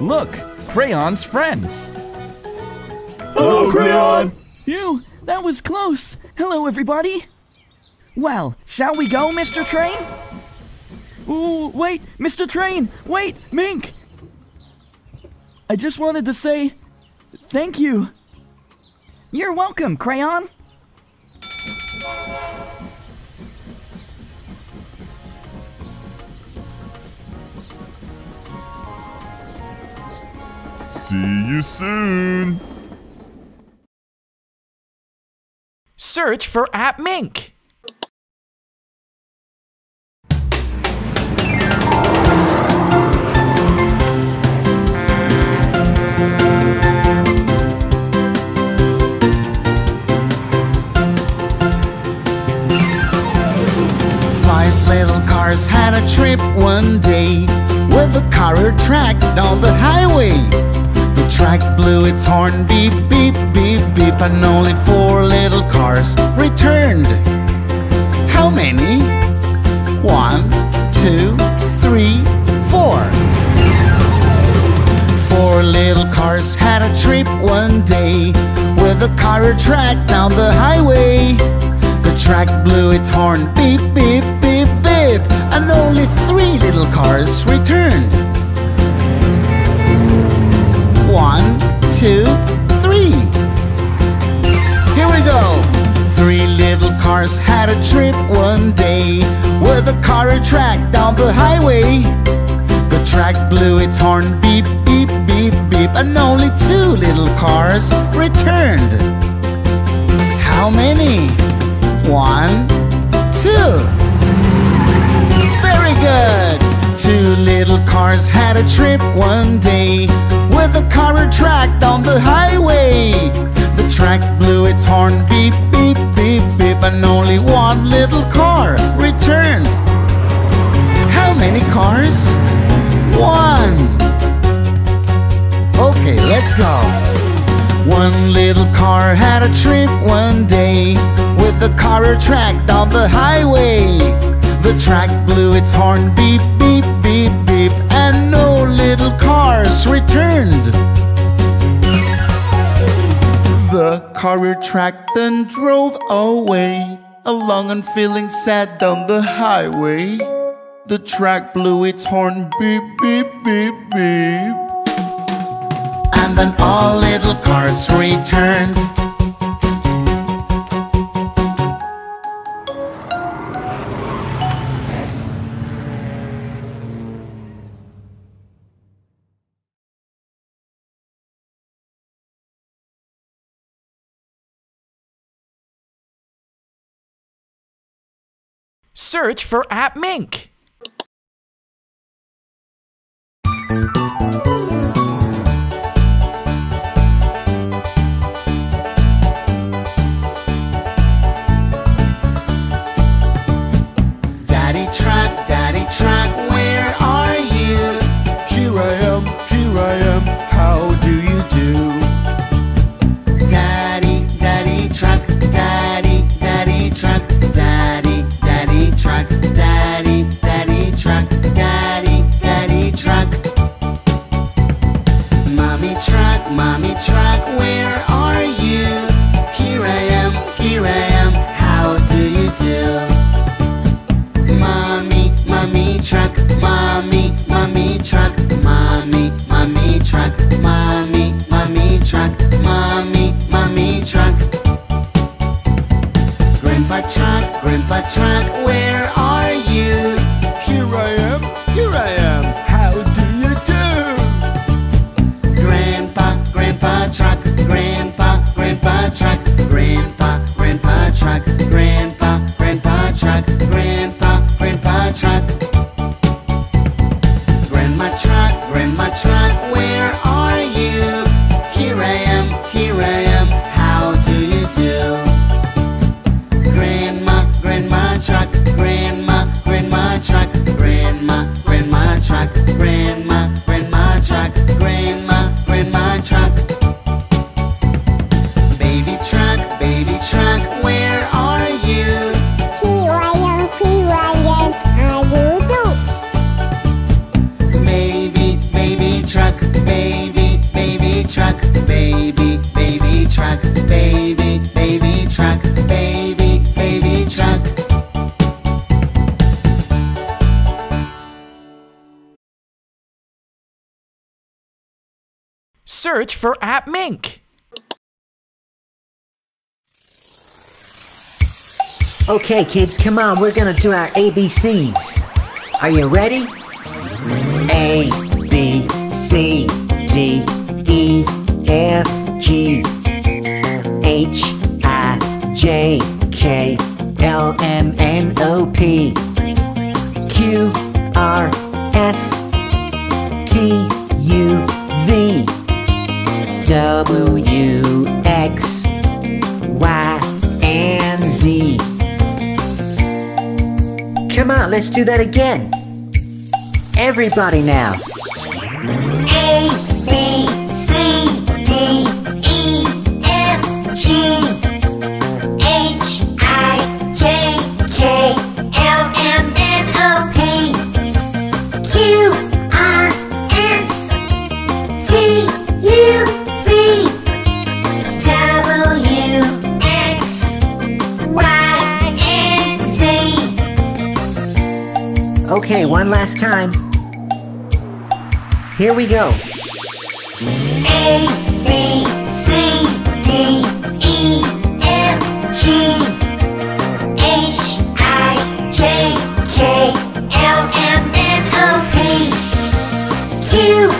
Look, Crayon's friends. Hello, Crayon. You, that was close. Hello, everybody. Well, shall we go, Mr. Train? Ooh, wait, Mr. Train, wait, Mink. I just wanted to say thank you. You're welcome, Crayon. See you soon. Search for App Mink. Five little cars had a trip one day with the car track down the highway. Track blew its horn, beep, beep, beep, beep, and only four little cars returned. How many? One, two, three, four. Four little cars had a trip one day with a car track down the highway. The track blew its horn, beep, beep, beep, beep, and only three little cars returned. One, two, three. Here we go. Three little cars had a trip one day with a car track down the highway. The track blew its horn, beep, beep, beep, beep, and only two little cars returned. How many? One, two. Very good. Two little cars had a trip one day with a car track on the highway. The track blew its horn, beep, beep, beep, beep, and only one little car returned. How many cars? One. Okay, let's go. One little car had a trip one day with a car track on the highway. The track blew its horn, beep, beep, beep, beep, and no little cars returned. The car track then drove away, along and feeling sad down the highway. The track blew its horn, beep, beep, beep, beep. And then all little cars returned. Search for App truck, mommy, mommy truck, mommy, mommy truck, mommy, mommy truck. Grandpa truck, grandpa truck, where grandma Search for App Mink. Okay, kids, come on. We're gonna do our ABCs. Are you ready? A, B, C, D, E, F, G, H, I, J, K, L, M, N, O, P, Q, R, S, T, U, V, W, X, Y, and Z. Come on, let's do that again. Everybody now. A, B, C, D, E, F, G, Okay, one last time. Here we go. A, B, C, D, E, F, G, H, I, J, K, L, M, N, O, P, Q,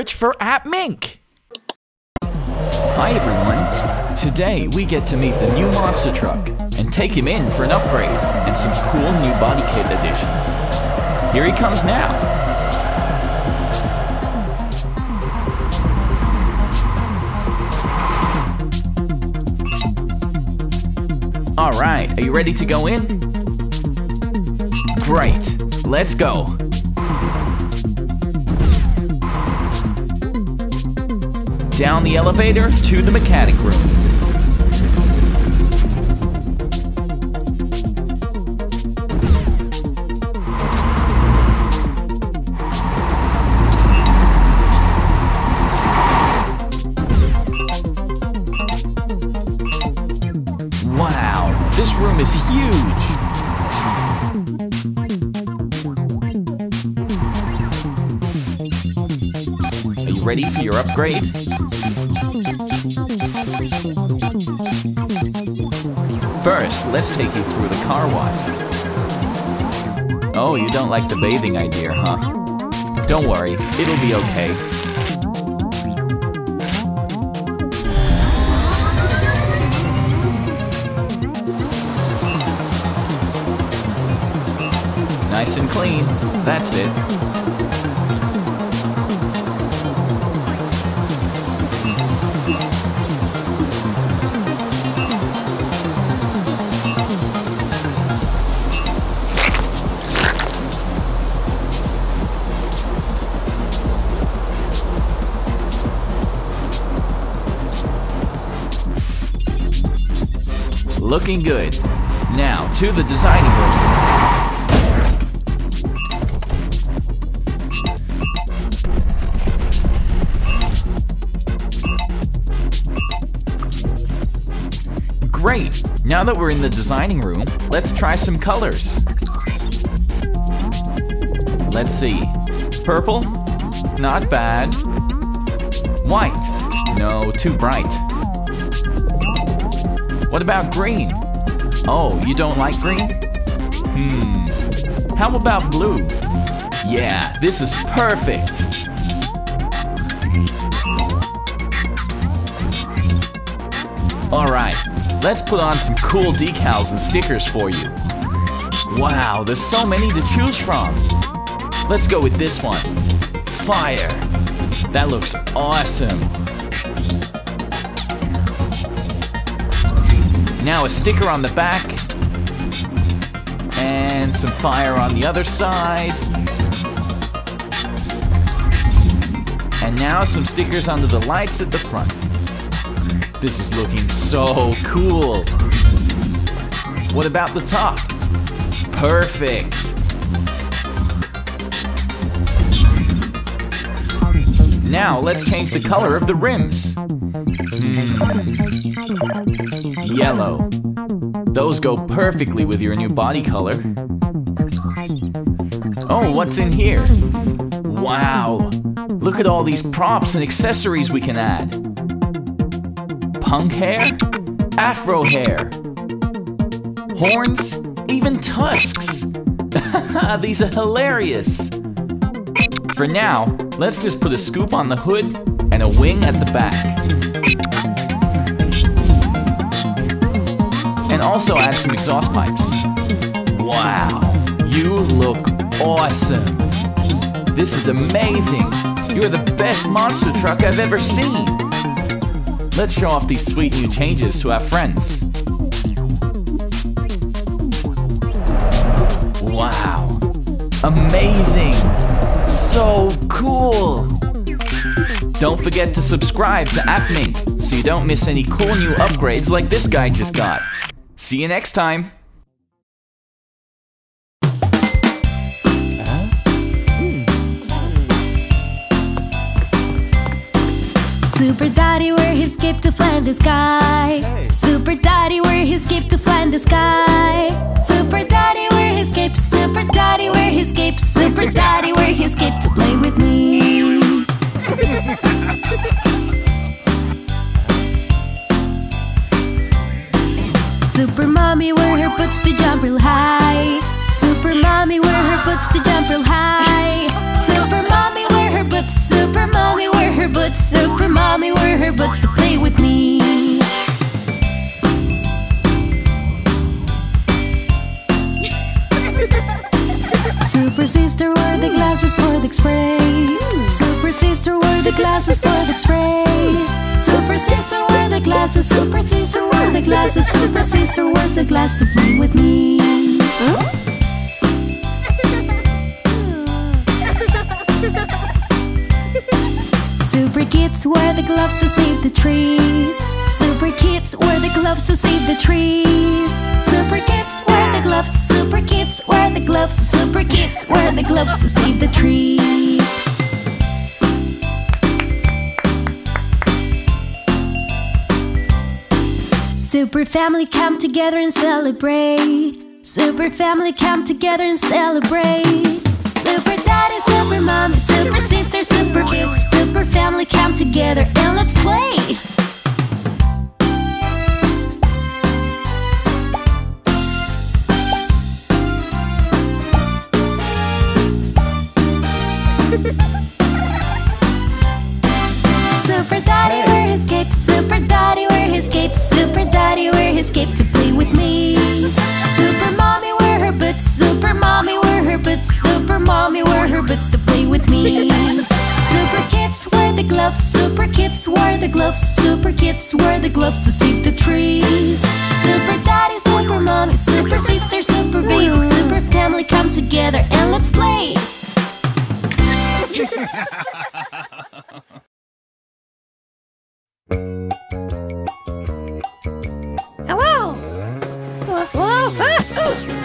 Search for App Mink. Hi everyone. Today we get to meet the new monster truck and take him in for an upgrade and some cool new body kit additions. Here he comes now. All right, are you ready to go in? Great, let's go. Down the elevator to the mechanic room. Wow, this room is huge. Are you ready for your upgrade? First, let's take you through the car wash. Oh, you don't like the bathing idea, huh? Don't worry, it'll be okay. Nice and clean. That's it. Looking good. Now, to the designing room. Great! Now that we're in the designing room, let's try some colors. Let's see. Purple? Not bad. White? No, too bright. What about green? Oh, you don't like green? Hmm. How about blue? Yeah, this is perfect. Alright, let's put on some cool decals and stickers for you. Wow, there's so many to choose from. Let's go with this one. Fire. That looks awesome. Now a sticker on the back. And some fire on the other side. And now some stickers under the lights at the front. This is looking so cool. What about the top? Perfect. Now let's change the color of the rims. Hmm. Yellow. Those go perfectly with your new body color. Oh, what's in here? Wow. Look at all these props and accessories we can add. Punk hair, afro hair, horns, even tusks. [LAUGHS] These are hilarious. For now, let's just put a scoop on the hood and a wing at the back. And also add some exhaust pipes. Wow, you look awesome. This is amazing. You're the best monster truck I've ever seen. Let's show off these sweet new changes to our friends. Wow. Amazing. So cool. Don't forget to subscribe to AppMink so you don't miss any cool new upgrades like this guy just got. See you next time. Super Daddy, where he skipped to fly in the sky. Super Daddy, where he skipped to fly in the sky. Super Daddy, where he skipped. Super Daddy, where he skipped. Super Daddy, where he skipped. Real high. Super Mommy wear her boots. Super Mommy wear her boots. Super Mommy wear her boots to play with me. Super Sister wear the glasses for the spray. Super Sister wear the glasses for the spray. Super Sister wear the glasses. Super Sister wear the glasses. Super Sister wears the glass to play with me. Super kids wear the gloves to save the trees. Super kids wear the gloves to save the trees. Super kids wear the gloves. Super kids wear the gloves. Super kids wear the gloves to save the trees. Super family come together and celebrate. Super family come together and celebrate. Super daddy, super mommy, super sister, super kids. Super family come together and let's play. Super daddy wear his cape, super daddy wear his cape, super daddy wear his cape mommy wear her boots to play with me. Super kids wear the gloves, super kids wear the gloves, super kids wear the gloves to save the trees. Super daddy, super mommy, super sister, super baby, super family come together and let's play. Hello! Uh, hello? Ah,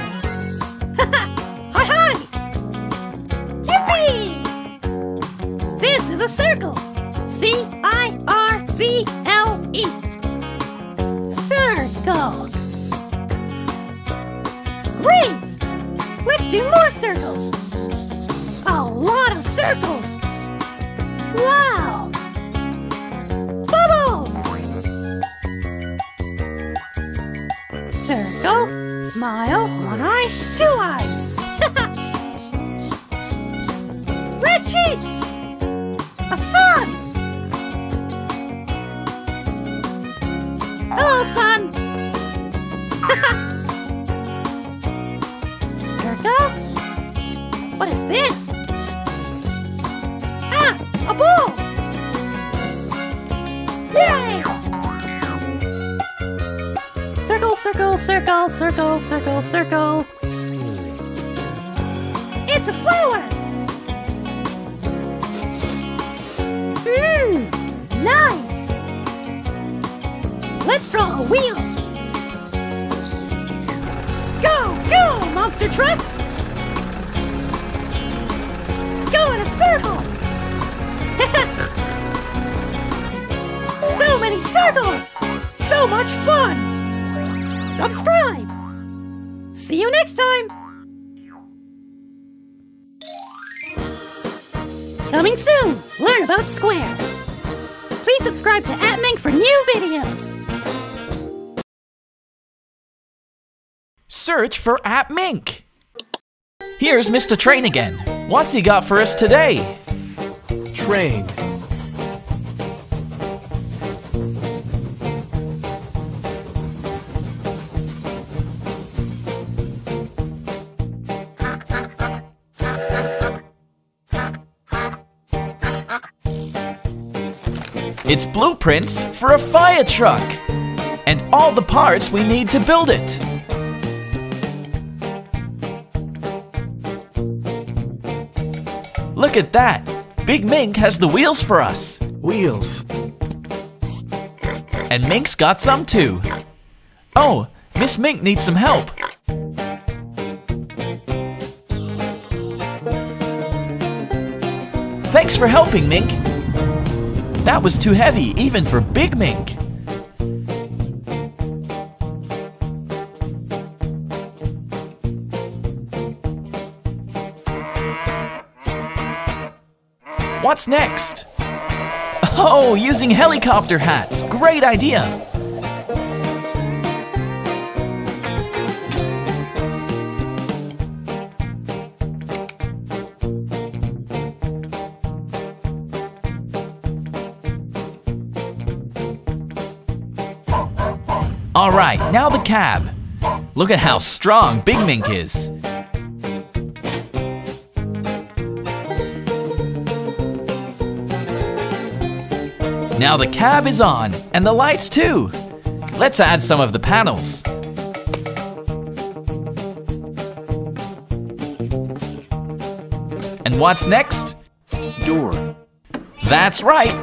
circle, circle, Search for App Mink. Here's Mr. Train again. What's he got for us today? Train. It's blueprints for a fire truck and all the parts we need to build it. Look at that! Big Mink has the wheels for us! Wheels. And Mink's got some too. Oh, Miss Mink needs some help. Thanks for helping, Mink. That was too heavy, even for Big Mink. What's next? Oh, using helicopter hats. Great idea. All right, now the cab. Look at how strong Big Mink is. Now the cab is on, and the lights too. Let's add some of the panels. And what's next? Door. That's right.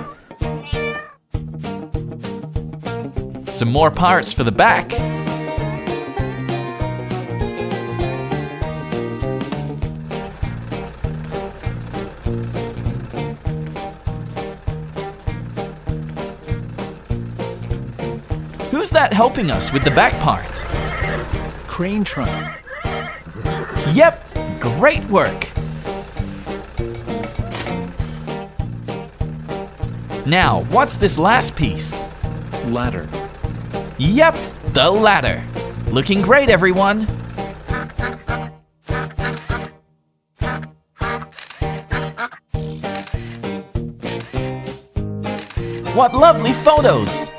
Some more parts for the back. that helping us with the back part? Crane trunk. Yep, great work. Now, what's this last piece? Ladder. Yep, the ladder. Looking great, everyone. What lovely photos!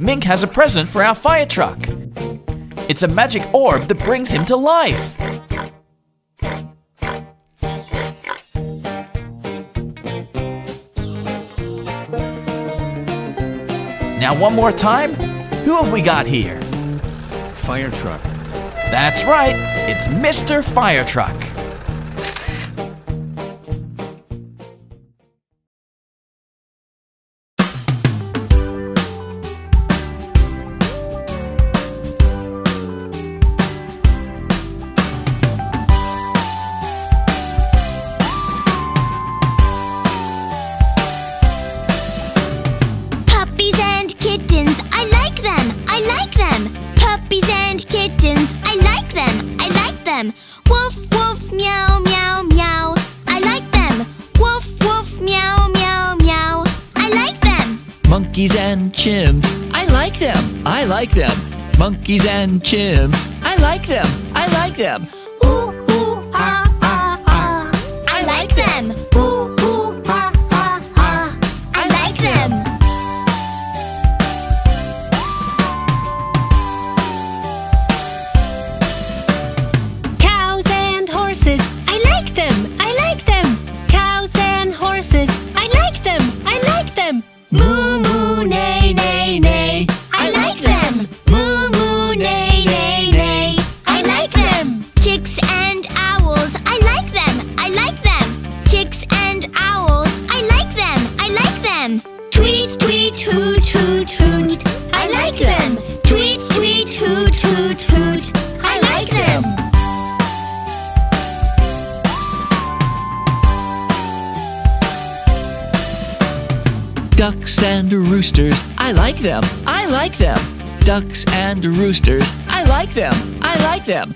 Mink has a present for our fire truck. It's a magic orb that brings him to life. Now one more time, who have we got here? Fire truck. That's right, it's Mr. Fire Truck. cookies and chips. I like them. I like them. ducks and roosters. I like them. I like them.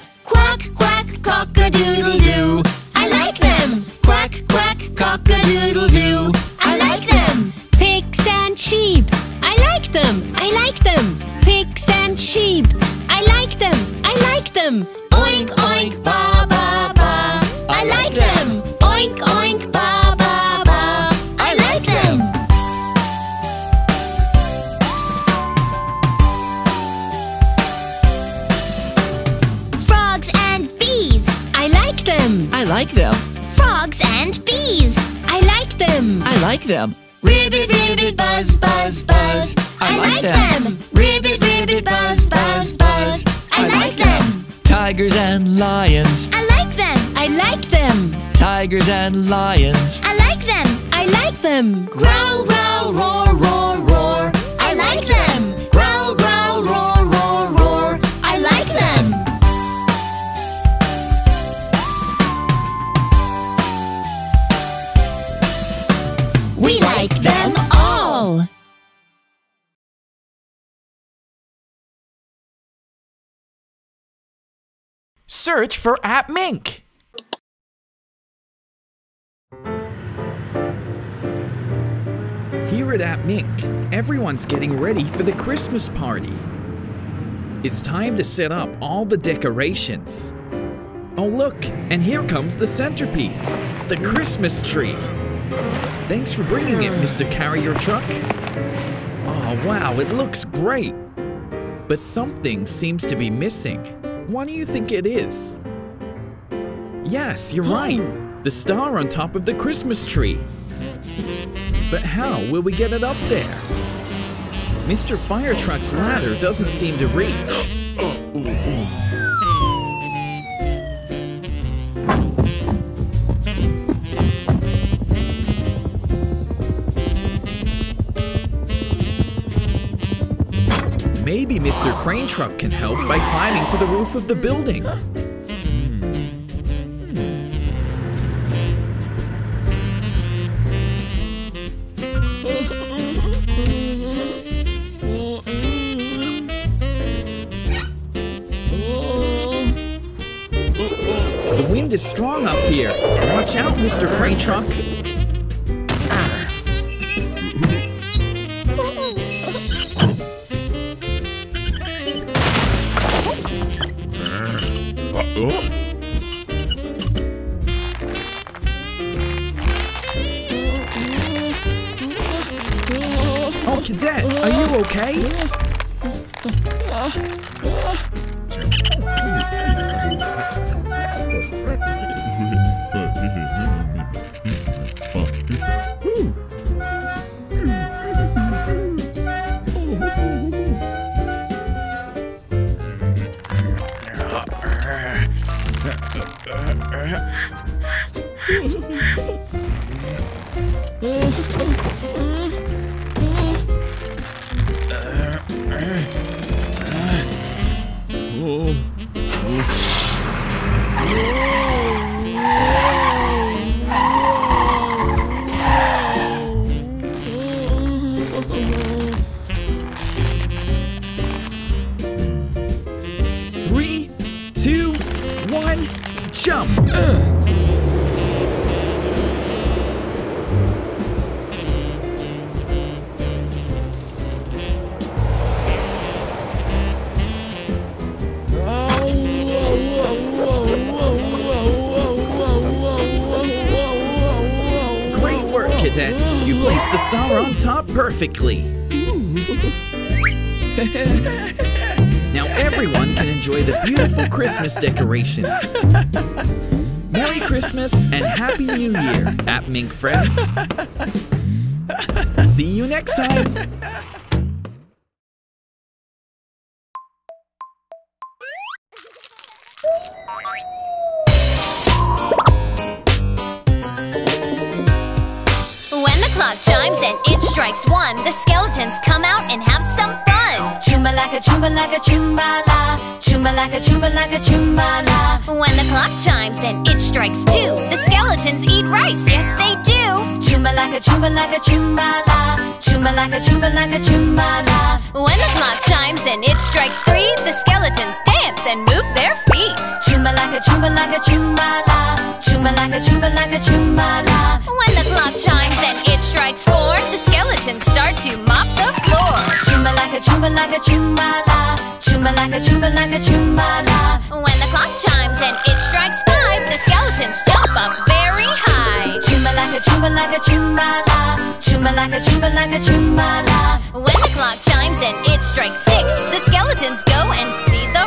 tigers and lions. I like them. I like them. Growl, growl, roar, roar, roar. I like them. Growl, growl, roar, roar, roar. I like them. We like them all. Search for App Mink. Here at App Mink, everyone's getting ready for the Christmas party. It's time to set up all the decorations. Oh, look, and here comes the centerpiece the Christmas tree. Thanks for bringing it, Mr. Carrier Truck. Oh, wow, it looks great. But something seems to be missing. What do you think it is? Yes, you're right. Hmm. The star on top of the Christmas tree. But how will we get it up there? Mr. Fire Truck's ladder doesn't seem to reach. Maybe Mr. Crane Truck can help by climbing to the roof of the building. Is strong up here. Watch out, Mr. Crane Truck. Perfectly. [LAUGHS] Now everyone can enjoy the beautiful Christmas decorations. Chumbalaka, chumbalaka, chumbala. When the clock chimes and it strikes four, the skeletons start to mop the floor. Chumbalaka, chumbalaka, chumbala. Chumbalaka, chumbalaka, chumbala. When the clock chimes and it strikes five, the skeletons jump up very high. Chumbalaka, chumbalaka, chumbala. Chumbalaka, chumbalaka, chumbala. When the clock chimes and it strikes six, the skeletons go and see the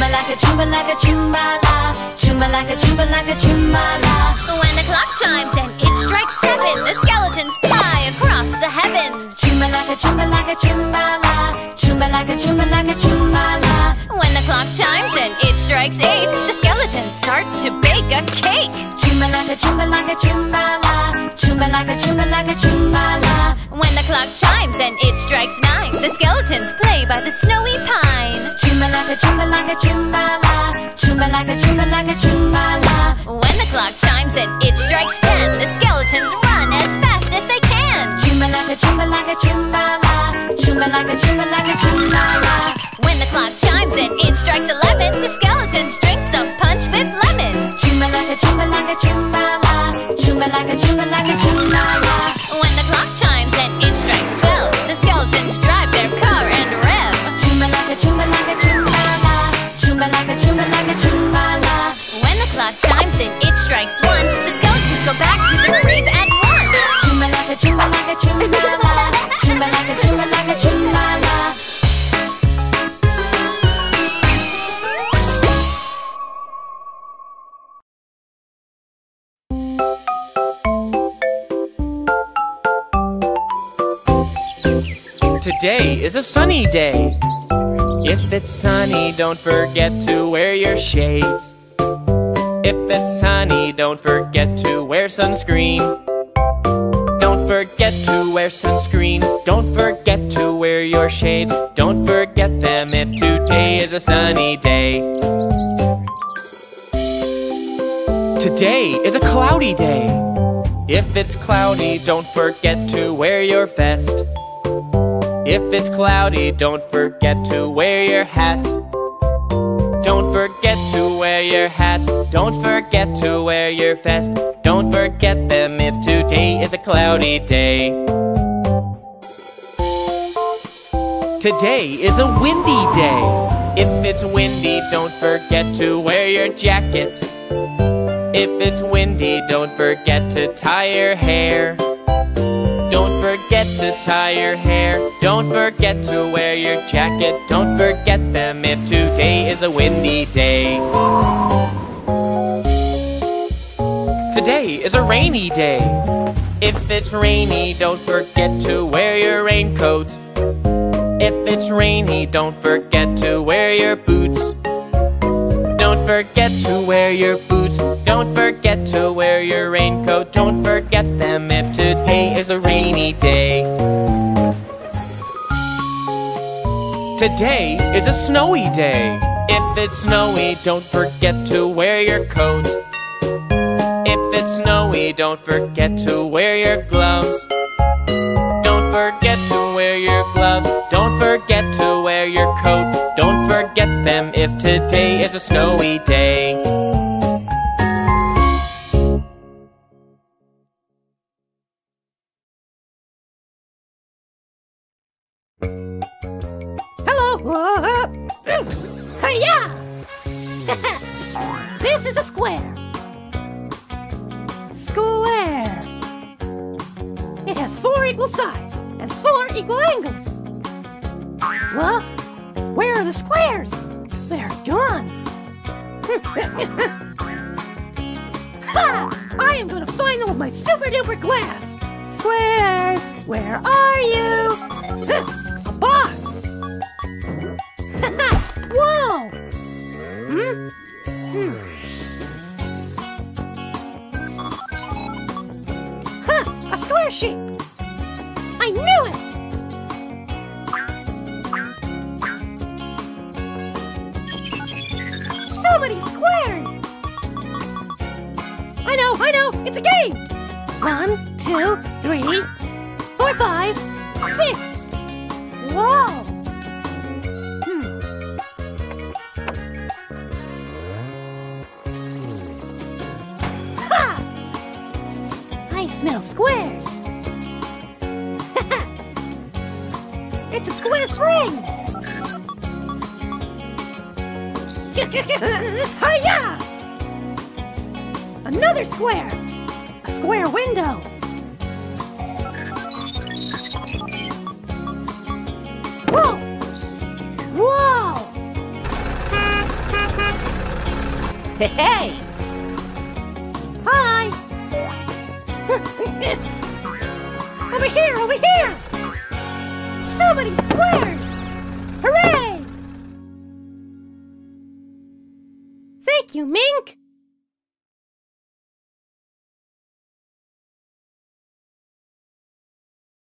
prince. Chumbalaka, chumbalaka, chumbala. Chumbalaka, chumbalaka, chumbala. When the clock chimes and it strikes seven, the skeletons fly across the heavens. Chumbalaka, chumbalaka, chumbala. Chumbalaka, chumbalaka, chumbala. When the clock chimes and it strikes eight, the skeletons start to bake a cake. Chumbalaka, chumbalaka, chumbala. Chumbalaka, chumbalaka, chumbala. When the clock chimes and it strikes nine, the skeletons play by the snowy pine. Chumbalaka, chumbalaka, chumbala. Chumbalaka, chumbalaka, chumbala. When the clock chimes and it strikes ten, the skeletons run as fast as they can. Chumbalaka, chumbalaka, chumbala. Chumbalaka, chumbalaka, chumbala. When the clock chimes and it strikes eleven, the skeletons drink some punch with lemon. Chumalaka, chumbalanga chumbala, chumbalanga chumbalanga chumbala. Today is a sunny day. If it's sunny, don't forget to wear your shades. If it's sunny, don't forget to wear sunscreen. Don't forget to wear sunscreen. Don't forget to wear your shades. Don't forget them if today is a sunny day. Today is a cloudy day. If it's cloudy, don't forget to wear your vest. If it's cloudy, don't forget to wear your hat. Don't forget to wear your hat. Don't forget to wear your vest. Don't forget them if today is a cloudy day. Today is a windy day. If it's windy, don't forget to wear your jacket. If it's windy, don't forget to tie your hair. Don't forget to tie your hair. Don't forget to wear your jacket. Don't forget them if today is a windy day. Today is a rainy day. If it's rainy, don't forget to wear your raincoat. If it's rainy, don't forget to wear your boots. Don't forget to wear your boots. Don't forget to wear your raincoat. Don't forget them if today is a rainy day. Today is a snowy day. If it's snowy, don't forget to wear your coat. If it's snowy, don't forget to wear your gloves. Don't forget to wear your gloves. Don't forget to wear your coat. Don't forget them if today is a snowy day. Hello. [LAUGHS] Hiya! [LAUGHS] this is a square. Square. It has four equal sides and four equal angles. Well, where are the squares? They're gone. [LAUGHS] ha! I am gonna find them with my super duper glass. Squares, where are you? [LAUGHS] a box. [LAUGHS] Whoa! Hmm? Hmm. Huh, a square shape. I knew it! Many squares! I know, I know, it's a game! One, two, three, four, five, six. Whoa! Hmm. Ha! I smell squares. [LAUGHS] it's a square frame. [LAUGHS] Hiya! Another square. A square window. Whoa! Whoa! [LAUGHS] Hey!